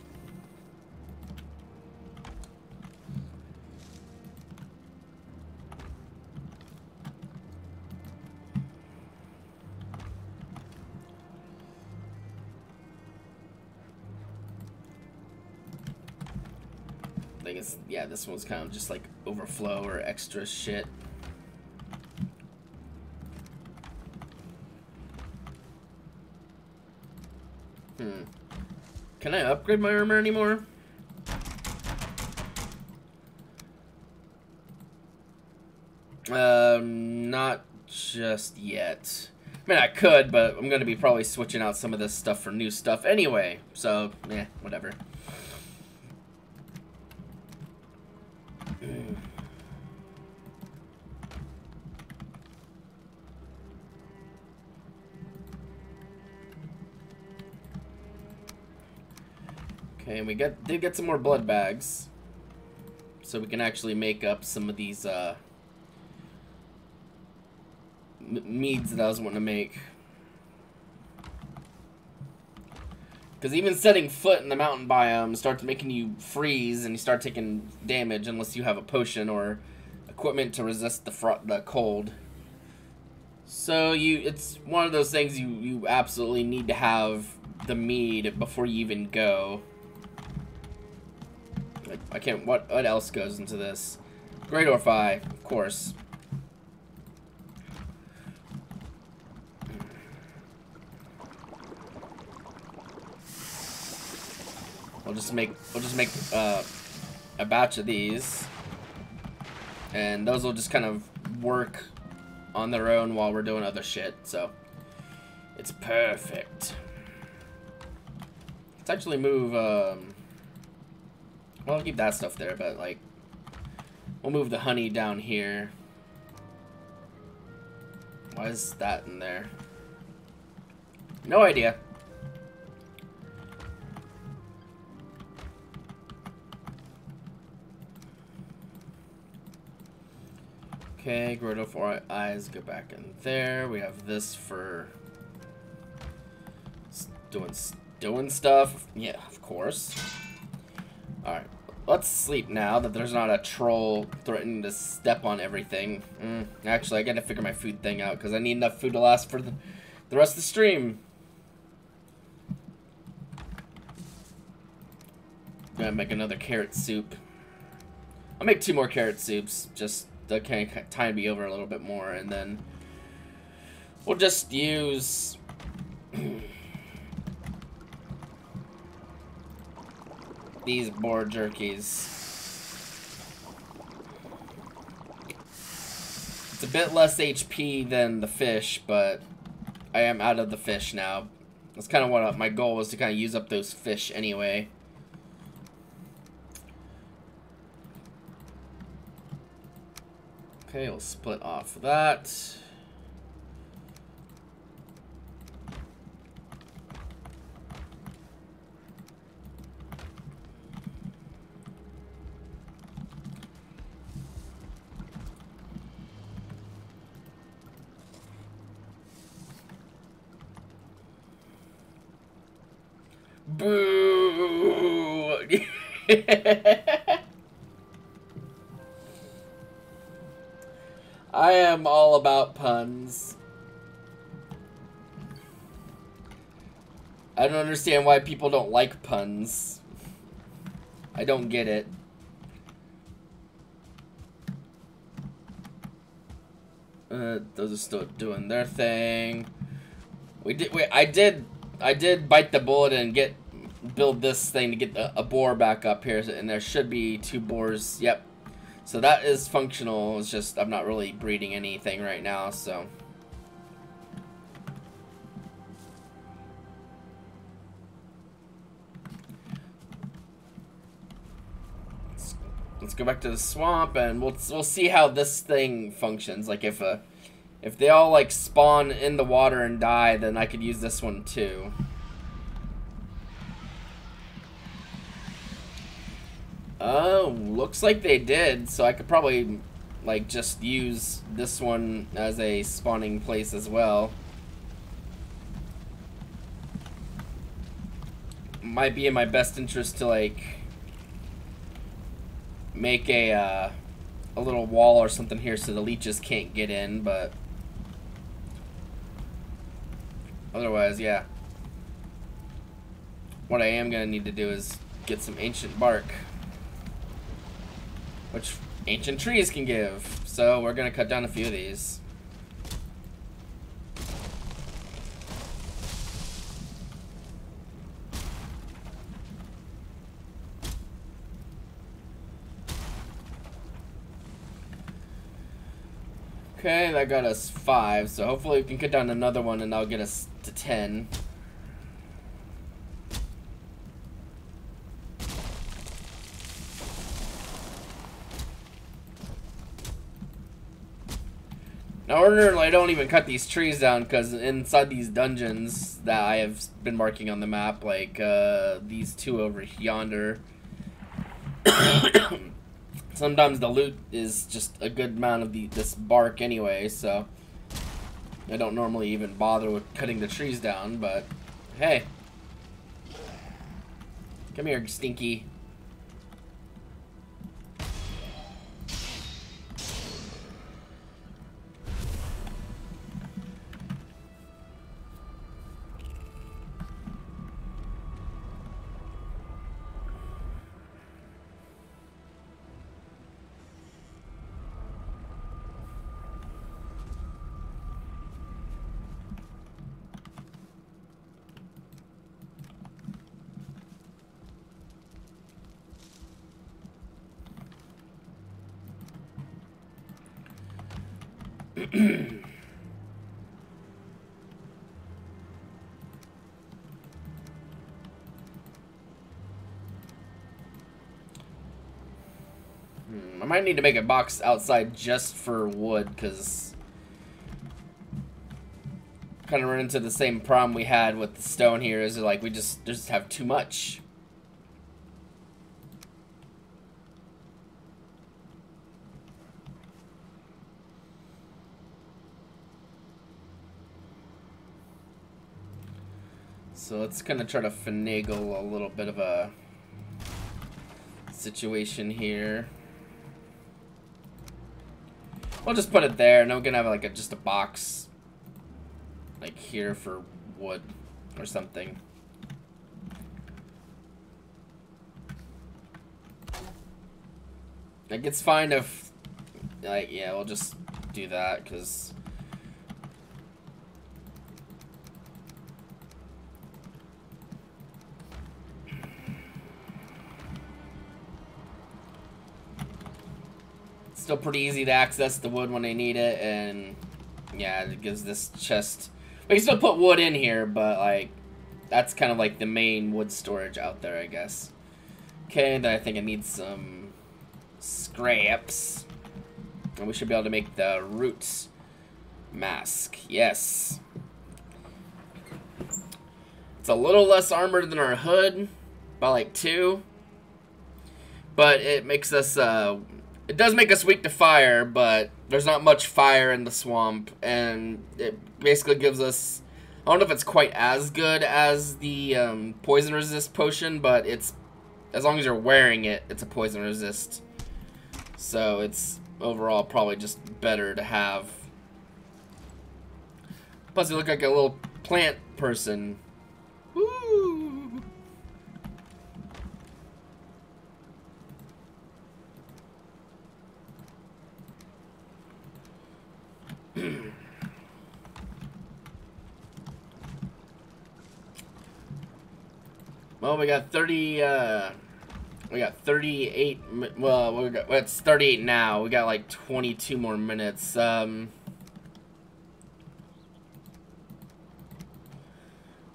Yeah, this one's kind of just like overflow or extra shit. Hmm. Can I upgrade my armor anymore? Um, not just yet. I mean, I could, but I'm going to be probably switching out some of this stuff for new stuff anyway. So, yeah, whatever. And we get did get some more blood bags. So we can actually make up some of these uh, meads that I was wanting to make. Because even setting foot in the mountain biome starts making you freeze and you start taking damage unless you have a potion or equipment to resist the the cold. So you, it's one of those things you you absolutely need to have the mead before you even go. I can't. What what else goes into this? Greydwarf eye, of course. We'll just make we'll just make uh, a batch of these, and those will just kind of work on their own while we're doing other shit. So it's perfect. Let's actually move. Um, I'll keep that stuff there, but, like, we'll move the honey down here. Why is that in there? No idea. Okay, Greydwarf eyes, go back in there. We have this for doing doing stuff. Yeah, of course. Alright, let's sleep now that there's not a troll threatening to step on everything. Mm, actually, I gotta figure my food thing out because I need enough food to last for the, the rest of the stream. Gonna make another carrot soup. I'll make two more carrot soups, just to kind of time me over a little bit more, and then we'll just use these boar jerkies. It's a bit less HP than the fish, but I am out of the fish now. That's kind of what my goal was to kind of use up those fish anyway. Okay, we'll split off that. Boo! I am all about puns. I don't understand why people don't like puns. I don't get it. Uh, those are still doing their thing. We did. Wait, I did. I did bite the bullet and get build this thing to get a, a boar back up here, and there should be two boars. Yep. So that is functional. It's just I'm not really breeding anything right now, so. Let's, let's go back to the swamp and we'll we'll see how this thing functions. Like if a uh, if they all like spawn in the water and die, then I could use this one too. Oh, looks like they did, so I could probably, like, just use this one as a spawning place as well. might be in my best interest to like make a uh, a little wall or something here so the leeches can't get in, but otherwise, yeah. What I am gonna need to do is get some ancient bark, which ancient trees can give. So we're gonna cut down a few of these. Okay, that got us five, so hopefully we can cut down another one and that'll get us to ten. Now, ordinarily, I don't even cut these trees down because inside these dungeons that I have been marking on the map, like uh, these two over yonder, sometimes the loot is just a good amount of the this bark anyway, so I don't normally even bother with cutting the trees down, but hey. Come here, Stinky. Need to make a box outside just for wood, because kind of run into the same problem we had with the stone here, is like we just, just have too much. So let's kind of try to finagle a little bit of a situation here. We'll just put it there, and I'm gonna have like a, just a box like here for wood or something. Like it's fine if, like, yeah, we'll just do that because still pretty easy to access the wood when I need it, and yeah, it gives this chest... We can still put wood in here, but like, that's kind of like the main wood storage out there, I guess. Okay, then I think I need some scraps. And we should be able to make the roots mask. Yes. It's a little less armored than our hood, by like two. But it makes us uh, it does make us weak to fire, but there's not much fire in the swamp, and it basically gives us... I don't know if it's quite as good as the um, poison resist potion, but it's as long as you're wearing it, it's a poison resist. So it's overall probably just better to have. Plus, you look like a little plant person. Woo! well, we got 30, uh, we got 38, well, we got, it's 38 now. We got like 22 more minutes. Um,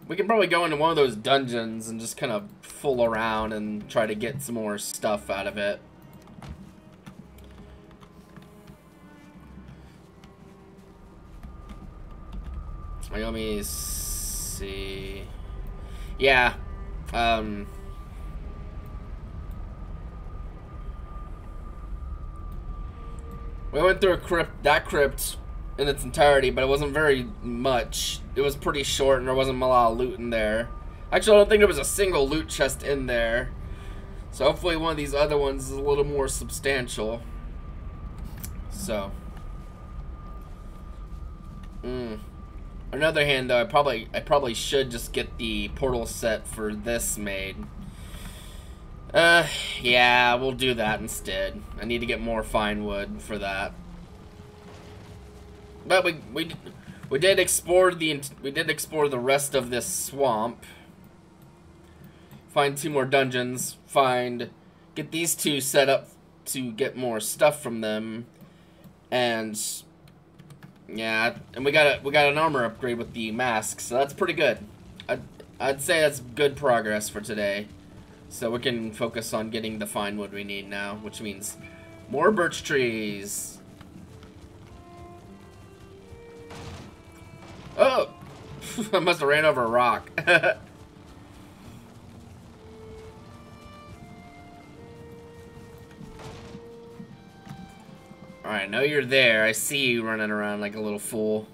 we can probably go into one of those dungeons and just kind of fool around and try to get some more stuff out of it. Let me see. Yeah. Um. We went through a crypt, that crypt in its entirety, but it wasn't very much. It was pretty short and there wasn't a lot of loot in there. Actually, I don't think there was a single loot chest in there. So hopefully one of these other ones is a little more substantial. So. Mm. On the other hand, though, I probably I probably should just get the portal set for this made. Uh, yeah, we'll do that instead. I need to get more fine wood for that. But we we we did explore the we did explore the rest of this swamp. Find two more dungeons. Find get these two set up to get more stuff from them, and yeah, and we got a we got an armor upgrade with the mask, so that's pretty good. I'd I'd say that's good progress for today. So we can focus on getting the fine wood we need now, which means more birch trees. Oh! I must have ran over a rock. Alright, I know you're there. I see you running around like a little fool.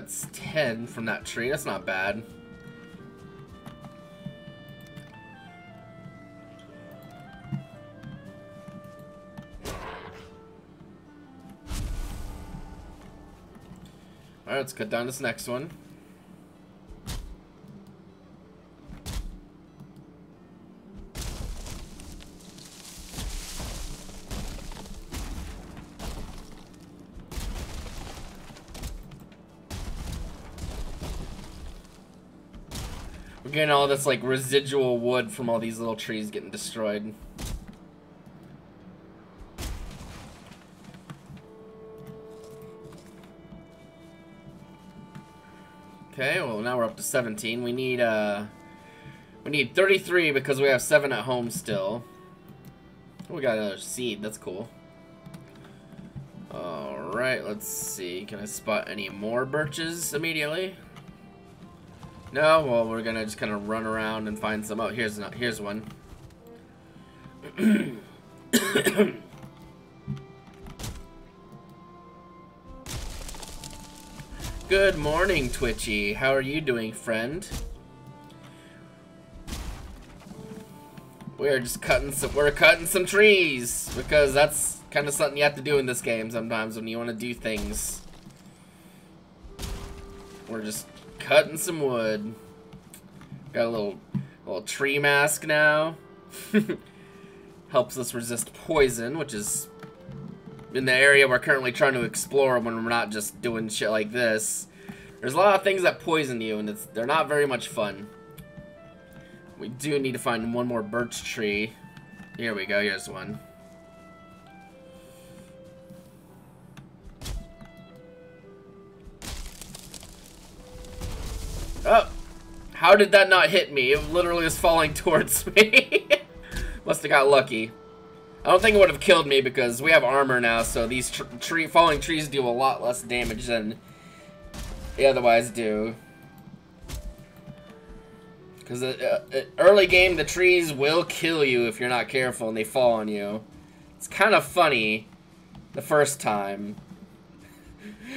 That's 10 from that tree. That's not bad. Alright, let's cut down this next one. Getting all this like residual wood from all these little trees getting destroyed. Okay, well now we're up to 17. We need uh we need 33 because we have 7 at home still. We got another seed, that's cool. Alright, let's see. Can I spot any more birches immediately? No? Well, we're gonna just kind of run around and find some. Oh, here's not. Here's one. Good morning, Twitchy. How are you doing, friend? We're just cutting some. We're cutting some trees because that's kind of something you have to do in this game sometimes when you want to do things. We're just cutting some wood. Got a little, little tree mask now. Helps us resist poison, which is in the area we're currently trying to explore when we're not just doing shit like this. There's a lot of things that poison you, and it's they're not very much fun. We do need to find one more birch tree. Here we go, here's one. Oh! How did that not hit me? It literally was falling towards me. Must have got lucky. I don't think it would have killed me because we have armor now, so these tr tree falling trees do a lot less damage than they otherwise do. Because uh, early game, the trees will kill you if you're not careful and they fall on you. It's kind of funny the first time.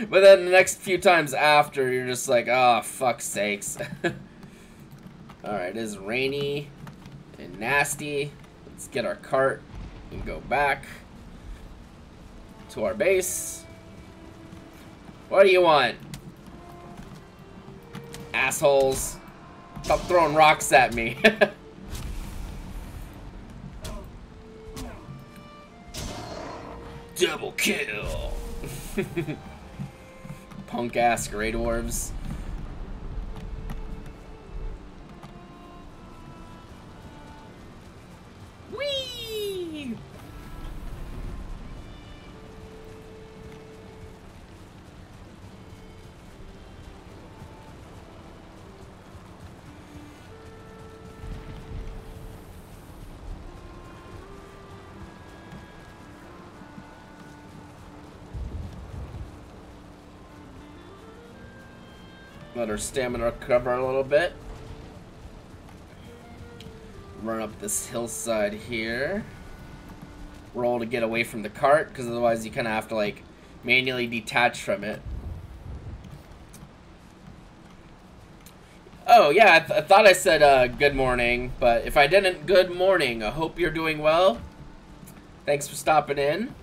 But then the next few times after, you're just like, oh, fuck sakes. Alright, it is rainy and nasty. Let's get our cart and go back to our base. What do you want? Assholes. Stop throwing rocks at me. Double kill. Punk ass Greydwarves. Whee! Let our stamina recover a little bit. Run up this hillside here. Roll to get away from the cart, because otherwise you kind of have to, like, manually detach from it. Oh, yeah, I, th I thought I said uh, good morning, but if I didn't, good morning. I hope you're doing well. Thanks for stopping in.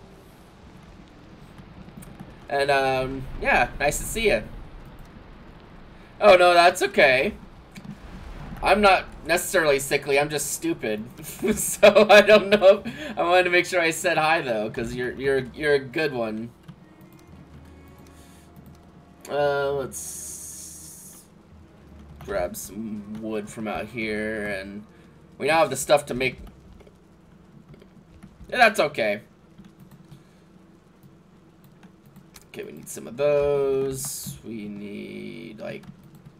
And, um, yeah, nice to see you. Oh, no, that's okay. I'm not necessarily sickly, I'm just stupid. so I don't know. I wanted to make sure I said hi, though, because you're, you're, you're a good one. Uh, let's grab some wood from out here, and we now have the stuff to make... Yeah, that's okay. Okay, we need some of those. We need, like,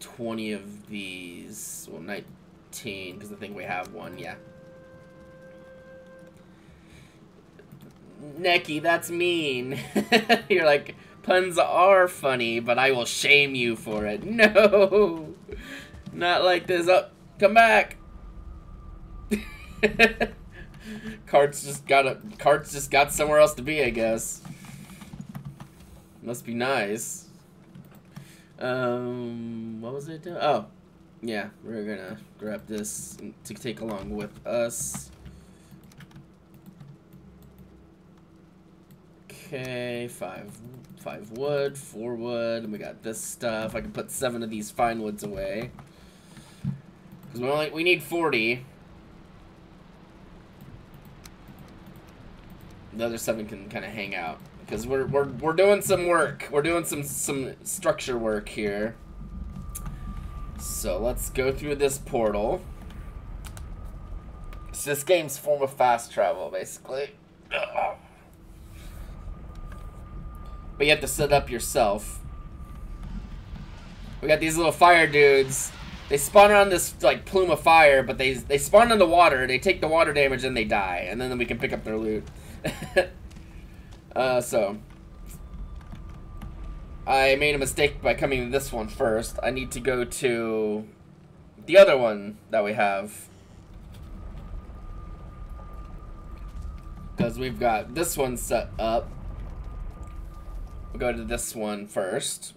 20 of these. Well, 19, because I think we have one, yeah. Necky, that's mean. You're like, puns are funny, but I will shame you for it. No! Not like this. Up, oh, come back! Cart's just got a Cart's just got somewhere else to be, I guess. Must be nice. Um, what was it doing? Oh, yeah, we're gonna grab this to take along with us. Okay, five, five wood, four wood, and we got this stuff. I can put seven of these fine woods away. Because we only, we need 40. The other seven can kind of hang out because we're we're we're doing some work. We're doing some some structure work here. So let's go through this portal. So this game's form of fast travel, basically. But you have to set up yourself. We got these little fire dudes. They spawn around this like plume of fire, but they they spawn in the water. They take the water damage and they die, and then we can pick up their loot. Uh, so. I made a mistake by coming to this one first. I need to go to the other one that we have. Because we've got this one set up. We'll go to this one first.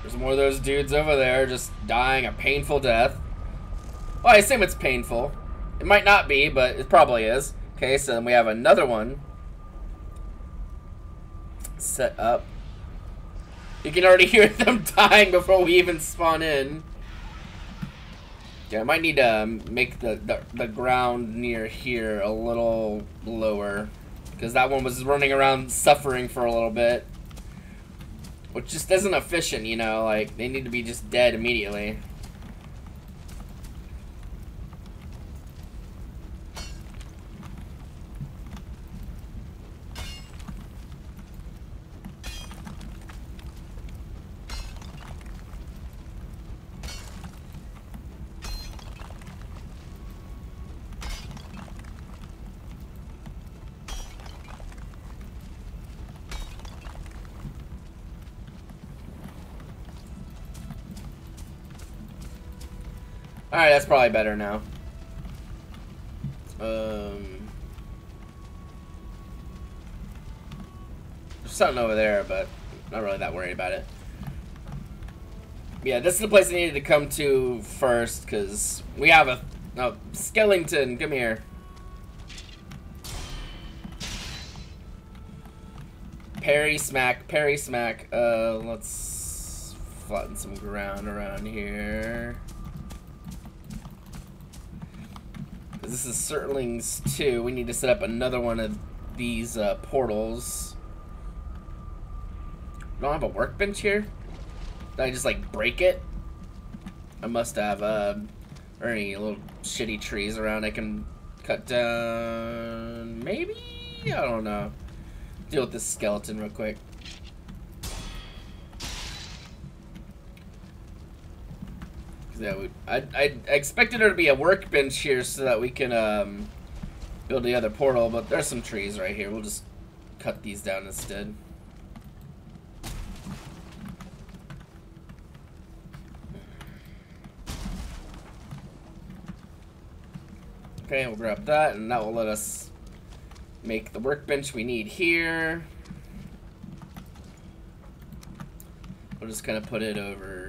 There's more of those dudes over there just dying a painful death. Well, I assume it's painful. It might not be, but it probably is. Okay, so then we have another one set up. You can already hear them dying before we even spawn in. Yeah, I might need to um, make the, the, the ground near here a little lower. Because that one was running around suffering for a little bit. Which just isn't efficient, you know, like, they need to be just dead immediately. Alright, that's probably better now. Um, there's something over there, but not really that worried about it. Yeah, this is the place I needed to come to first, because we have a... Oh, Skellington, come here. Parry, smack, parry, smack. Uh, let's flatten some ground around here. This is Surtlings 2. We need to set up another one of these uh, portals. don't have a workbench here? Did I just, like, break it? I must have, uh, or any little shitty trees around I can cut down. Maybe? I don't know. Deal with this skeleton real quick. Yeah, I, I expected there to be a workbench here so that we can um, build the other portal, but there's some trees right here. We'll just cut these down instead. Okay, we'll grab that, and that will let us make the workbench we need here. We'll just kind of put it over...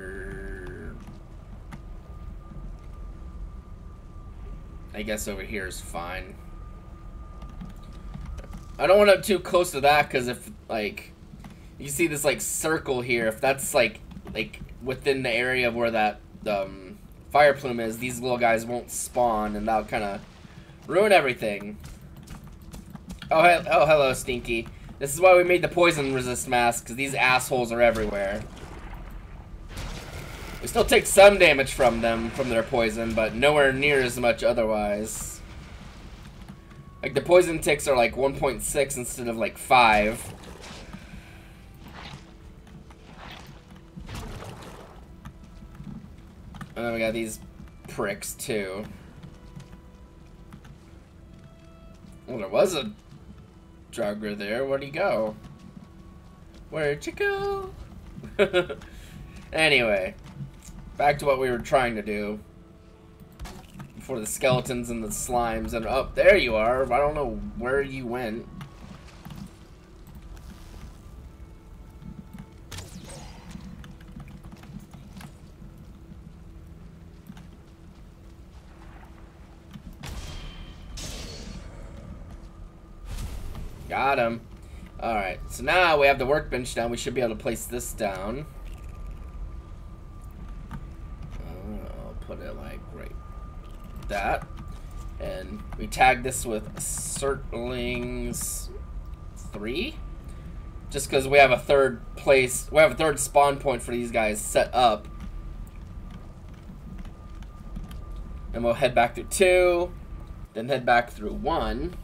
I guess over here is fine. I don't want it too close to that, because if, like, you see this, like, circle here, if that's, like, like, within the area of where that, um, fire plume is, these little guys won't spawn, and that'll kind of ruin everything. Oh, he oh, hello, Stinky. This is why we made the poison resist mask, because these assholes are everywhere. We still take some damage from them, from their poison, but nowhere near as much otherwise. Like, the poison ticks are like 1.6 instead of like 5. And then we got these pricks, too. Well, there was a jogger there. Where'd he go? Where'd you go? anyway, back to what we were trying to do. Before the skeletons and the slimes and up oh, there you are. I don't know where you went. Got him. Alright, so now we have the workbench down. We should be able to place this down. Uh, I'll put it like right that. And we tag this with Surtlings 3. Just because we have a third place, we have a third spawn point for these guys set up. And we'll head back through 2, then head back through 1.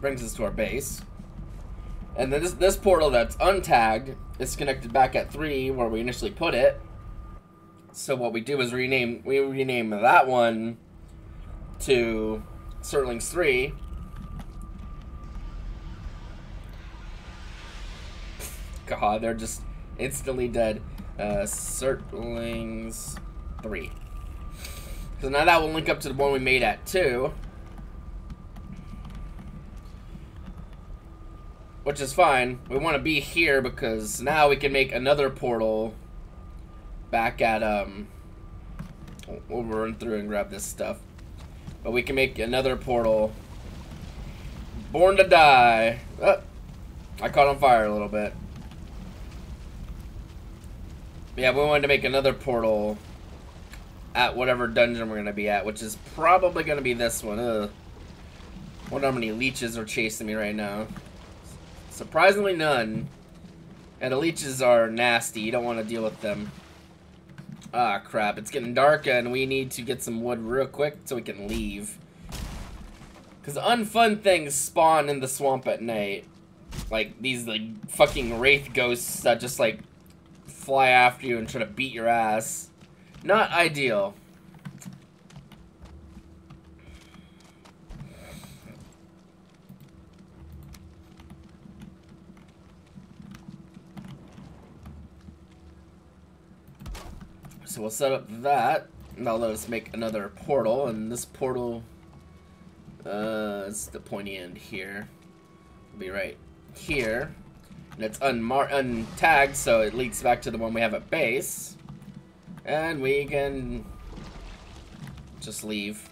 Brings us to our base. And then this, this portal that's untagged is connected back at 3 where we initially put it. So what we do is rename we rename that one to Surtlings 3. God, they're just instantly dead. Uh, Surtlings 3. So now that will link up to the one we made at 2. Which is fine. We want to be here because now we can make another portal back at, um... We'll run through and grab this stuff. But we can make another portal. Born to die. Oh, I caught on fire a little bit. Yeah, we wanted to make another portal at whatever dungeon we're going to be at, which is probably going to be this one. Ugh. wonder how many leeches are chasing me right now. Surprisingly none. And the leeches are nasty. You don't want to deal with them. Ah, crap. It's getting dark and we need to get some wood real quick so we can leave. Because unfun things spawn in the swamp at night. Like, these, like, fucking wraith ghosts that just, like, fly after you and try to beat your ass. Not ideal. So we'll set up that. Now let us make another portal, and this portal uh, is the pointy end here. It'll be right here. And it's unmar untagged, so it leads back to the one we have at base. And we can just leave.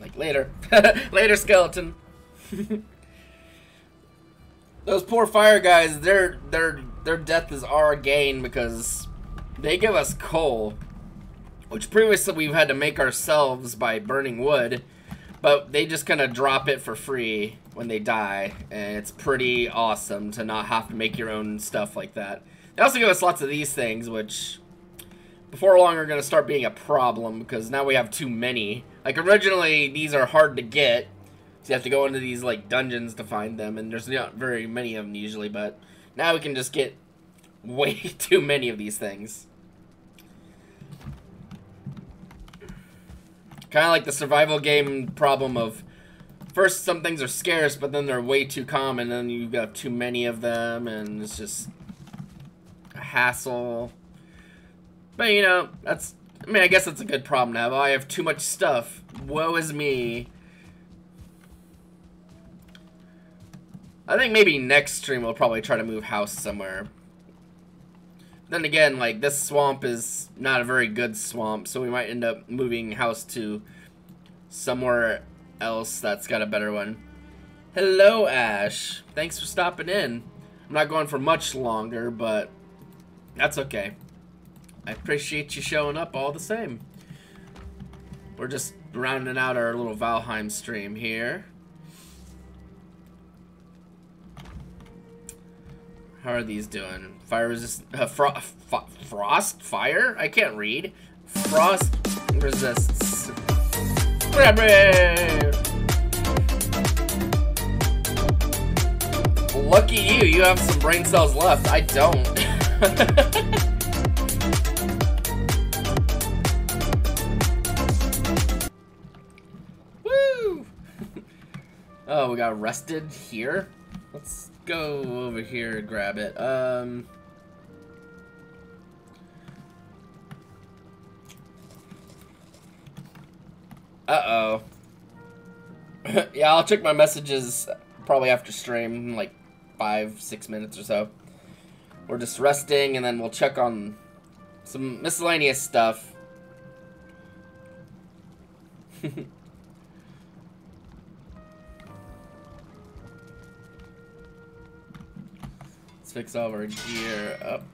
Like later. later, skeleton. Those poor fire guys, their their their death is our gain because they give us coal, which previously we've had to make ourselves by burning wood, but they just kind of drop it for free when they die, and it's pretty awesome to not have to make your own stuff like that. They also give us lots of these things, which before long are going to start being a problem, because now we have too many Like, originally, these are hard to get. So you have to go into these, like, dungeons to find them. And there's not very many of them usually. But now we can just get way too many of these things. Kind of like the survival game problem of first some things are scarce, but then they're way too common, and then you've got too many of them, and it's just a hassle. But you know, that's I mean, I guess that's a good problem now. Oh, I have too much stuff. Woe is me. I think maybe next stream we'll probably try to move house somewhere. Then again, like, this swamp is not a very good swamp, so we might end up moving house to somewhere else that's got a better one. Hello, Ash. Thanks for stopping in. I'm not going for much longer, but that's okay. I appreciate you showing up all the same. We're just rounding out our little Valheim stream here. How are these doing? Fire resist, uh, fro frost, fire? I can't read. Frost resists. Lucky you, you have some brain cells left. I don't. Woo! oh, we got arrested here? Let's go over here and grab it. Um... Uh-oh. yeah, I'll check my messages probably after stream, like five, six minutes or so. We're just resting, and then we'll check on some miscellaneous stuff. Let's fix all of our gear up.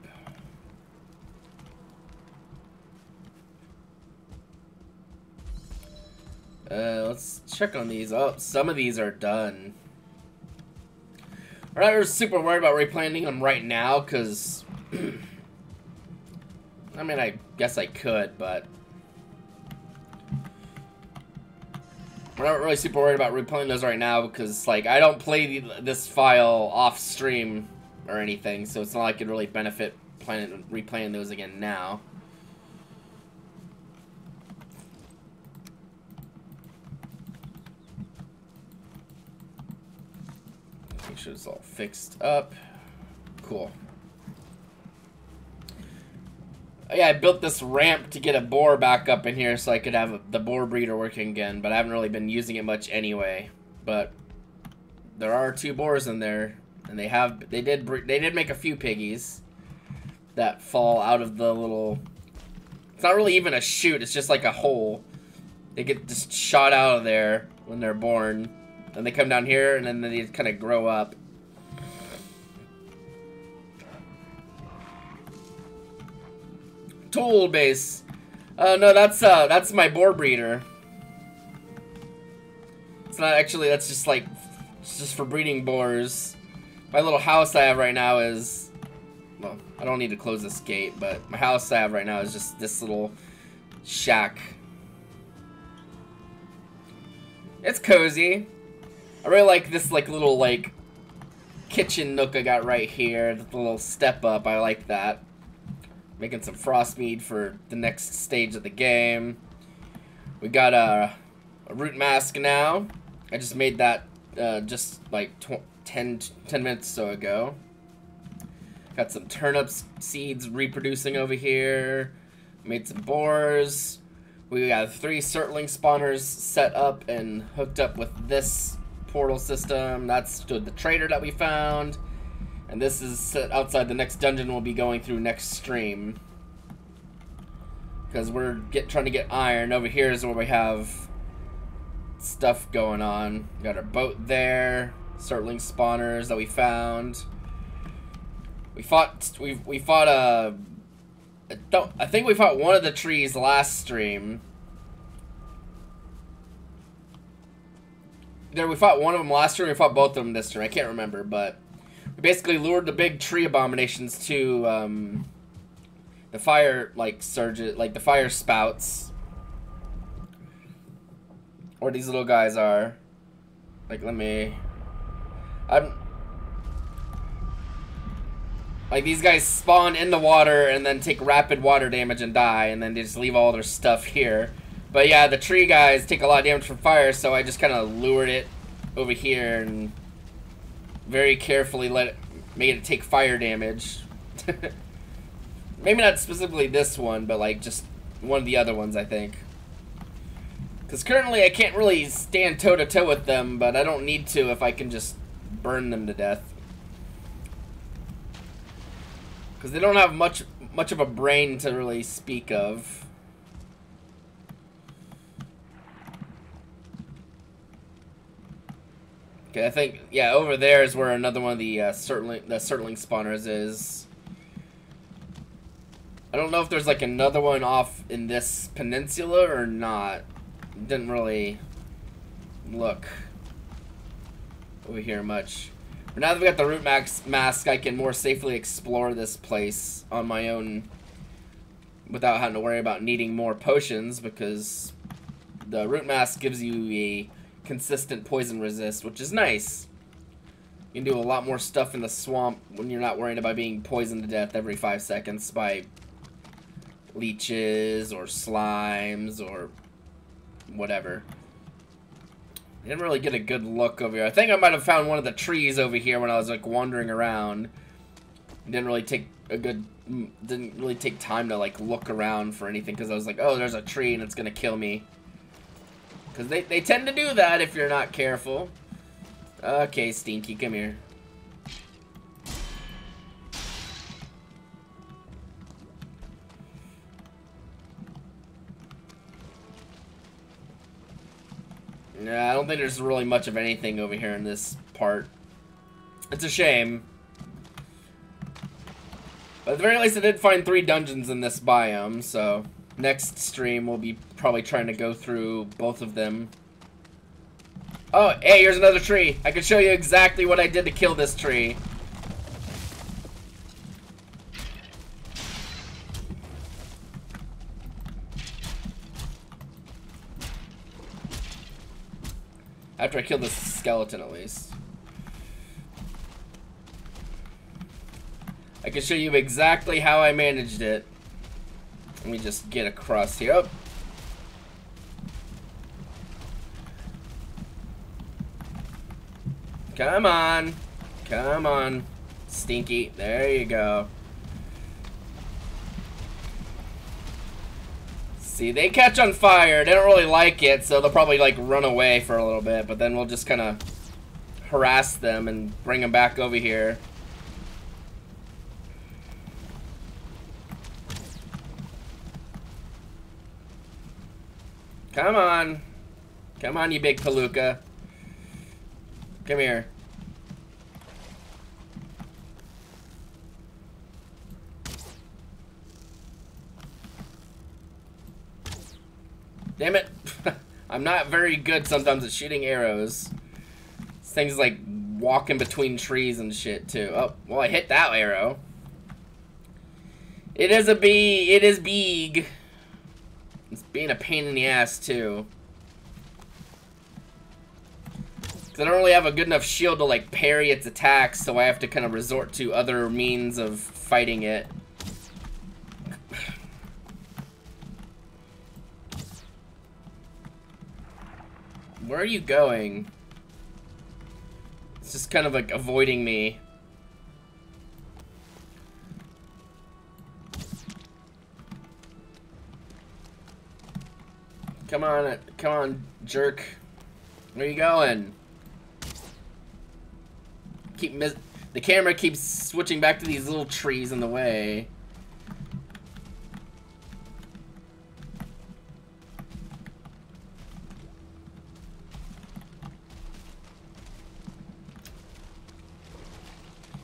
Uh, let's check on these. Oh, some of these are done. We're not super worried about replanting them right now, because... I mean, I guess I could, but... We're not really super worried about replaying those right now, because, like, I don't play this file off-stream or anything, so it's not like it really benefit planning, replaying those again now. Make sure it's all fixed up. Cool. Yeah, I built this ramp to get a boar back up in here so I could have the boar breeder working again, but I haven't really been using it much anyway. But there are two boars in there, and they have they did they did make a few piggies that fall out of the little. It's not really even a chute; it's just like a hole. They get just shot out of there when they're born, and they come down here, and then they kind of grow up. Tool base. Oh uh, no, that's uh, that's my boar breeder. It's not actually. That's just like, just for breeding boars. My little house I have right now is, well, I don't need to close this gate, but my house I have right now is just this little shack. It's cozy. I really like this like little like kitchen nook I got right here. The little step up, I like that. Making some frost mead for the next stage of the game. We got a, a root mask now. I just made that uh, just like 10, 10 minutes so ago. Got some turnips seeds reproducing over here. Made some boars. We got three Surtling spawners set up and hooked up with this portal system. That's the trader that we found. And this is outside the next dungeon we'll be going through next stream. Because we're get, trying to get iron. Over here is where we have stuff going on. We got our boat there. Surtling spawners that we found. We fought. We we fought a. I don't. I think we fought one of the trees last stream. There, we fought one of them last stream. We fought both of them this stream. I can't remember, but we basically lured the big tree abominations to um, the fire like surges, like the fire spouts Where these little guys are. Like, let me... I'm... Like, these guys spawn in the water and then take rapid water damage and die, and then they just leave all their stuff here. But yeah, the tree guys take a lot of damage from fire, so I just kind of lured it over here and very carefully let it, made it take fire damage. Maybe not specifically this one, but like just one of the other ones, I think. Because currently I can't really stand toe-to-toe -to -toe with them, but I don't need to if I can just burn them to death. Because they don't have much much of a brain to really speak of. Okay, I think yeah, over there is where another one of the uh, Surtling the Surtling spawners is. I don't know if there's like another one off in this peninsula or not. Didn't really look over here much. But now that we got the root max mask, I can more safely explore this place on my own without having to worry about needing more potions because the root mask gives you a consistent poison resist, which is nice. You can do a lot more stuff in the swamp when you're not worried about being poisoned to death every five seconds by leeches or slimes or whatever. Didn't really get a good look over here. I think I might have found one of the trees over here when I was like wandering around. Didn't really take a good, mm, didn't really take time to like look around for anything because I was like, oh, there's a tree and it's gonna kill me. Because they, they tend to do that if you're not careful. Okay, Stinky, come here. Yeah, I don't think there's really much of anything over here in this part. It's a shame. But at the very least, I did find three dungeons in this biome, so next stream we'll be probably trying to go through both of them. Oh, hey, here's another tree. I can show you exactly what I did to kill this tree. After I kill this skeleton, at least. I can show you exactly how I managed it. Let me just get across here. Oh. Come on. Come on. Stinky. There you go. See, they catch on fire. They don't really like it, so they'll probably, like, run away for a little bit. But then we'll just kind of harass them and bring them back over here. Come on. Come on, you big palooka. Come here. Damn it. I'm not very good sometimes at shooting arrows. This thing's like walking between trees and shit too. Oh, well I hit that arrow. It is a bee. It is big. It's being a pain in the ass too. Cause I don't really have a good enough shield to like parry its attacks, so I have to kind of resort to other means of fighting it. Where are you going? It's just kind of like avoiding me. Come on, come on, jerk. Where you going? Keep mis the camera keeps switching back to these little trees in the way.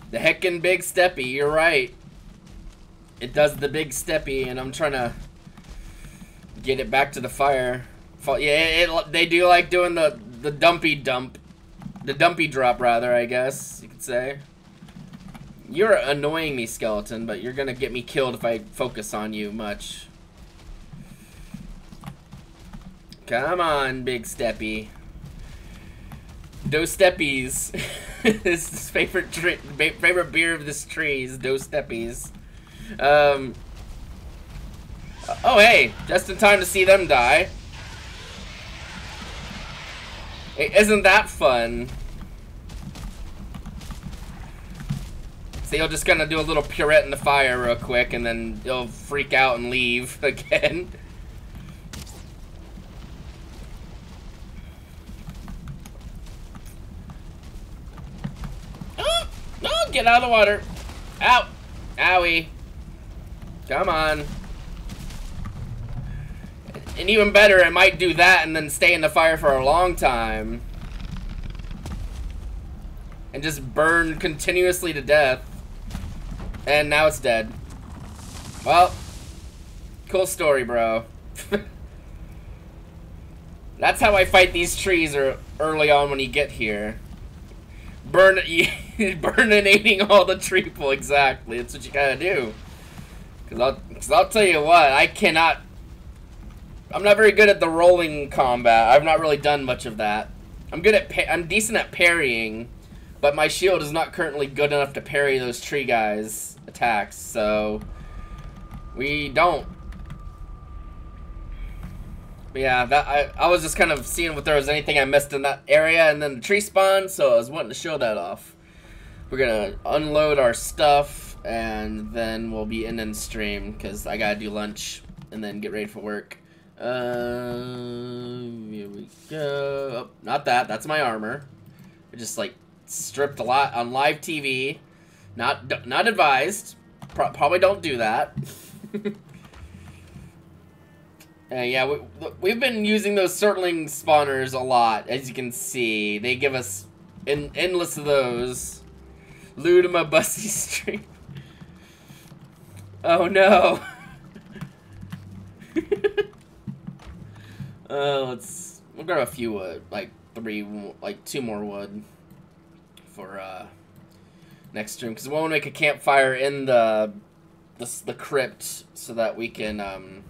The heckin' big steppy, you're right. It does the big steppy, and I'm trying to get it back to the fire. Yeah, it, it, they do like doing the, the dumpy dump. The dumpy drop, rather, I guess you could say. You're annoying me, skeleton, but you're gonna get me killed if I focus on you much. Come on, big steppy. Dos steppies. his favorite favorite beer of this tree is Dos steppies. Um. Oh hey, just in time to see them die. Isn't that fun? So he'll just gonna do a little pirouette in the fire real quick, and then he'll freak out and leave again. oh, oh, get out of the water. Out. Owie. Come on. And even better, it might do that and then stay in the fire for a long time. And just burn continuously to death. And now it's dead. Well, cool story, bro. That's how I fight these trees er, early on when you get here. Burn, burninating all the tree treeple, exactly. That's what you gotta do. Cause I'll, cause I'll tell you what, I cannot I'm not very good at the rolling combat. I've not really done much of that. I'm good at I'm decent at parrying, but my shield is not currently good enough to parry those tree guys' attacks, so we don't. Yeah, that I, I was just kind of seeing if there was anything I missed in that area, and then the tree spawned, so I was wanting to show that off. We're gonna unload our stuff, and then we'll be in and stream, because I gotta do lunch, and then get ready for work. Um, here we go. Oh, not that. That's my armor. I just like stripped a lot on live TV. Not not advised. Pro probably don't do that. uh, yeah, we, we've been using those Surtling spawners a lot, as you can see. They give us en endless of those. Ludima Bussy Stream. Oh no. Uh, let's we'll grab a few wood, like three, like two more wood for uh next room because we want to make a campfire in the the the crypt so that we can um.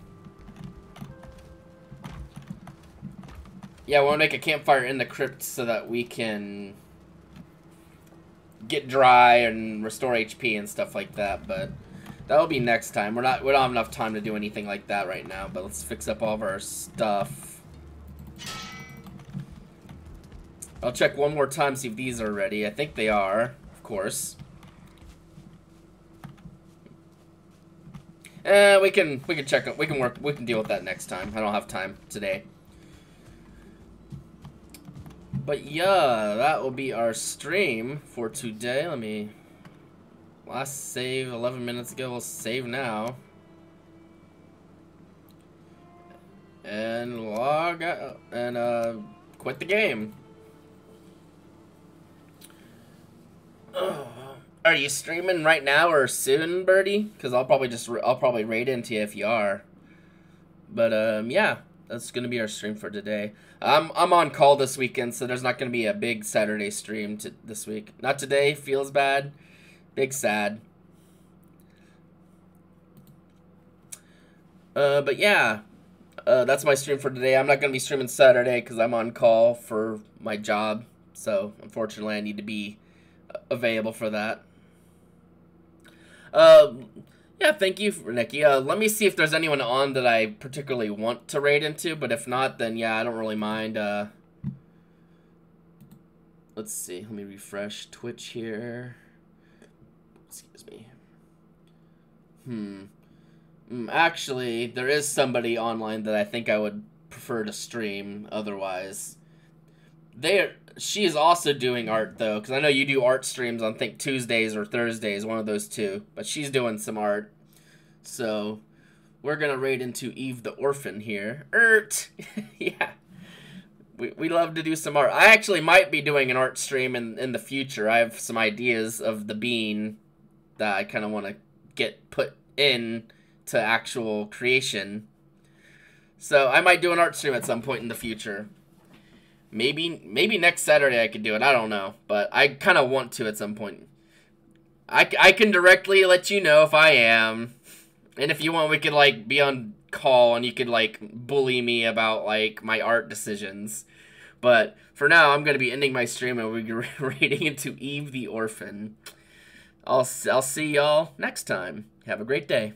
Yeah, we want to make a campfire in the crypt so that we can get dry and restore HP and stuff like that, but That'll be next time. We're not we don't have enough time to do anything like that right now, but let's fix up all of our stuff. I'll check one more time, see if these are ready. I think they are, of course. Eh, we can we can check we can work we can deal with that next time. I don't have time today. But yeah, that will be our stream for today. Let me Last save 11 minutes ago. We'll save now. And log out and uh, quit the game. Are you streaming right now or soon, Birdie? Because I'll probably just I'll probably raid into you if you are. But um, yeah, that's gonna be our stream for today. I'm I'm on call this weekend, so there's not gonna be a big Saturday stream to this week. Not today. Feels bad. Big sad. Uh, but yeah, uh, that's my stream for today. I'm not going to be streaming Saturday because I'm on call for my job. So, unfortunately, I need to be available for that. Uh, yeah, thank you, Nikki. Uh, let me see if there's anyone on that I particularly want to raid into, but if not, then yeah, I don't really mind. Uh, let's see. Let me refresh Twitch here. Excuse me. Hmm. Mm, actually, there is somebody online that I think I would prefer to stream otherwise. They are, she is also doing art though, because I know you do art streams on think Tuesdays or Thursdays, one of those two. But she's doing some art, so we're gonna raid into Eve the Orphan here. Ert, yeah. We, we love to do some art. I actually might be doing an art stream in, in the future. I have some ideas of the bean that I kind of want to get put in to actual creation. So I might do an art stream at some point in the future. Maybe maybe next Saturday I could do it. I don't know, but I kind of want to at some point. I, I can directly let you know if I am. And if you want, we could, like, be on call and you could, like, bully me about, like, my art decisions. But for now, I'm going to be ending my stream and we'll be reading into Eve the Orphan. I'll, I'll see y'all next time. Have a great day.